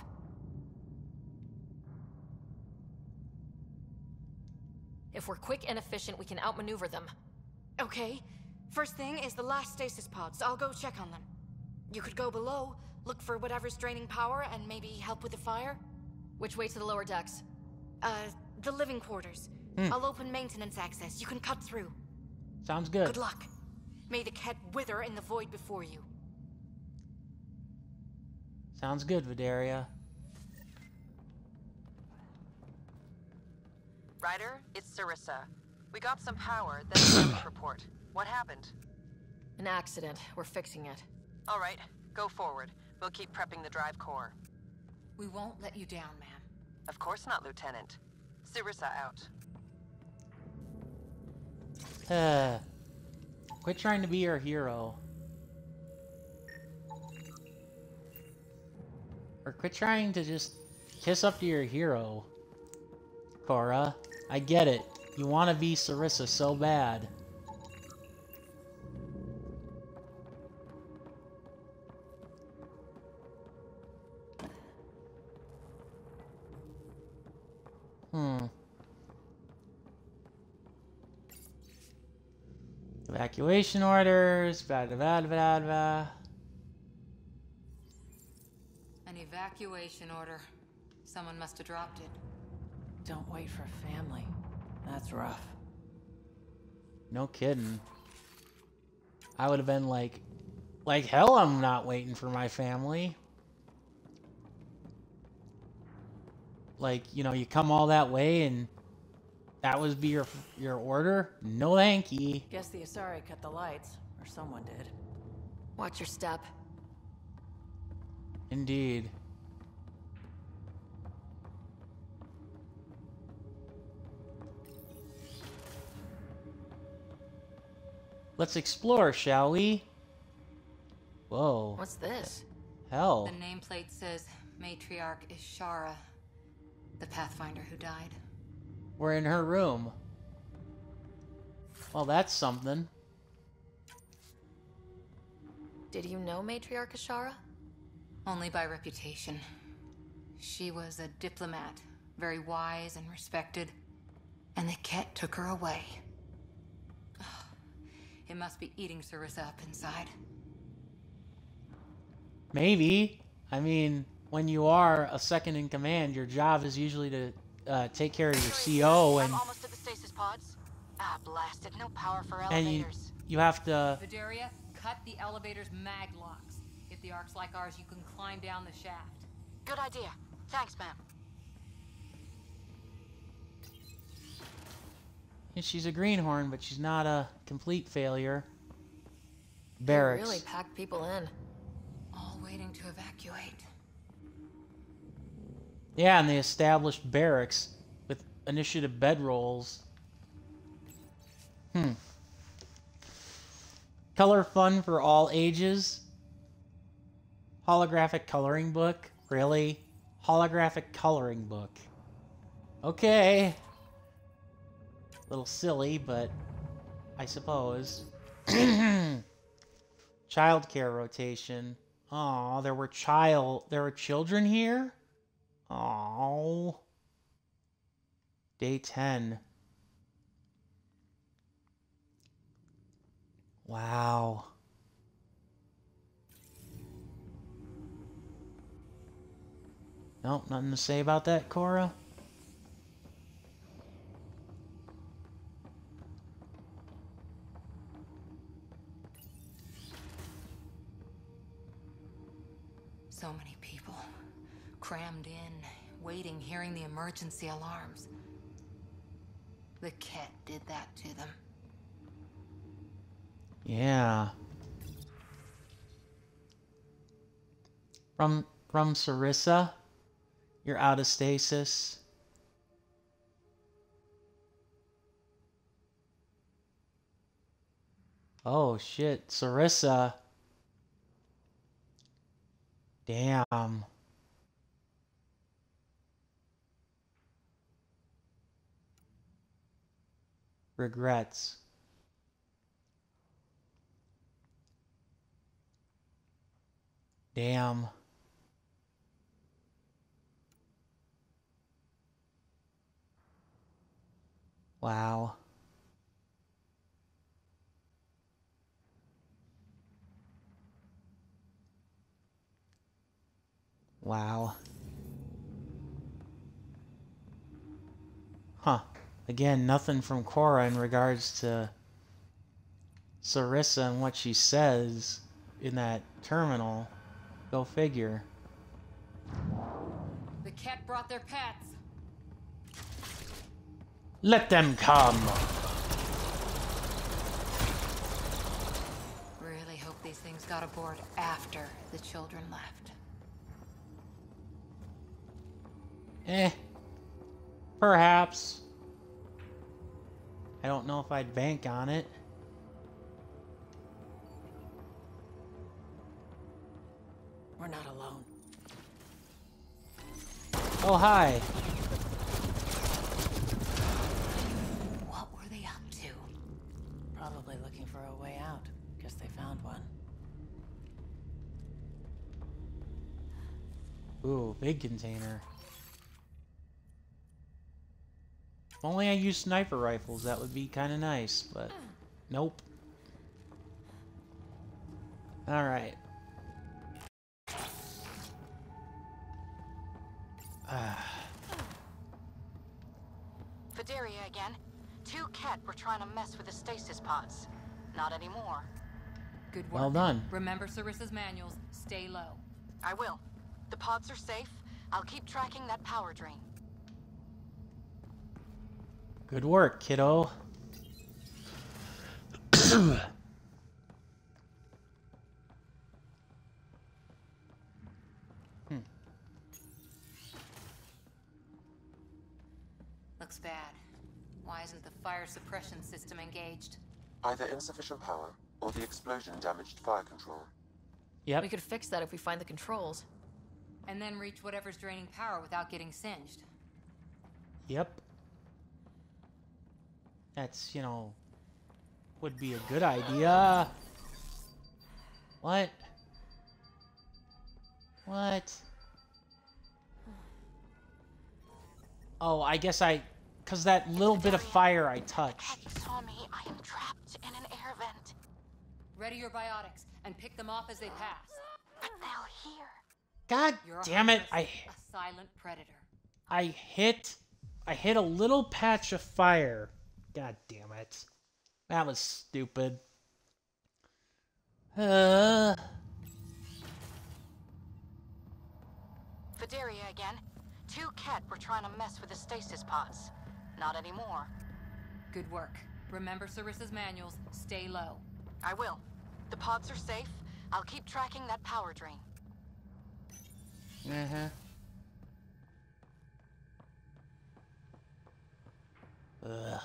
If we're quick and efficient, we can outmaneuver them. Okay. First thing is the last stasis pods. I'll go check on them. You could go below, look for whatever's draining power, and maybe help with the fire. Which way to the lower decks? Uh, the living quarters. Hmm. I'll open maintenance access. You can cut through. Sounds good. Good luck. May the kett wither in the void before you. Sounds good, Vederia. Ryder, it's Sarissa. We got some power, then a service report. What happened? An accident. We're fixing it. All right, go forward. We'll keep prepping the drive core. We won't let you down, ma'am. Of course not, Lieutenant. Sarissa out. Uh, [SIGHS] quit trying to be our hero. Or quit trying to just kiss up to your hero. Cora, I get it. You want to be Sarissa so bad. Hmm. Evacuation orders, blah blah blah blah blah. An evacuation order. Someone must have dropped it. Don't wait for family. That's rough. No kidding. I would have been like, like hell I'm not waiting for my family. Like, you know, you come all that way and that was be your your order? No thank ye. Guess the Asari cut the lights, or someone did. Watch your step. Indeed. Let's explore, shall we? Whoa. What's this? Hell. The nameplate says Matriarch Ishara, the Pathfinder who died. We're in her room. Well, that's something. Did you know Matriarch Ishara? Only by reputation. She was a diplomat, very wise and respected. And the Kett took her away. [SIGHS] It must be eating Sarissa up inside. Maybe. I mean, when you are a second in command, your job is usually to uh, take care of your CO and I'm almost at the stasis pods. Ah, blasted. No power for elevators. and you, you have to Vederia, cut the elevator's mag locks. If the ark's like ours, you can climb down the shaft. Good idea. Thanks, ma'am. she's a greenhorn, but she's not a complete failure. They Barracks. really packed people in. All waiting to evacuate. Yeah, and they established barracks with initiative bedrolls. Hmm. Color fun for all ages. Holographic coloring book? Really? Holographic coloring book. Okay. A Little silly, but I suppose. [CLEARS THROAT] Childcare rotation. Aw, there were child there were children here? Aw. Day 10. Wow. Nope, nothing to say about that, Cora. So many people. Crammed in, waiting, hearing the emergency alarms. The Kett did that to them. Yeah. From from Sarissa, you're out of stasis. Oh shit, Sarissa. Damn. Regrets. Damn. Wow. Wow. Huh. Again, nothing from Cora in regards to Sarissa and what she says in that terminal. Go figure. The kett brought their pets. Let them come! Really? Hope these things got aboard after the children left. Eh. Perhaps. I don't know if I'd bank on it. We're not alone. Oh, hi. What were they up to? Probably looking for a way out. Guess they found one. Ooh, big container. If only I used sniper rifles, that would be kind of nice, but nope. Alright. [SIGHS] Ah. Vederia again. Two Kett were trying to mess with the stasis pods. Not anymore. Good work. Well done. Remember Sarissa's manuals. Stay low. I will. The pods are safe. I'll keep tracking that power drain. Good work, kiddo. hmm. Looks bad. Why isn't the fire suppression system engaged? Either insufficient power, or the explosion damaged fire control. Yep. We could fix that if we find the controls. And then reach whatever's draining power without getting singed. Yep. That's, you know, would be a good idea. What? What? Oh, I guess I... Because that little bit of fire I touched. Saw me. I am trapped in an air vent. Ready your biotics and pick them off as they pass. But they'll hear. God You're damn it, huntress, I... A silent predator. I hit... I hit a little patch of fire. God damn it. That was stupid. Uh... Vederia again. Two Kett were trying to mess with the stasis pods. Not anymore. Good work. Remember Sarissa's manuals. Stay low. I will. The pods are safe. I'll keep tracking that power drain. Uh-huh. Ugh.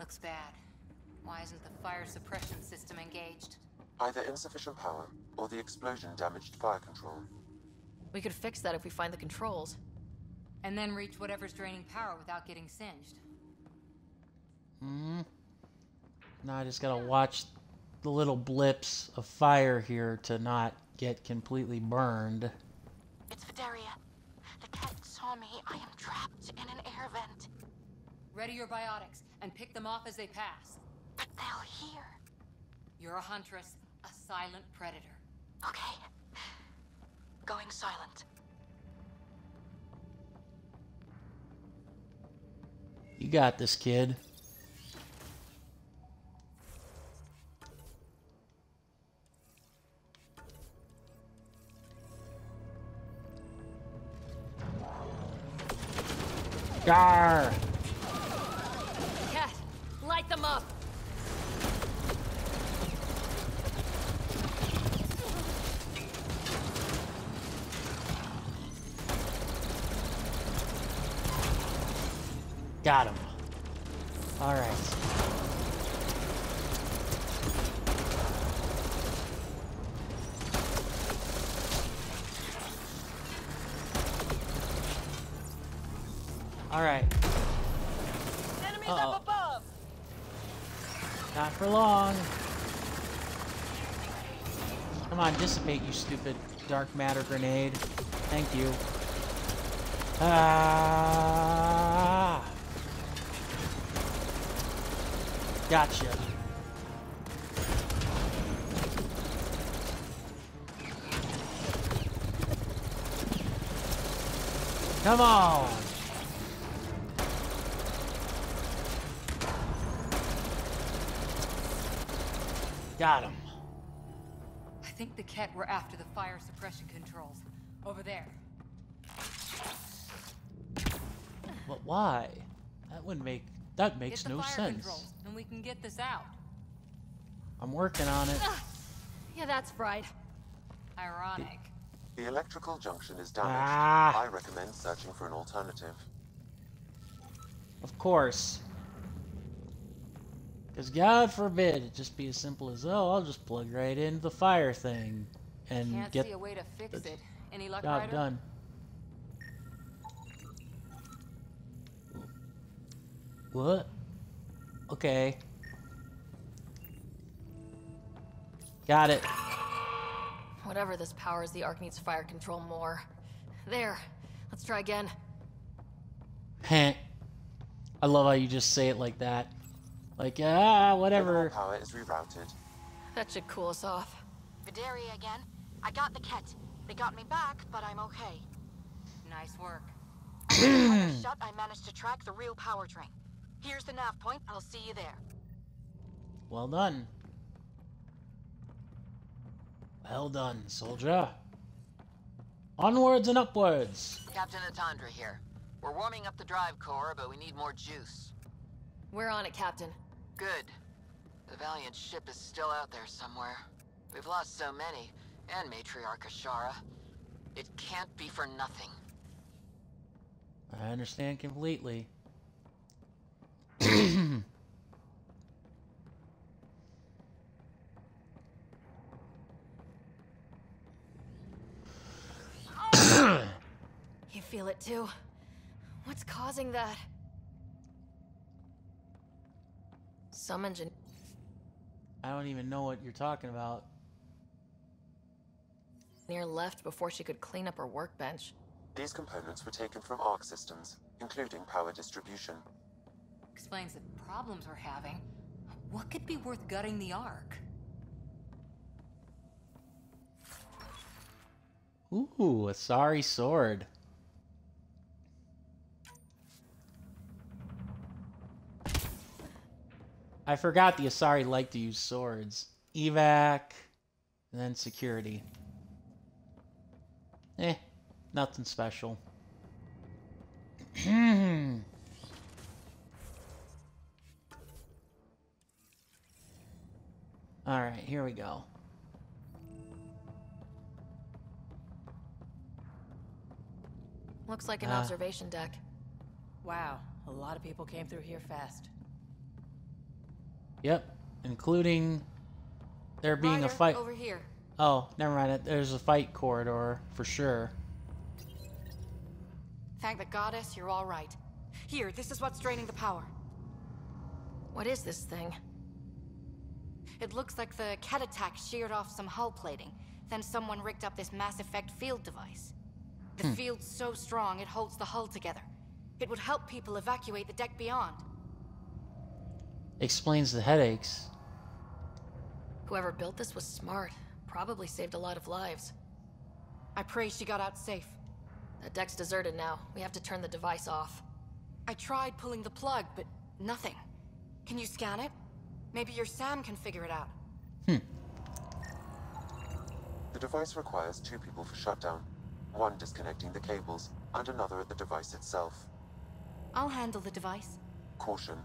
Looks bad. Why isn't the fire suppression system engaged? Either insufficient power, or the explosion damaged fire control. We could fix that if we find the controls. And then reach whatever's draining power without getting singed. Hmm. Now I just gotta watch the little blips of fire here to not get completely burned. It's Vederia. The kett saw me. I am trapped in an air vent. Ready your biotics and pick them off as they pass. But they'll hear. You're a huntress, a silent predator. Okay. Going silent. You got this, kid. Gar! Them up! Got him. All right. All right. Enemies up above! Not for long. Come on, dissipate, you stupid dark matter grenade. Thank you. Ah! Gotcha. Come on! Got him. I think the Kett were after the fire suppression controls. Over there. But why? That wouldn't make... That makes Hit the no fire sense. controls, and we can get this out. I'm working on it. Yeah, that's fried. Ironic. The electrical junction is damaged. Ah. I recommend searching for an alternative. Of course. Because God forbid it just be as simple as, oh, I'll just plug right into the fire thing and Can't get see a way to fix it. Any luck, job Ryder? done. What? Okay. Got it. Whatever this powers, the Ark needs fire control more. There. Let's try again. Heh. I love how you just say it like that. Like, ah, whatever. Power is rerouted. That should cool us off. Vederia again. I got the Kett. They got me back, but I'm okay. Nice work. When shut, I managed to track the real power train. Here's the nav point. I'll see you there. Well done. Well done, soldier. Onwards and upwards. Captain Atandra here. We're warming up the drive core, but we need more juice. We're on it, Captain. Good. The Valiant ship is still out there somewhere. We've lost so many, and Matriarch Ishara. It can't be for nothing. I understand completely. [CLEARS THROAT] You feel it too? What's causing that? Some engine. I don't even know what you're talking about. Near left before she could clean up her workbench. These components were taken from ark systems, including power distribution. Explains the problems we're having. What could be worth gutting the Ark? Ooh, a sorry sword. I forgot the Asari like to use swords. Evac, and then security. Eh, nothing special. [CLEARS THROAT] Alright, here we go. Looks like an Ah. observation deck. Wow, a lot of people came through here fast. Yep, including there being a fight. over here. Oh, never mind. There's a fight corridor for sure. Thank the goddess, you're all right. Here, this is what's draining the power. What is this thing? It looks like the kett attack sheared off some hull plating. Then someone rigged up this Mass Effect field device. The Hmm. field's so strong it holds the hull together. It would help people evacuate the deck beyond. Explains the headaches. Whoever built this was smart. Probably saved a lot of lives. I pray she got out safe. The deck's deserted now. We have to turn the device off. I tried pulling the plug, but nothing. Can you scan it? Maybe your Sam can figure it out. Hmm. The device requires two people for shutdown. One disconnecting the cables, and another at the device itself. I'll handle the device. Caution.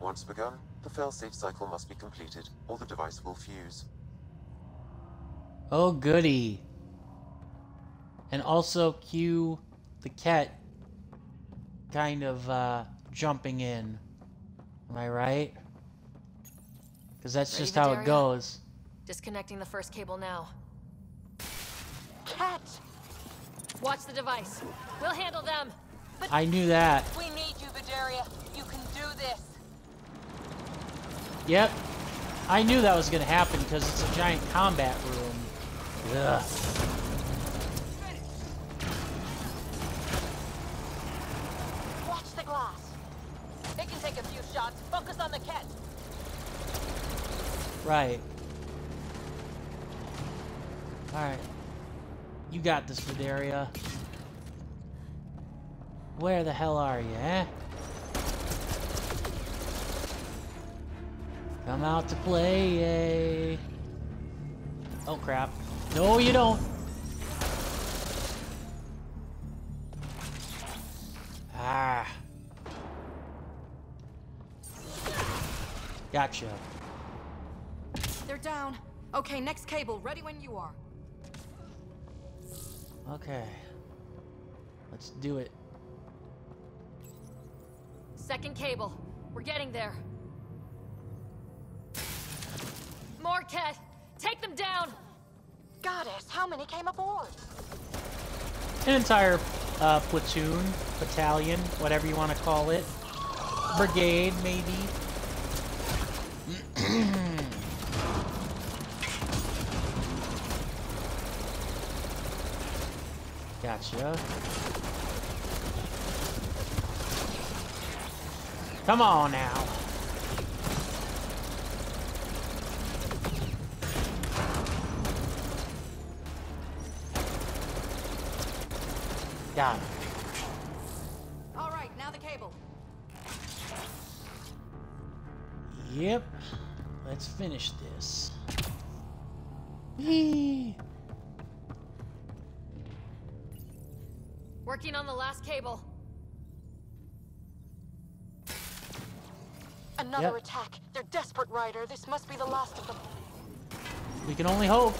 Once begun, the failsafe cycle must be completed, or the device will fuse. Oh, goody. And also cue the kett kind of uh, jumping in. Am I right? Because that's Ready, just how it goes. Disconnecting the first cable now. Kett! Watch the device. We'll handle them. I knew that. We need you, Vederia. You can do this. Yep. I knew that was going to happen because it's a giant combat room. Ugh. Watch the glass. It can take a few shots. Focus on the kett. Right. Alright. You got this, Vederia. Where the hell are you, eh? Come out to play, eh? Oh crap. No, you don't. Ah. Gotcha. They're down. Okay, next cable. Ready when you are. Okay. Let's do it. Second cable. We're getting there. Marquette! Take them down! Goddess, how many came aboard? An entire uh, platoon, battalion, whatever you want to call it. Brigade, maybe. [CLEARS THROAT] gotcha. Come on now. Got it. All right, now the cable. Yep. Let's finish this. Yee. Working on the last cable. Another Yep. attack. They're desperate, Ryder. This must be the last of them. We can only hope.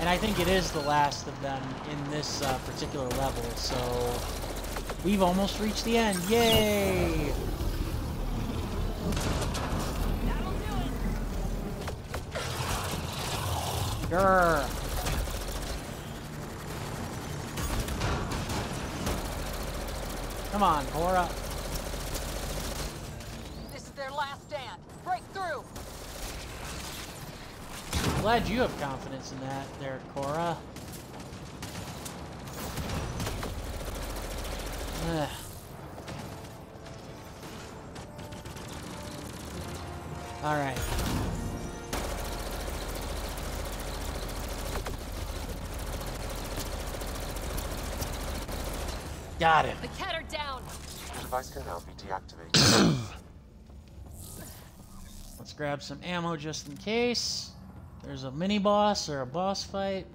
And I think it is the last of them in this uh, particular level, so we've almost reached the end. Yay! Grr. Come on, Cora. This is their last stand. Break through. Glad you have confidence in that there, Cora. Ugh. All right. Got it. The kett are down. The device can now be deactivated. [COUGHS] Let's grab some ammo just in case. There's a mini boss or a boss fight.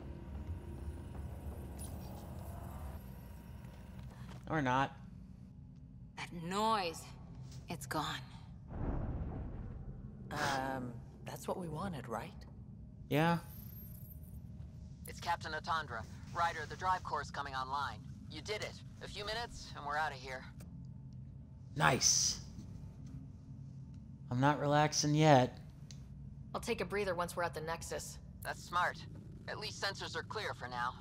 Or not. That noise. It's gone. Um, that's what we wanted, right? Yeah? It's Captain Atandra. Ryder, the drive core is coming online. You did it. A few minutes, and we're out of here. Nice. I'm not relaxing yet. I'll take a breather once we're at the Nexus. That's smart. At least sensors are clear for now.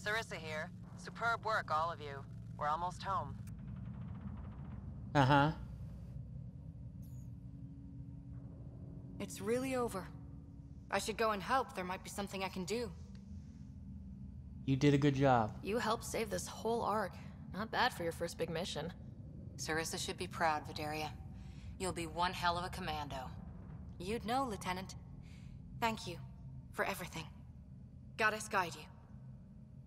Sarissa here. Superb work, all of you. We're almost home. Uh huh. It's really over. I should go and help. There might be something I can do. You did a good job. You helped save this whole ark. Not bad for your first big mission. Sarissa should be proud, Vederia. You'll be one hell of a commando. You'd know, Lieutenant. Thank you for everything. Goddess guide you.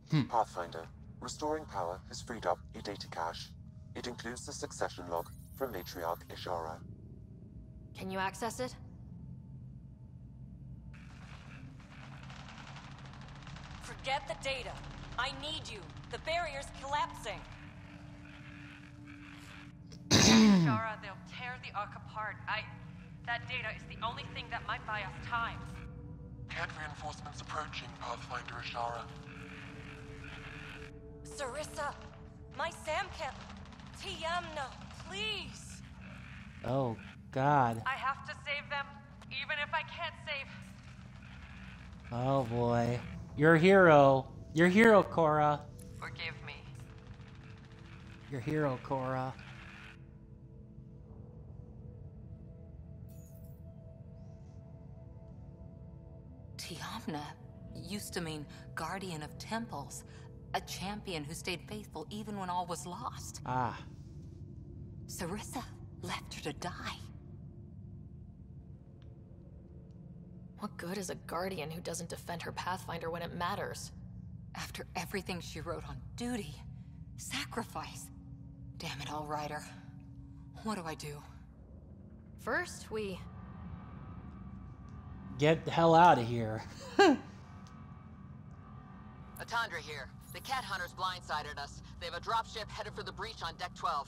Hmm. Pathfinder, restoring power has freed up a data cache. It includes the succession log from Matriarch Ishara. Can you access it? Forget the data. I need you. The barrier's collapsing. [CLEARS THROAT] Shara, they'll tear the Ark apart. I. That data is the only thing that might buy us time. Kett reinforcements approaching, Pathfinder Ishara. Sarissa, my Samcat, Tiamna, please. Oh, God. I have to save them, even if I can't save. Oh, boy. You're a hero. You're a hero, Cora. Forgive me. You're a hero, Cora. Tiamna used to mean guardian of temples, a champion who stayed faithful even when all was lost. Ah. Sarissa left her to die. What good is a guardian who doesn't defend her Pathfinder when it matters? After everything she wrote on duty, sacrifice. Damn it all, Ryder. What do I do? First, we Get the hell out of here. [LAUGHS] Atandra here. The kett hunters blindsided us. They have a dropship headed for the breach on deck 12.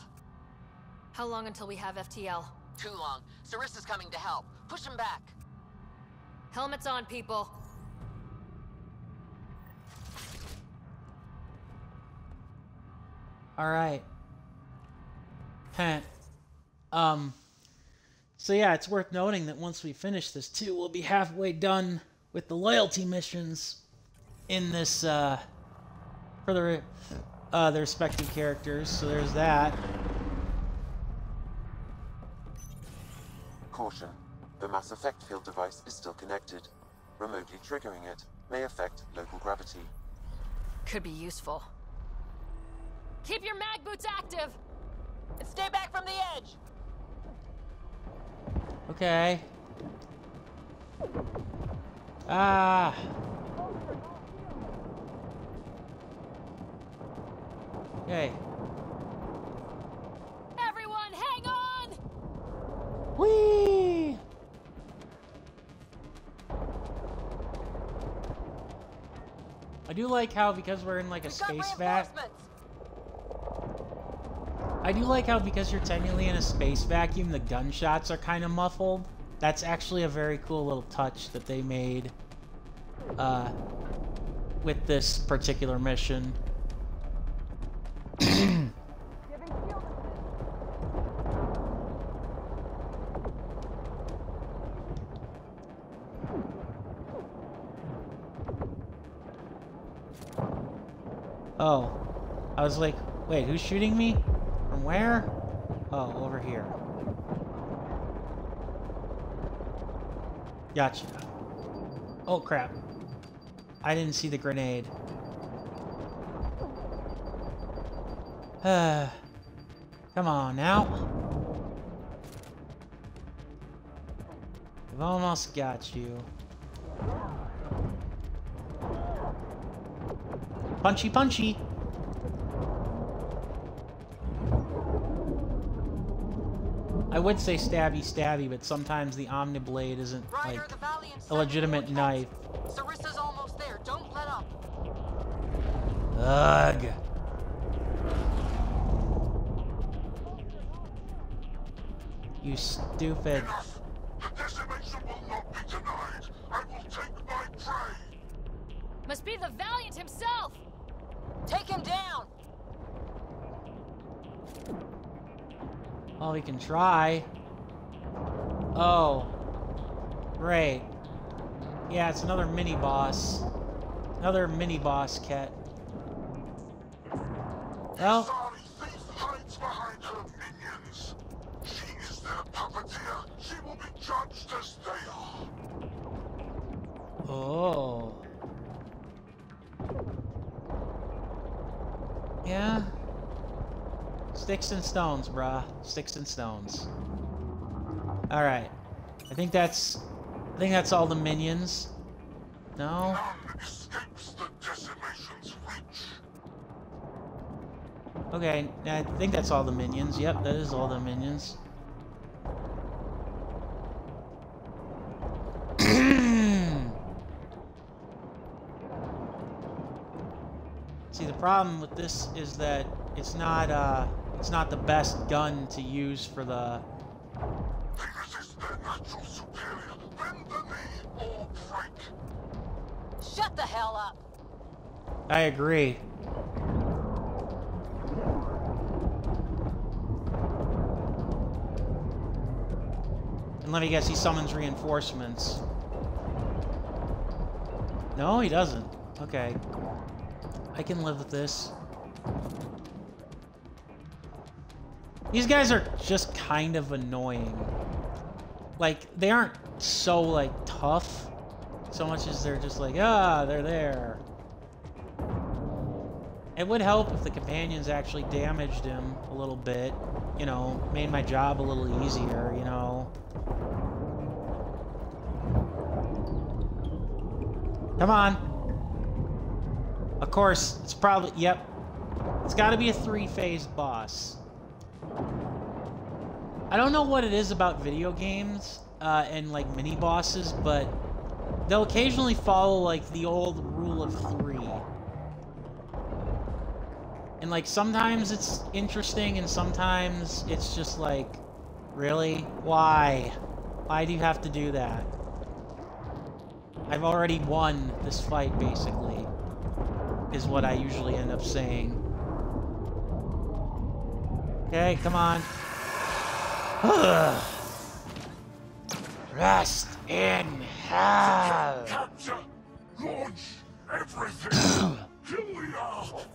How long until we have FTL? Too long. Sarissa's coming to help. Push him back. Helmets on, people. All right. Heh. Um. So yeah, it's worth noting that once we finish this too, we'll be halfway done with the loyalty missions in this uh, for the uh, the respective characters. So there's that. Caution. The mass effect field device is still connected. Remotely triggering it may affect local gravity. Could be useful. Keep your mag boots active! And stay back from the edge! Okay. Ah. Okay. Everyone, hang on! Whee! I do like how because we're in like a space vac. I do like how because you're technically in a space vacuum, the gunshots are kind of muffled. That's actually a very cool little touch that they made uh, with this particular mission. oh. I was like, wait, who's shooting me? Where? Oh, over here. Gotcha. Oh, crap. I didn't see the grenade. Uh, [SIGHS] come on now. I've almost got you. Punchy, punchy. Would say stabby, stabby, but sometimes the Omniblade isn't like a legitimate knife. Sarissa's almost there. Don't let up. Ugh. You stupid. Must be the Valiant himself! Take him down! Well, we can try. Oh. Great. Yeah, it's another mini-boss. Another mini-boss, Kett. Well... and stones, bruh. Sticks and stones. Alright. I think that's... I think that's all the minions. No? Okay, I think that's all the minions. Yep, that is all the minions. [CLEARS THROAT] See, the problem with this is that it's not, uh, it's not the best gun to use for the... Shut the hell up! I agree. And let me guess, he summons reinforcements. No, he doesn't. Okay. I can live with this. These guys are just kind of annoying. Like, they aren't so, like, tough, so much as they're just like, ah, they're there. It would help if the companions actually damaged him a little bit. You know, made my job a little easier, you know. Come on. Of course, it's probably, yep. It's got to be a three-phase boss. I don't know what it is about video games uh, and, like, mini-bosses, but they'll occasionally follow, like, the old rule of three. And, like, sometimes it's interesting and sometimes it's just, like, Really? Why? Why do you have to do that? I've already won this fight, basically. Is what I usually end up saying. Okay, come on. [SIGHS] Rest in hell. Capture! Launch! Everything! Kill the Ark!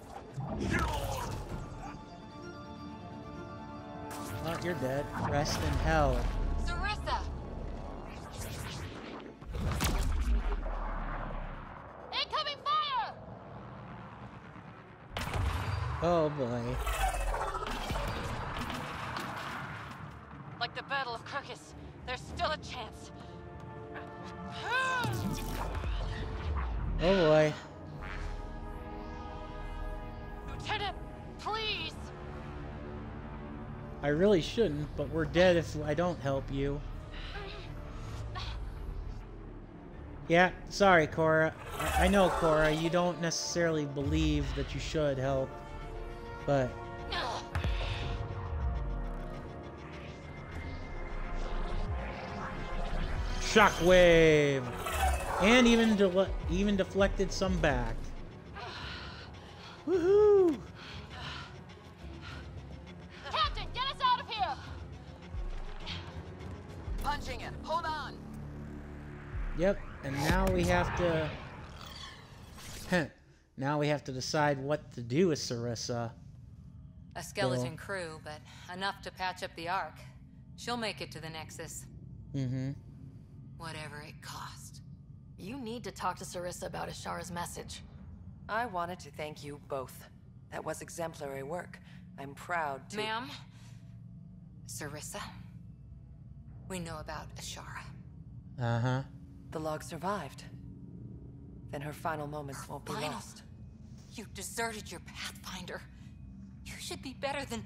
Oh, you're dead. Rest in hell. Sarissa! Incoming fire! Oh boy. The Battle of Kirkus, there's still a chance. Oh boy. Lieutenant, please! I really shouldn't, but we're dead if I don't help you. Yeah, sorry, Cora. I, I know, Cora, you don't necessarily believe that you should help, but... Shockwave! And even de even deflected some back. Woohoo! Captain, get us out of here! Punching it. Hold on. Yep, and now we have to... [LAUGHS] now we have to decide what to do with Sarissa. A skeleton crew, but enough to patch up the Ark. She'll make it to the Nexus. Mm-hmm. Whatever it cost. You need to talk to Sarissa about Ishara's message. I wanted to thank you both. That was exemplary work. I'm proud to- Ma'am? Sarissa? We know about Ashara. Uh-huh. The log survived. Then her final moments won't be final- lost. You deserted your Pathfinder. You should be better than...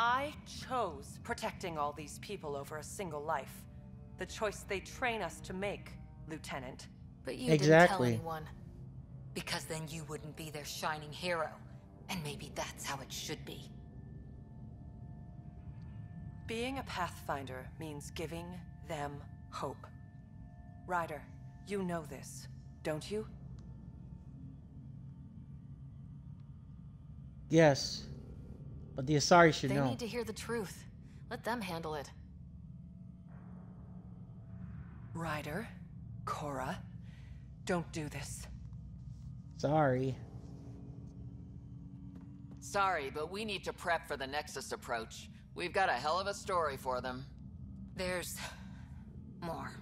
I chose protecting all these people over a single life. The choice they train us to make, Lieutenant. But you Exactly. didn't tell anyone. Because then you wouldn't be their shining hero. And maybe that's how it should be. Being a Pathfinder means giving them hope. Ryder, you know this, don't you? Yes. But the Asari should They know. need to hear the truth. Let them handle it. Ryder, Cora, don't do this. Sorry. Sorry, but we need to prep for the Nexus approach. We've got a hell of a story for them. There's... more.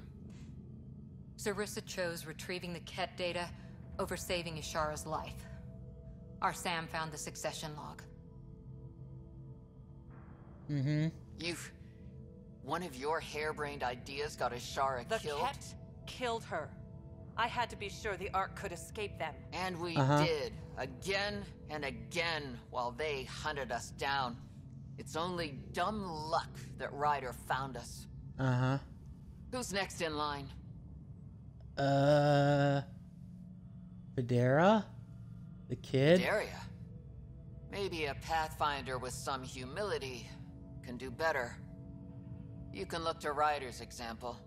Sarissa chose retrieving the Kett data over saving Ishara's life. Our Sam found the succession log. Mm-hmm. You've... One of your harebrained ideas got Ishara The killed? Kett killed her. I had to be sure the Ark could escape them. And we Uh-huh. did, again and again, while they hunted us down. It's only dumb luck that Ryder found us. Uh-huh. Who's next in line? Uh... Vederia? The kid? Daria. Maybe a Pathfinder with some humility can do better. You can look to Ryder's example.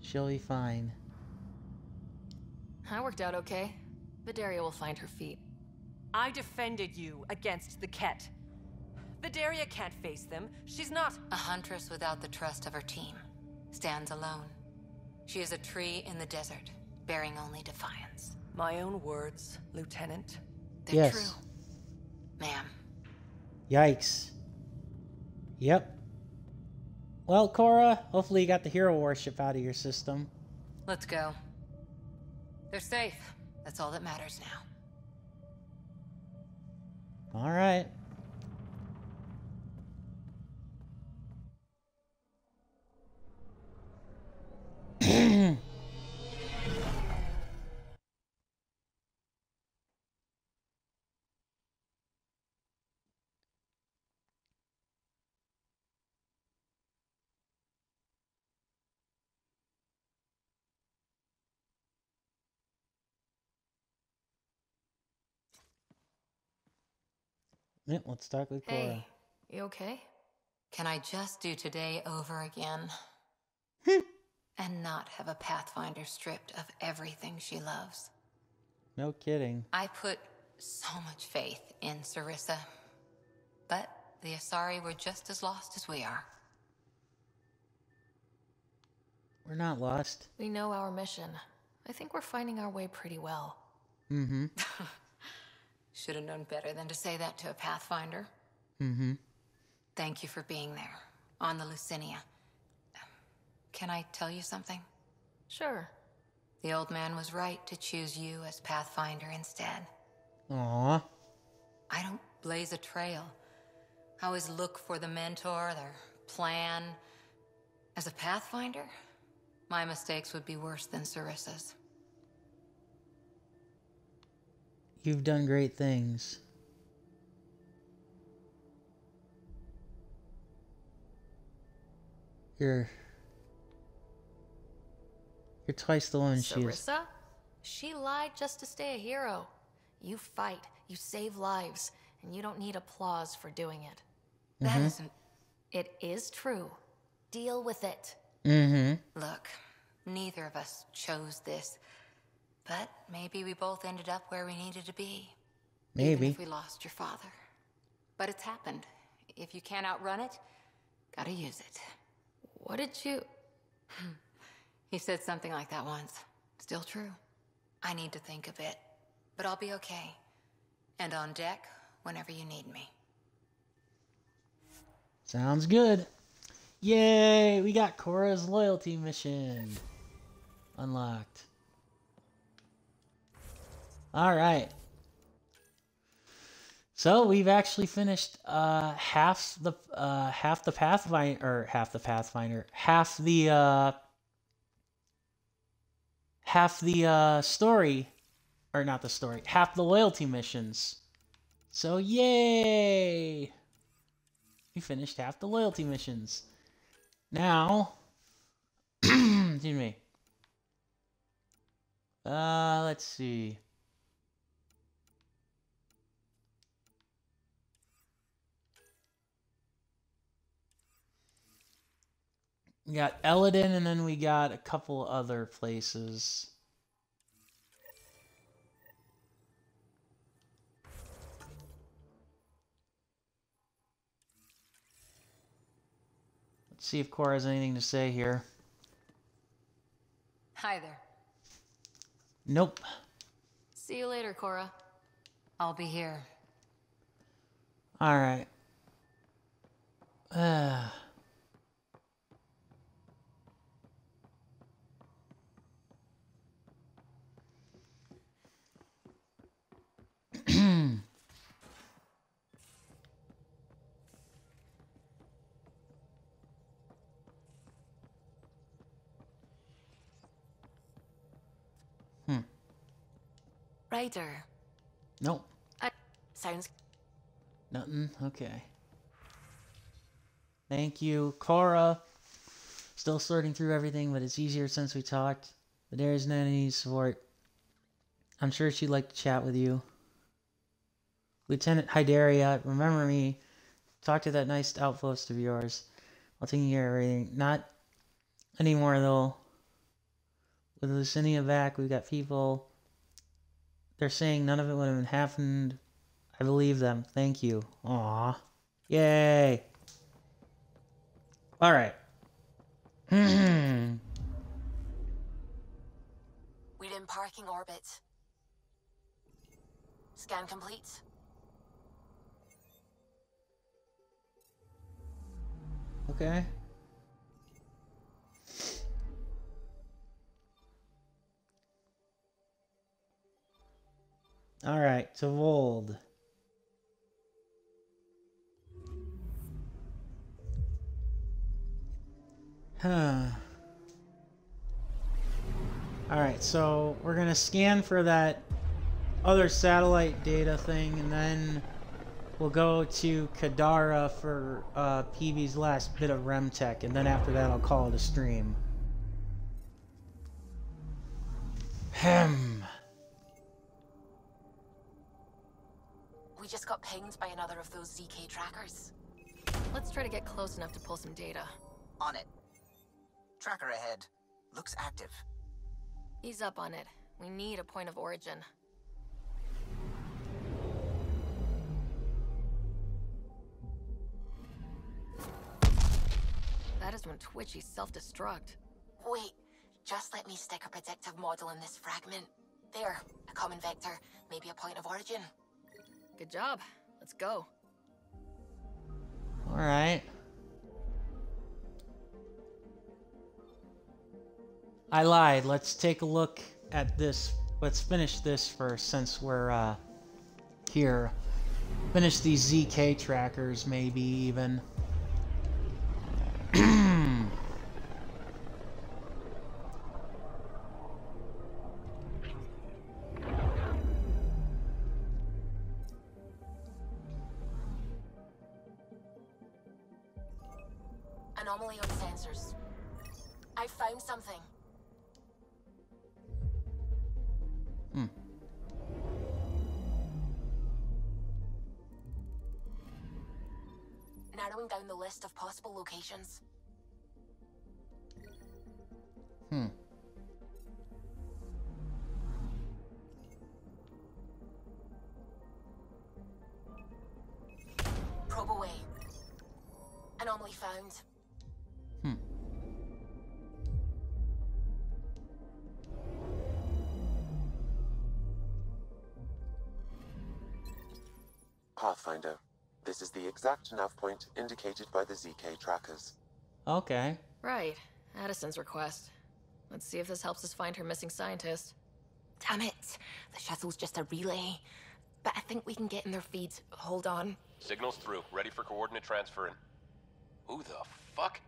She'll be fine. That worked out okay. Vederia will find her feet. I defended you against the Kett. Vederia can't face them. She's not. A huntress without the trust of her team. Stands alone. She is a tree in the desert, bearing only defiance. My own words, Lieutenant. They're Yes. true. Ma'am. Yikes. Yep. Well, Cora, hopefully you got the hero worship out of your system. Let's go. They're safe. That's all that matters now. All right. Yeah, let's talk with Cora. Hey, you okay? Can I just do today over again? and not have a Pathfinder stripped of everything she loves? No kidding. I put so much faith in Sarissa. But the Asari were just as lost as we are. We're not lost. We know our mission. I think we're finding our way pretty well. Mm-hmm. [LAUGHS] Should have known better than to say that to a Pathfinder. Mm-hmm. Thank you for being there, on the Leusinia. Can I tell you something? Sure. The old man was right to choose you as Pathfinder instead. Aww. I don't blaze a trail. I always look for the mentor, their plan. As a Pathfinder, my mistakes would be worse than Sarissa's. You've done great things. You're... You're twice the woman she is. Sarissa? She lied just to stay a hero. You fight, you save lives, and you don't need applause for doing it. That Mhm. isn't. It is true. Deal with it. Mm-hmm. Look, neither of us chose this, but maybe we both ended up where we needed to be. Even Maybe. if we lost your father. But it's happened. If you can't outrun it, gotta use it. What did you. [LAUGHS] he said something like that once. Still true. I need to think a bit, but I'll be okay. And on deck whenever you need me. Sounds good. Yay! We got Cora's loyalty mission unlocked. All right. So we've actually finished uh, half the uh, half the Pathfinder or half the Pathfinder, half the uh, half the uh, story, or not the story, half the loyalty missions. So yay! We finished half the loyalty missions. Now, [CLEARS THROAT] excuse me. Uh, let's see. We got Elaaden, and then we got a couple other places. Let's see if Cora has anything to say here. Hi there. Nope. See you later, Cora. I'll be here. All right. [SIGHS] Uh, Ryder. nope. I... Sounds. Nothing. Okay. Thank you, Cora. Still sorting through everything, but it's easier since we talked. But there is no any support. I'm sure she'd like to chat with you. Lieutenant Hyderia, remember me. Talk to that nice outpost of yours. I'll take care of everything. Not anymore, though. With Leusinia back, we've got people. They're saying none of it would have happened. I believe them. Thank you. Aw. Yay. Alright. We're in parking orbit. Scan complete. Okay. Alright, to Voeld. Huh. Alright, so we're gonna scan for that other satellite data thing, and then we'll go to Kadara for uh, PB's last bit of Remtech, and then after that I'll call it a stream. Hem. We just got pinged by another of those ZK trackers. Let's try to get close enough to pull some data. On it. Tracker ahead. Looks active. Ease up on it. We need a point of origin. That is when Twitchy self-destruct. Wait, just let me stick a predictive model in this fragment. There, a common vector, maybe a point of origin. Good job. Let's go. All right. I lied. Let's take a look at this. Let's finish this first since we're uh, here. Finish these ZK trackers, maybe even. Exact nav point indicated by the ZK trackers. Okay. Right. Addison's request. Let's see if this helps us find her missing scientist. Damn it. The shuttle's just a relay. But I think we can get in their feeds. Hold on. Signals through. Ready for coordinate transferring. Who the fuck?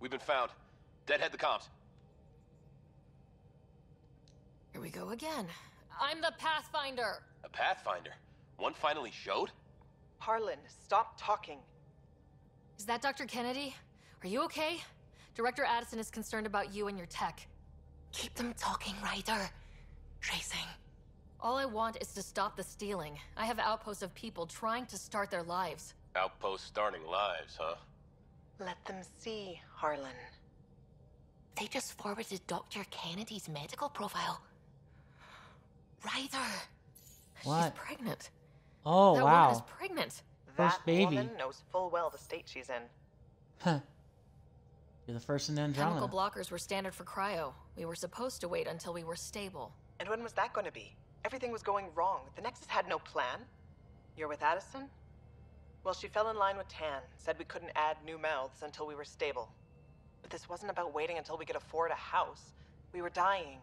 We've been found. Deadhead the comms. Here we go again. I'm the Pathfinder. A Pathfinder. One finally showed? Harlan, stop talking. Is that Dr. Kennedy? Are you okay? Director Addison is concerned about you and your tech. Keep them talking, Ryder. Tracing. All I want is to stop the stealing. I have outposts of people trying to start their lives. Outpost starting lives, huh? Let them see, Harlan. They just forwarded Dr. Kennedy's medical profile. Ryder. What? She's pregnant. Oh, that wow. woman is pregnant. First that baby. woman knows full well the state she's in. Huh. You're the first in Andromeda. Chemical blockers were standard for cryo. We were supposed to wait until we were stable. And when was that going to be? Everything was going wrong. The Nexus had no plan. You're with Addison? Well, she fell in line with Tann, said we couldn't add new mouths until we were stable. But this wasn't about waiting until we could afford a house. We were dying.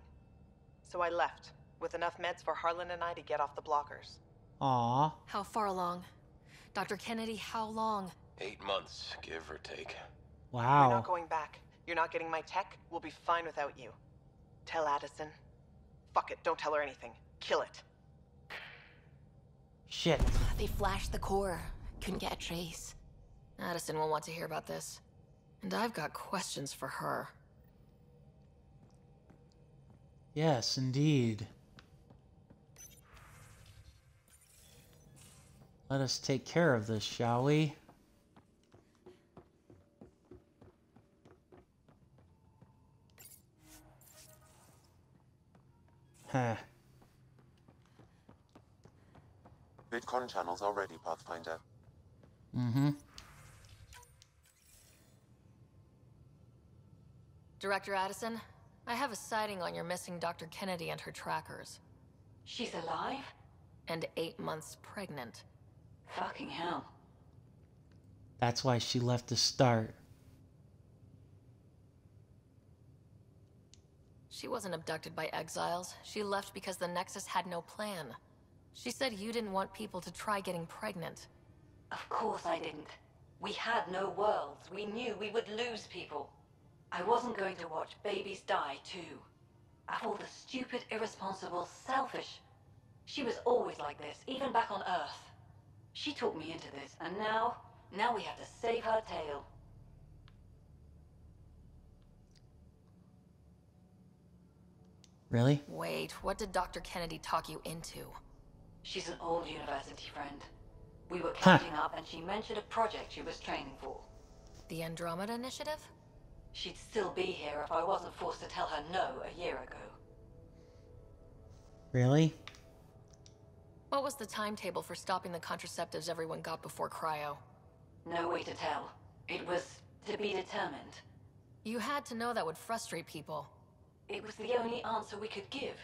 So I left, with enough meds for Harlan and I to get off the blockers. Aw. How far along? Dr. Kennedy, how long? Eight months, give or take. Wow. We're not going back. You're not getting my tech. We'll be fine without you. Tell Addison. Fuck it, don't tell her anything. Kill it. Shit. They flashed the core. Couldn't get a trace. Addison will want to hear about this. And I've got questions for her. Yes, indeed. Let us take care of this, shall we? Huh. Vidcon channels are ready, Pathfinder. Mm-hmm. Director Addison, I have a sighting on your missing Dr. Kennedy and her trackers. She's alive? And eight months pregnant. Fucking hell. That's why she left to start. She wasn't abducted by exiles. She left because the Nexus had no plan. She said you didn't want people to try getting pregnant. Of course I didn't. We had no worlds. We knew we would lose people. I wasn't going to watch babies die, too. Of all the stupid, irresponsible, selfish. She was always like this, even back on Earth. She talked me into this, and now, now we have to save her tail. Really? Wait, what did Dr. Kennedy talk you into? She's an old university friend. We were Huh. catching up and she mentioned a project she was training for. The Andromeda Initiative? She'd still be here if I wasn't forced to tell her no a year ago. Really? What was the timetable for stopping the contraceptives everyone got before cryo? No way to tell. It was to be determined. You had to know that would frustrate people. It was the only answer we could give.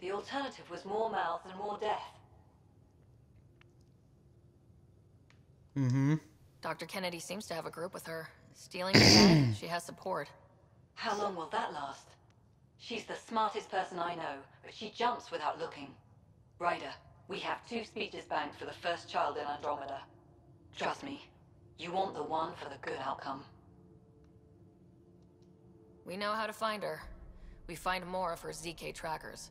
The alternative was more mouths and more death. Mm-hmm. Dr. Kennedy seems to have a group with her. Stealing her head, [CLEARS THROAT] she has support. How long will that last? She's the smartest person I know, but she jumps without looking. Ryder, we have two speeches banked for the first child in Andromeda. Trust me, you want the one for the good outcome. We know how to find her. We find more of her ZK trackers.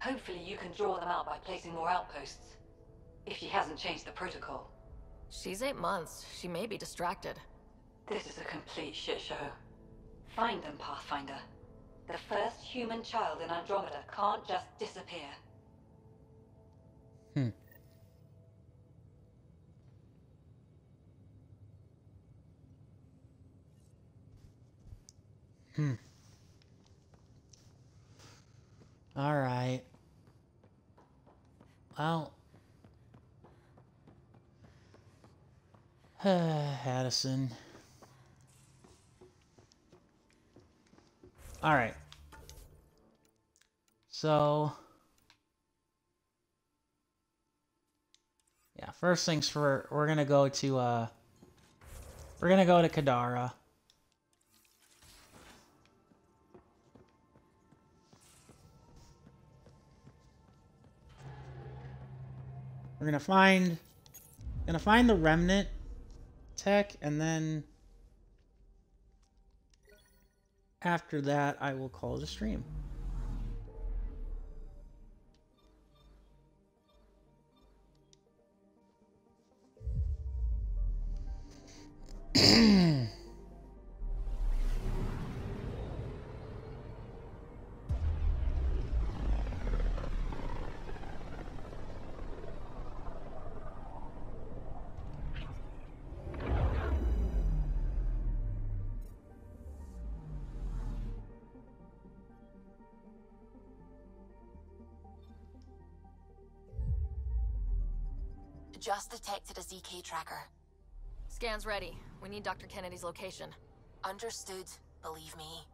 Hopefully you can draw them out by placing more outposts. If she hasn't changed the protocol. She's eight months. She may be distracted. This is a complete shit show. Find them, Pathfinder. The first human child in Andromeda can't just disappear. Hmm. Hmm. All right. Well. [SIGHS] Addison. All right. So. Yeah, first things for we're gonna go to uh we're gonna go to Kadara. We're gonna find gonna find the remnant tech and then after that I will call a stream. Just detected a ZK tracker. Scan's ready. We need Dr. Kennedy's location. Understood, believe me.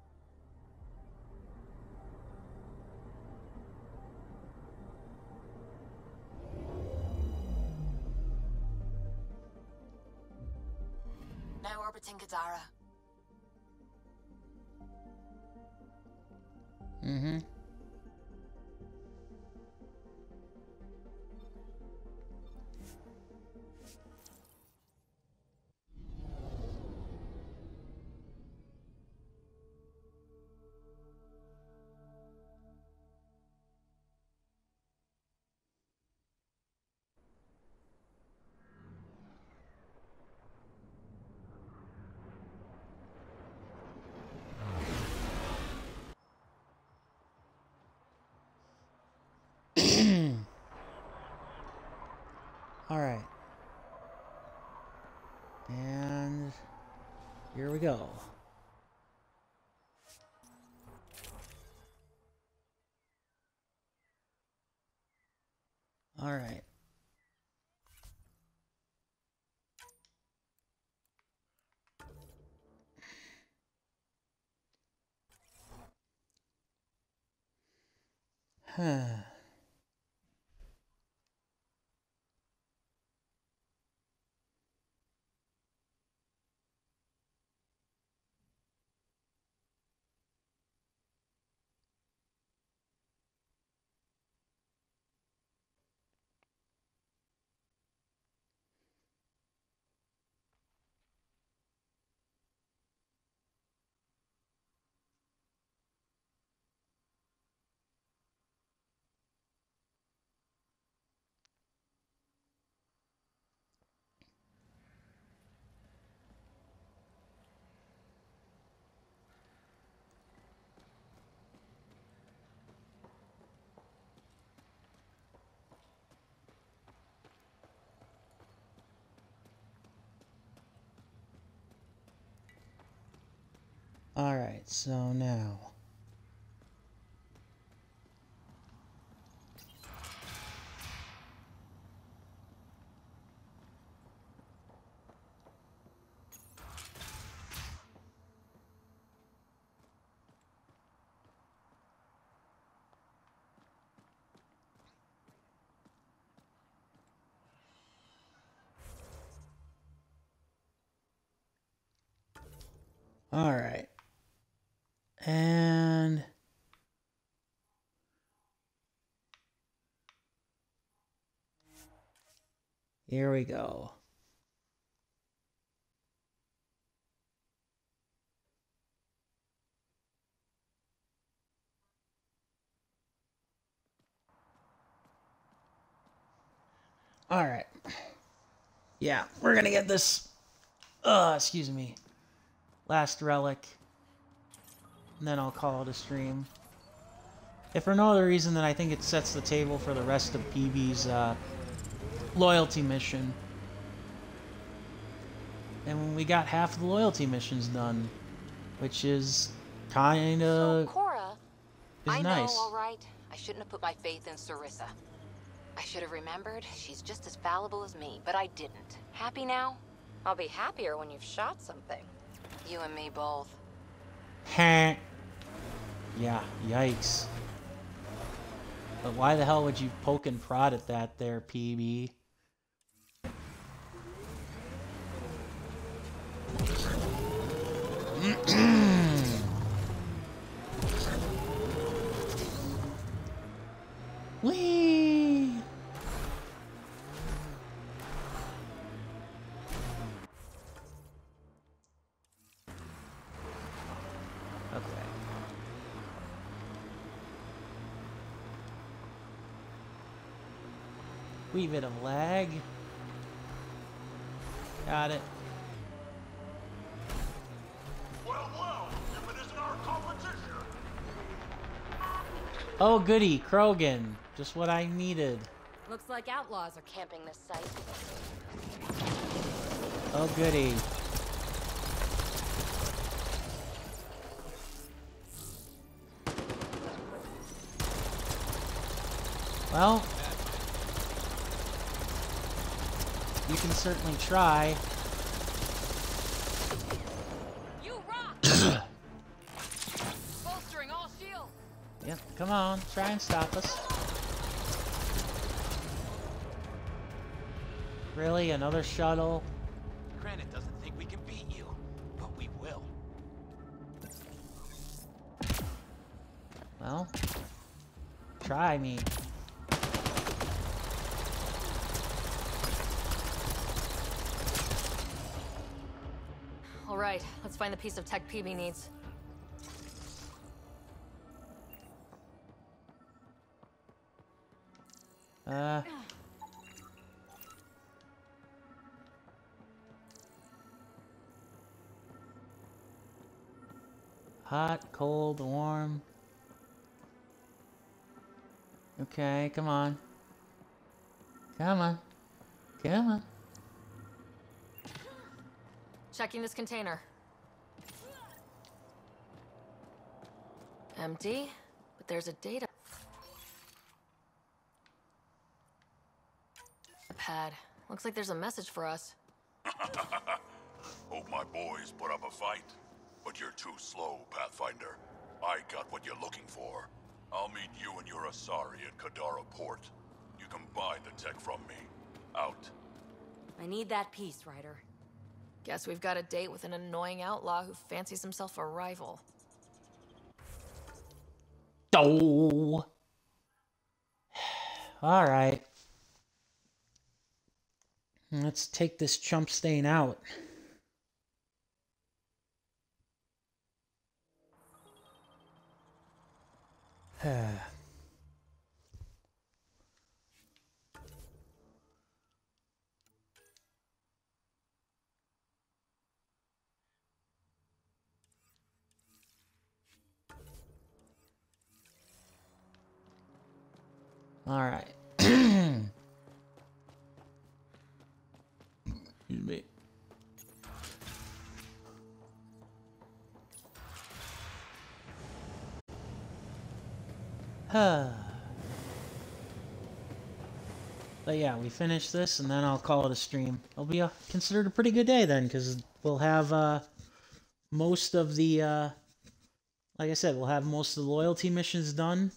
We go. All right. Huh. [SIGHS] [SIGHS] Alright, so now. All right. And here we go. All right. Yeah, we're going to get this uh, excuse me. Last relic. And then I'll call it a stream. If for no other reason than I think it sets the table for the rest of PB's uh, loyalty mission. And we got half of the loyalty missions done, which is kind of So, Cora, I nice. know, all right. I shouldn't have put my faith in Sarissa. I should have remembered she's just as fallible as me, but I didn't. Happy now? I'll be happier when you've shot something. You and me both. Heh. Yeah, yikes. But why the hell would you poke and prod at that there, PB? [CLEARS THROAT] Wee bit of lag. Got it. Oh goody, Krogan. Just what I needed. Looks like outlaws are camping this site. Oh goody. Well, you can certainly try. You rock! [COUGHS] Bolstering all shield. Yep, come on, try and stop us. Really? Another shuttle? Granite doesn't think we can beat you, but we will. Well, try me. Right, let's find the piece of tech PB needs. Uh. Hot, cold, warm. Okay, come on. Come on. Come on. Checking this container. Empty, but there's a data pad. Looks like there's a message for us. [LAUGHS] Hope my boys put up a fight. But you're too slow, Pathfinder. I got what you're looking for. I'll meet you and your Asari at Kadara Port. You can buy the tech from me. Out. I need that piece, Ryder. Guess we've got a date with an annoying outlaw who fancies himself a rival. Oh. All right. Let's take this chump stain out. [SIGHS] All right. Excuse me. but yeah, we finish this and then I'll call it a stream. It'll be a, considered a pretty good day then because we'll have uh, most of the, uh, like I said, we'll have most of the loyalty missions done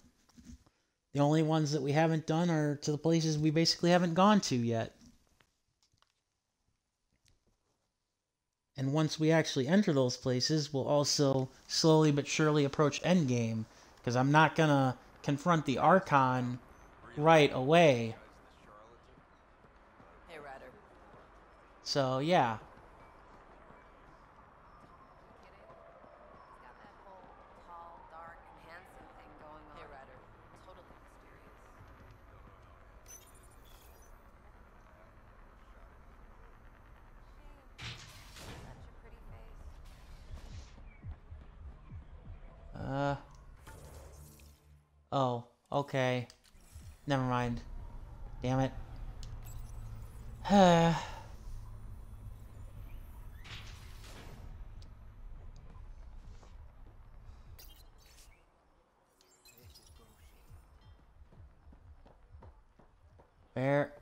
the only ones that we haven't done are to the places we basically haven't gone to yet. And once we actually enter those places, we'll also slowly but surely approach endgame. Because I'm not going to confront the Archon right away. Hey, Ryder. So, yeah. Oh, okay. Never mind. Damn it. [SIGHS] Where?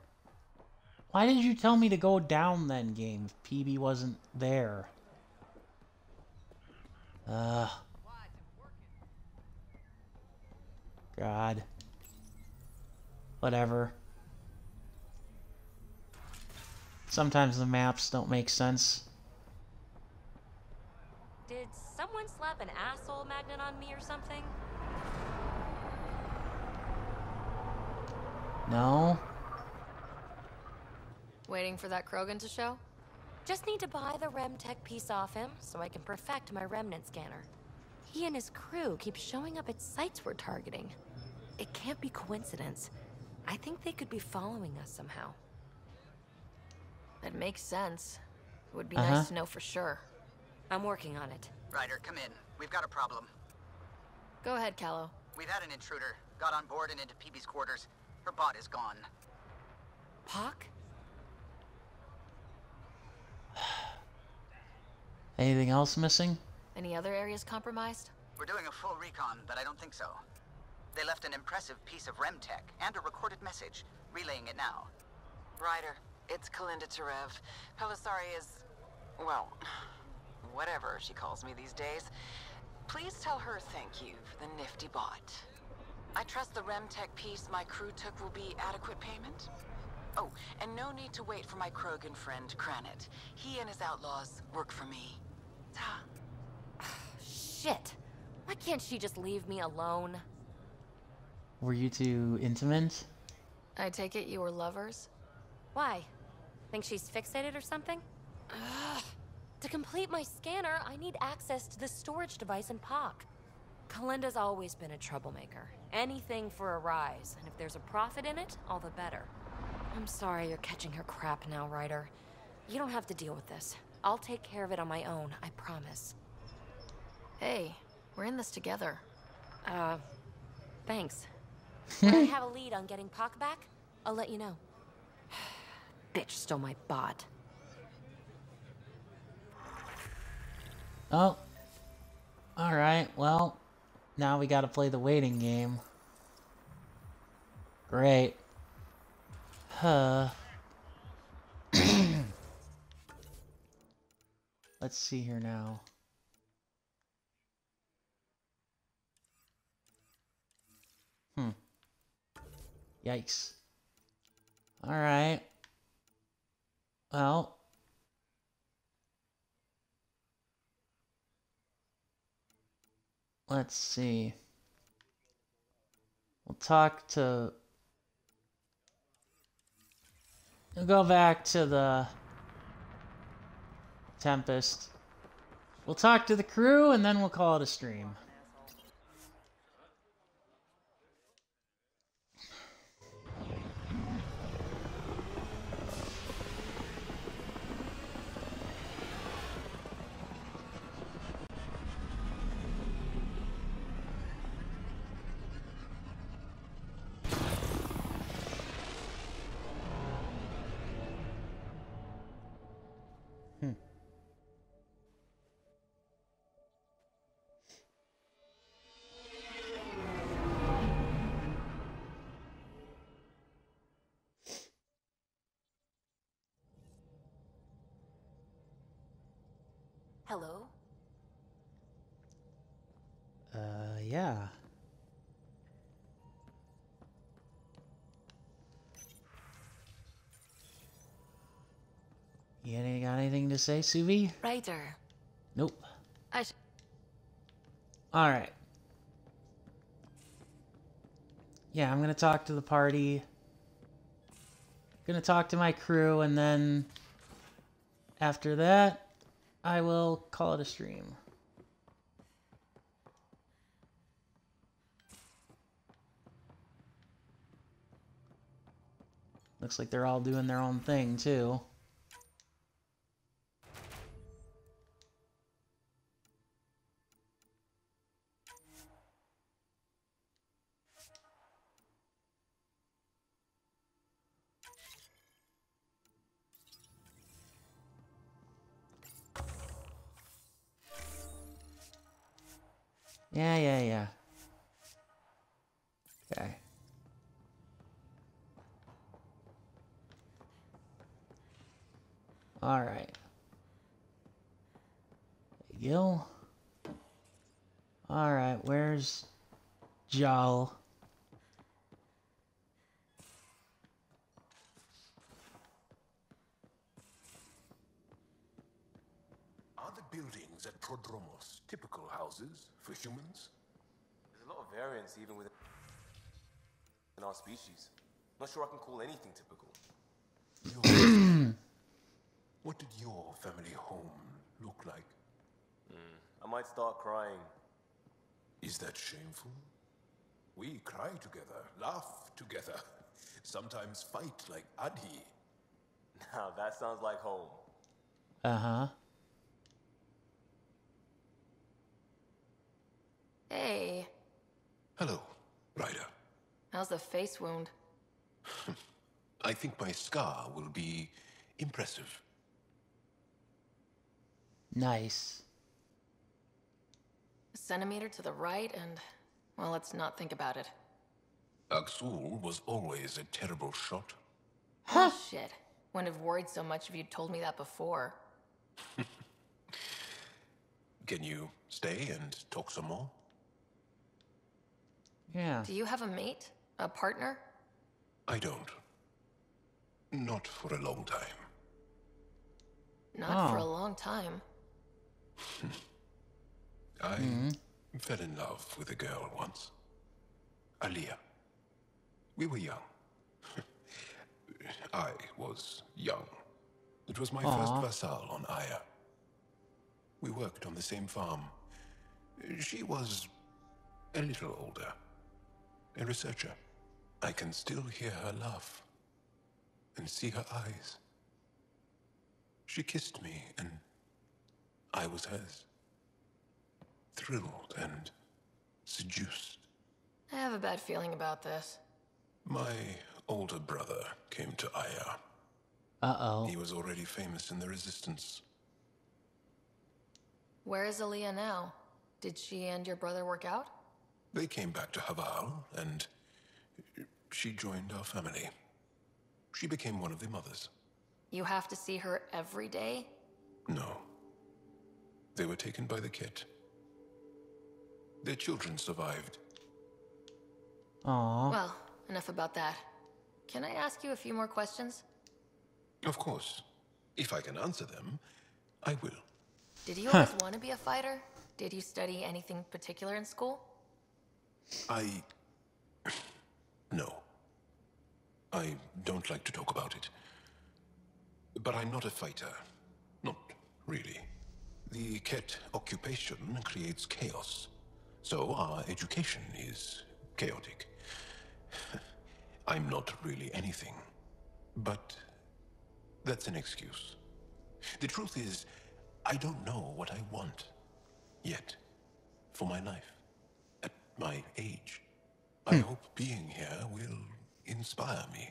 Why did you tell me to go down then, game, if PB wasn't there? Ugh. God. Whatever. Sometimes the maps don't make sense. Did someone slap an asshole magnet on me or something? No? Waiting for that Krogan to show? Just need to buy the Remtech piece off him so I can perfect my remnant scanner. He and his crew keep showing up at sites we're targeting. It can't be coincidence. I think they could be following us somehow. That makes sense. It would be Uh-huh. nice to know for sure. I'm working on it. Ryder, come in. We've got a problem. Go ahead, Kallo. We've had an intruder. Got on board and into PB's quarters. Her bot is gone. POC? Anything else missing? Any other areas compromised? We're doing a full recon, but I don't think so. They left an impressive piece of Remtech and a recorded message, relaying it now. Ryder, it's Kalinda Tarev. Pelessaria is... well, whatever she calls me these days. Please tell her thank you for the nifty bot. I trust the Remtech piece my crew took will be adequate payment. Oh, and no need to wait for my Krogan friend, Kranet. He and his outlaws work for me. Ta. Shit. Why can't she just leave me alone? Were you two intimate? I take it you were lovers? Why? Think she's fixated or something? Ugh. To complete my scanner, I need access to the storage device in POC. Kalinda's always been a troublemaker. Anything for a rise, and if there's a profit in it, all the better. I'm sorry you're catching her crap now, Ryder. You don't have to deal with this. I'll take care of it on my own, I promise. Hey, we're in this together. Uh, thanks. [LAUGHS] when I have a lead on getting POC back, I'll let you know. [SIGHS] Bitch stole my bot. Oh. Alright, well, now we gotta play the waiting game. Great. Huh. [CLEARS THROAT] Let's see here now. Yikes. Alright. Well. Let's see. We'll talk to... We'll go back to the... Tempest. We'll talk to the crew, and then we'll call it a stream. Hello? Uh, yeah. You ain't got anything to say, Suvi? Ryder. Nope. I sh- Alright. Yeah, I'm gonna talk to the party. Gonna talk to my crew, and then after that, I will call it a stream. Looks like they're all doing their own thing, too. Yeah, yeah, yeah. Okay. Alright. Gil. Alright, where's Jaal? Are the buildings at Prodromos typical houses for humans? There's a lot of variance even within our species. Not sure I can call anything typical. [CLEARS THROAT] What did your family home look like? I might start crying. Is that shameful? We cry together, laugh together, [LAUGHS] sometimes fight like adhi. Now that sounds like home. Uh huh. Hey, Hello, Ryder. how's the face wound? [LAUGHS] I think my scar will be impressive. Nice. A centimeter to the right, and well, let's not think about it. Akksul was always a terrible shot. Oh shit. Wouldn't have worried so much if you'd told me that before. [LAUGHS] Can you stay and talk some more? Yeah. Do you have a mate? A partner? I don't. Not for a long time. Not for a Oh. long time. [LAUGHS] I mm-hmm. fell in love with a girl once. Aliyah. We were young. [LAUGHS] I was young. It was my Aw. first vassal on Aya. We worked on the same farm. She was a little older. A researcher. I can still hear her laugh and see her eyes. She kissed me and I was hers. Thrilled and seduced. I have a bad feeling about this. My older brother came to Aya. Uh oh. He was already famous in the resistance. Where is Aaliyah now? Did she and your brother work out? They came back to Havarl, and she joined our family. She became one of the mothers. You have to see her every day? No. They were taken by the kett. Their children survived. Aw. Well, enough about that. Can I ask you a few more questions? Of course. If I can answer them, I will. Did you always want to be a fighter? Did you study anything particular in school? I. No. I don't like to talk about it. But I'm not a fighter. Not really. The Kett occupation creates chaos. So our education is chaotic. I'm not really anything. But that's an excuse. The truth is, I don't know what I want. Yet. For my life. At my age. I hmm. hope being here will inspire me.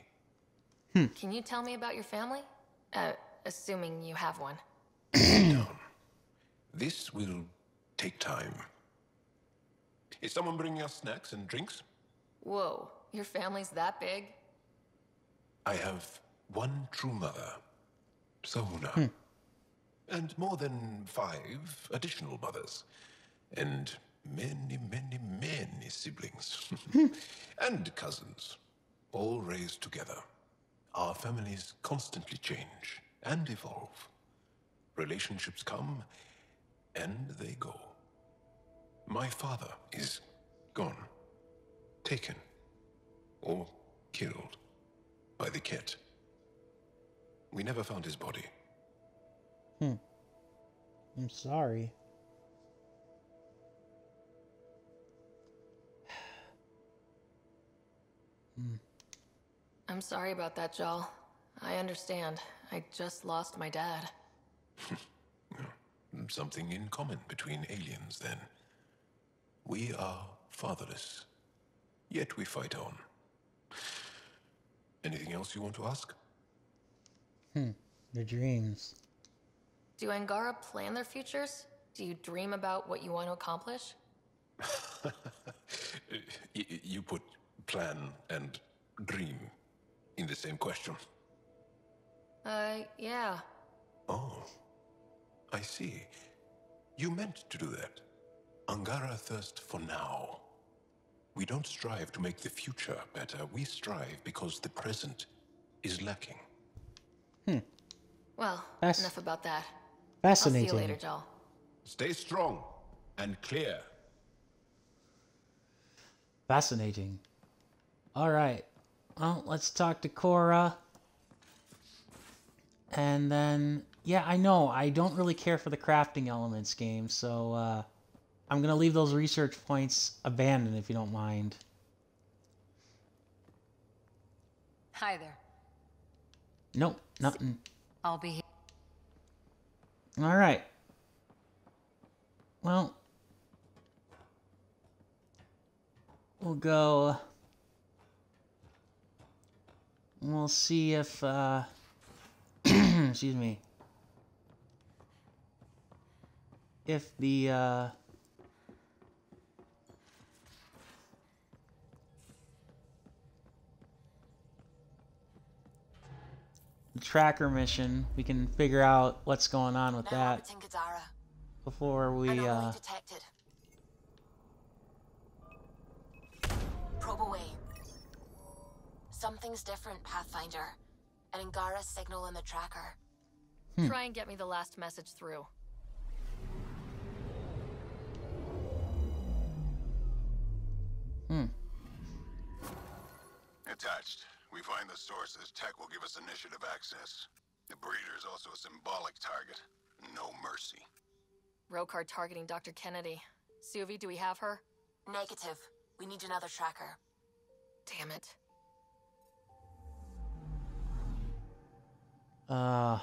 Hmm. Can you tell me about your family? Uh, assuming you have one. This will take time. Is someone bringing us snacks and drinks? Whoa, your family's that big? I have one true mother, Sahuna. Hmm. And more than five additional mothers. And many, many, many siblings. [LAUGHS] and cousins. All raised together. Our families constantly change and evolve. Relationships come and they go. My father is gone, taken, or killed by the Kett. We never found his body. Hmm. I'm sorry. Hmm. I'm sorry about that, Jaal. I understand. I just lost my dad. [LAUGHS] Something in common between aliens, then. We are fatherless, yet we fight on. Anything else you want to ask? Hmm. Your dreams. Do Angara plan their futures? Do you dream about what you want to accomplish? [LAUGHS] You put plan and dream in the same question. Uh, yeah. Oh, I see. You meant to do that. Angara thirst for now. We don't strive to make the future better. We strive because the present is lacking. Hmm. Well, That's enough about that. fascinating. I'll see you later, Jaal. Stay strong and clear. Fascinating. All right. Well, let's talk to Cora. And then, yeah, I know I don't really care for the crafting elements game, so uh, I'm gonna leave those research points abandoned if you don't mind. Hi there. Nope, nothing. I'll be here. All right. Well, we'll go. We'll see if, uh, [CLEARS THROAT] excuse me, if the, uh, the tracker mission, we can figure out what's going on with Now that before we, uh, detected. Probe away. Something's different, Pathfinder. An Angara signal in the tracker. Hmm. Try and get me the last message through. hmm. Attached. We find the source. This tech will give us initiative access. The breeder is also a symbolic target. No mercy. Roekaar targeting Dr. Kennedy. Suvi, do we have her? Negative. We need another tracker. Damn it. Uh.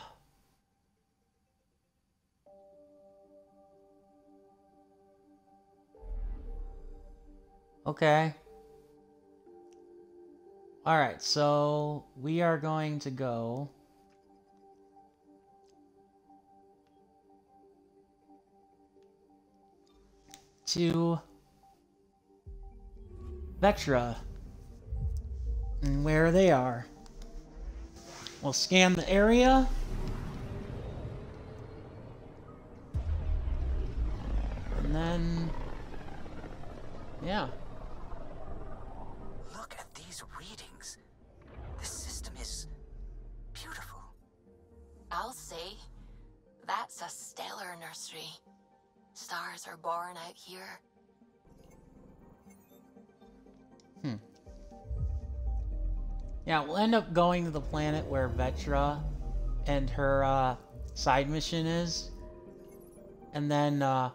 Okay. Alright, so we are going to go. To Vectra. And where they are. We'll scan the area. And then... Yeah. Look at these readings. This system is beautiful. I'll say, that's a stellar nursery. Stars are born out here. Hmm. Yeah, we'll end up going to the planet where Vetra and her uh, side mission is. And then, uh,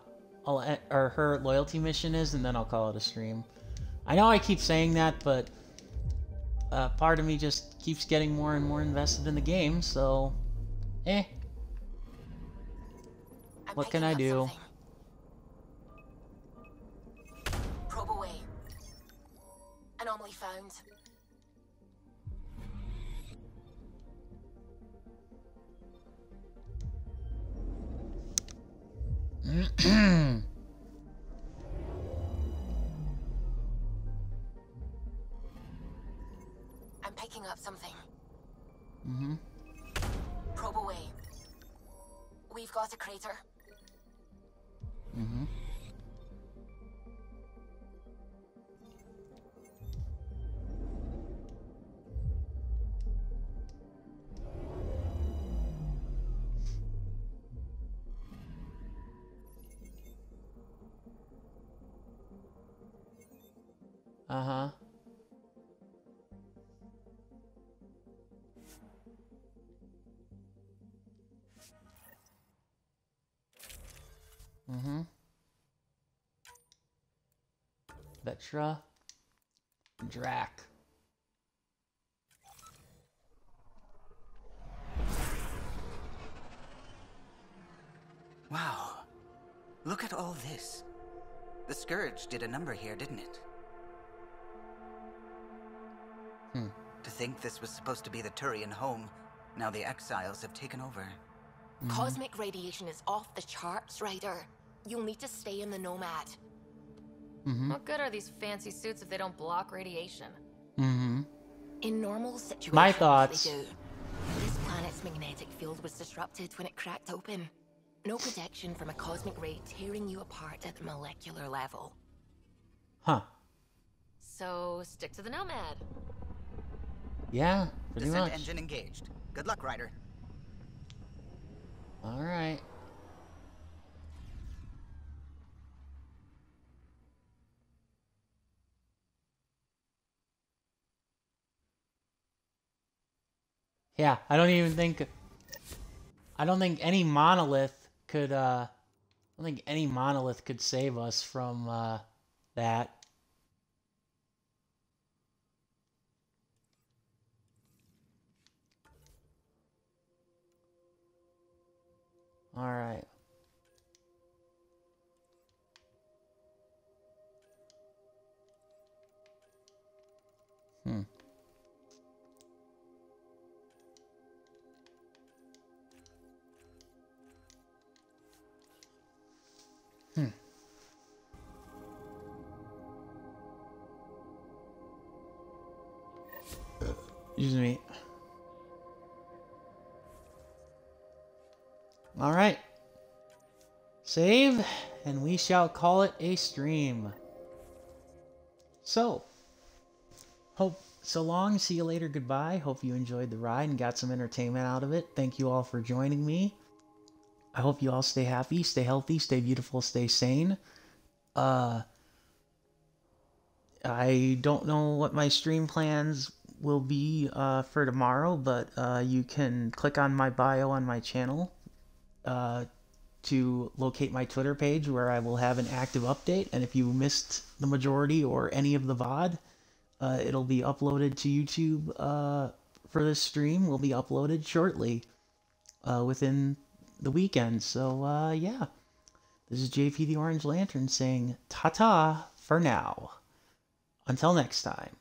I'll, or her loyalty mission is, and then I'll call it a stream. I know I keep saying that, but uh, part of me just keeps getting more and more invested in the game, so, eh. What can I do? Probe I'm picking up something. mm-hmm. Probe away. We've got a crater. Mm-hmm. Uh-huh. Mm-hmm. Vetra. Drack. Wow. Look at all this. The Scourge did a number here, didn't it? Hmm. To think this was supposed to be the Turian home, now the exiles have taken over. Mm-hmm. Cosmic radiation is off the charts, Ryder. You'll need to stay in the Nomad. Mm-hmm. What good are these fancy suits if they don't block radiation? Mm-hmm. In normal situations, My thoughts. they do. This planet's magnetic field was disrupted when it cracked open. No protection from a cosmic ray tearing you apart at the molecular level. Huh. So stick to the Nomad. Yeah, pretty Descent much. engine engaged. Good luck, Ryder. All right. Yeah, I don't even think I don't think any monolith could uh I don't think any monolith could save us from uh that. All right. Hmm. Hmm. Excuse me. All right. Save, and we shall call it a stream. So, hope so long. See you later. Goodbye. Hope you enjoyed the ride and got some entertainment out of it. Thank you all for joining me. I hope you all stay happy, stay healthy, stay beautiful, stay sane. Uh, I don't know what my stream plans will be uh, for tomorrow, but uh, you can click on my bio on my channel uh, to locate my Twitter page where I will have an active update. And if you missed the majority or any of the VOD, uh, it'll be uploaded to YouTube uh, for this stream. Will be uploaded shortly uh, within the weekend. So, uh, yeah. This is JP the Orange Lantern saying ta ta for now. Until next time.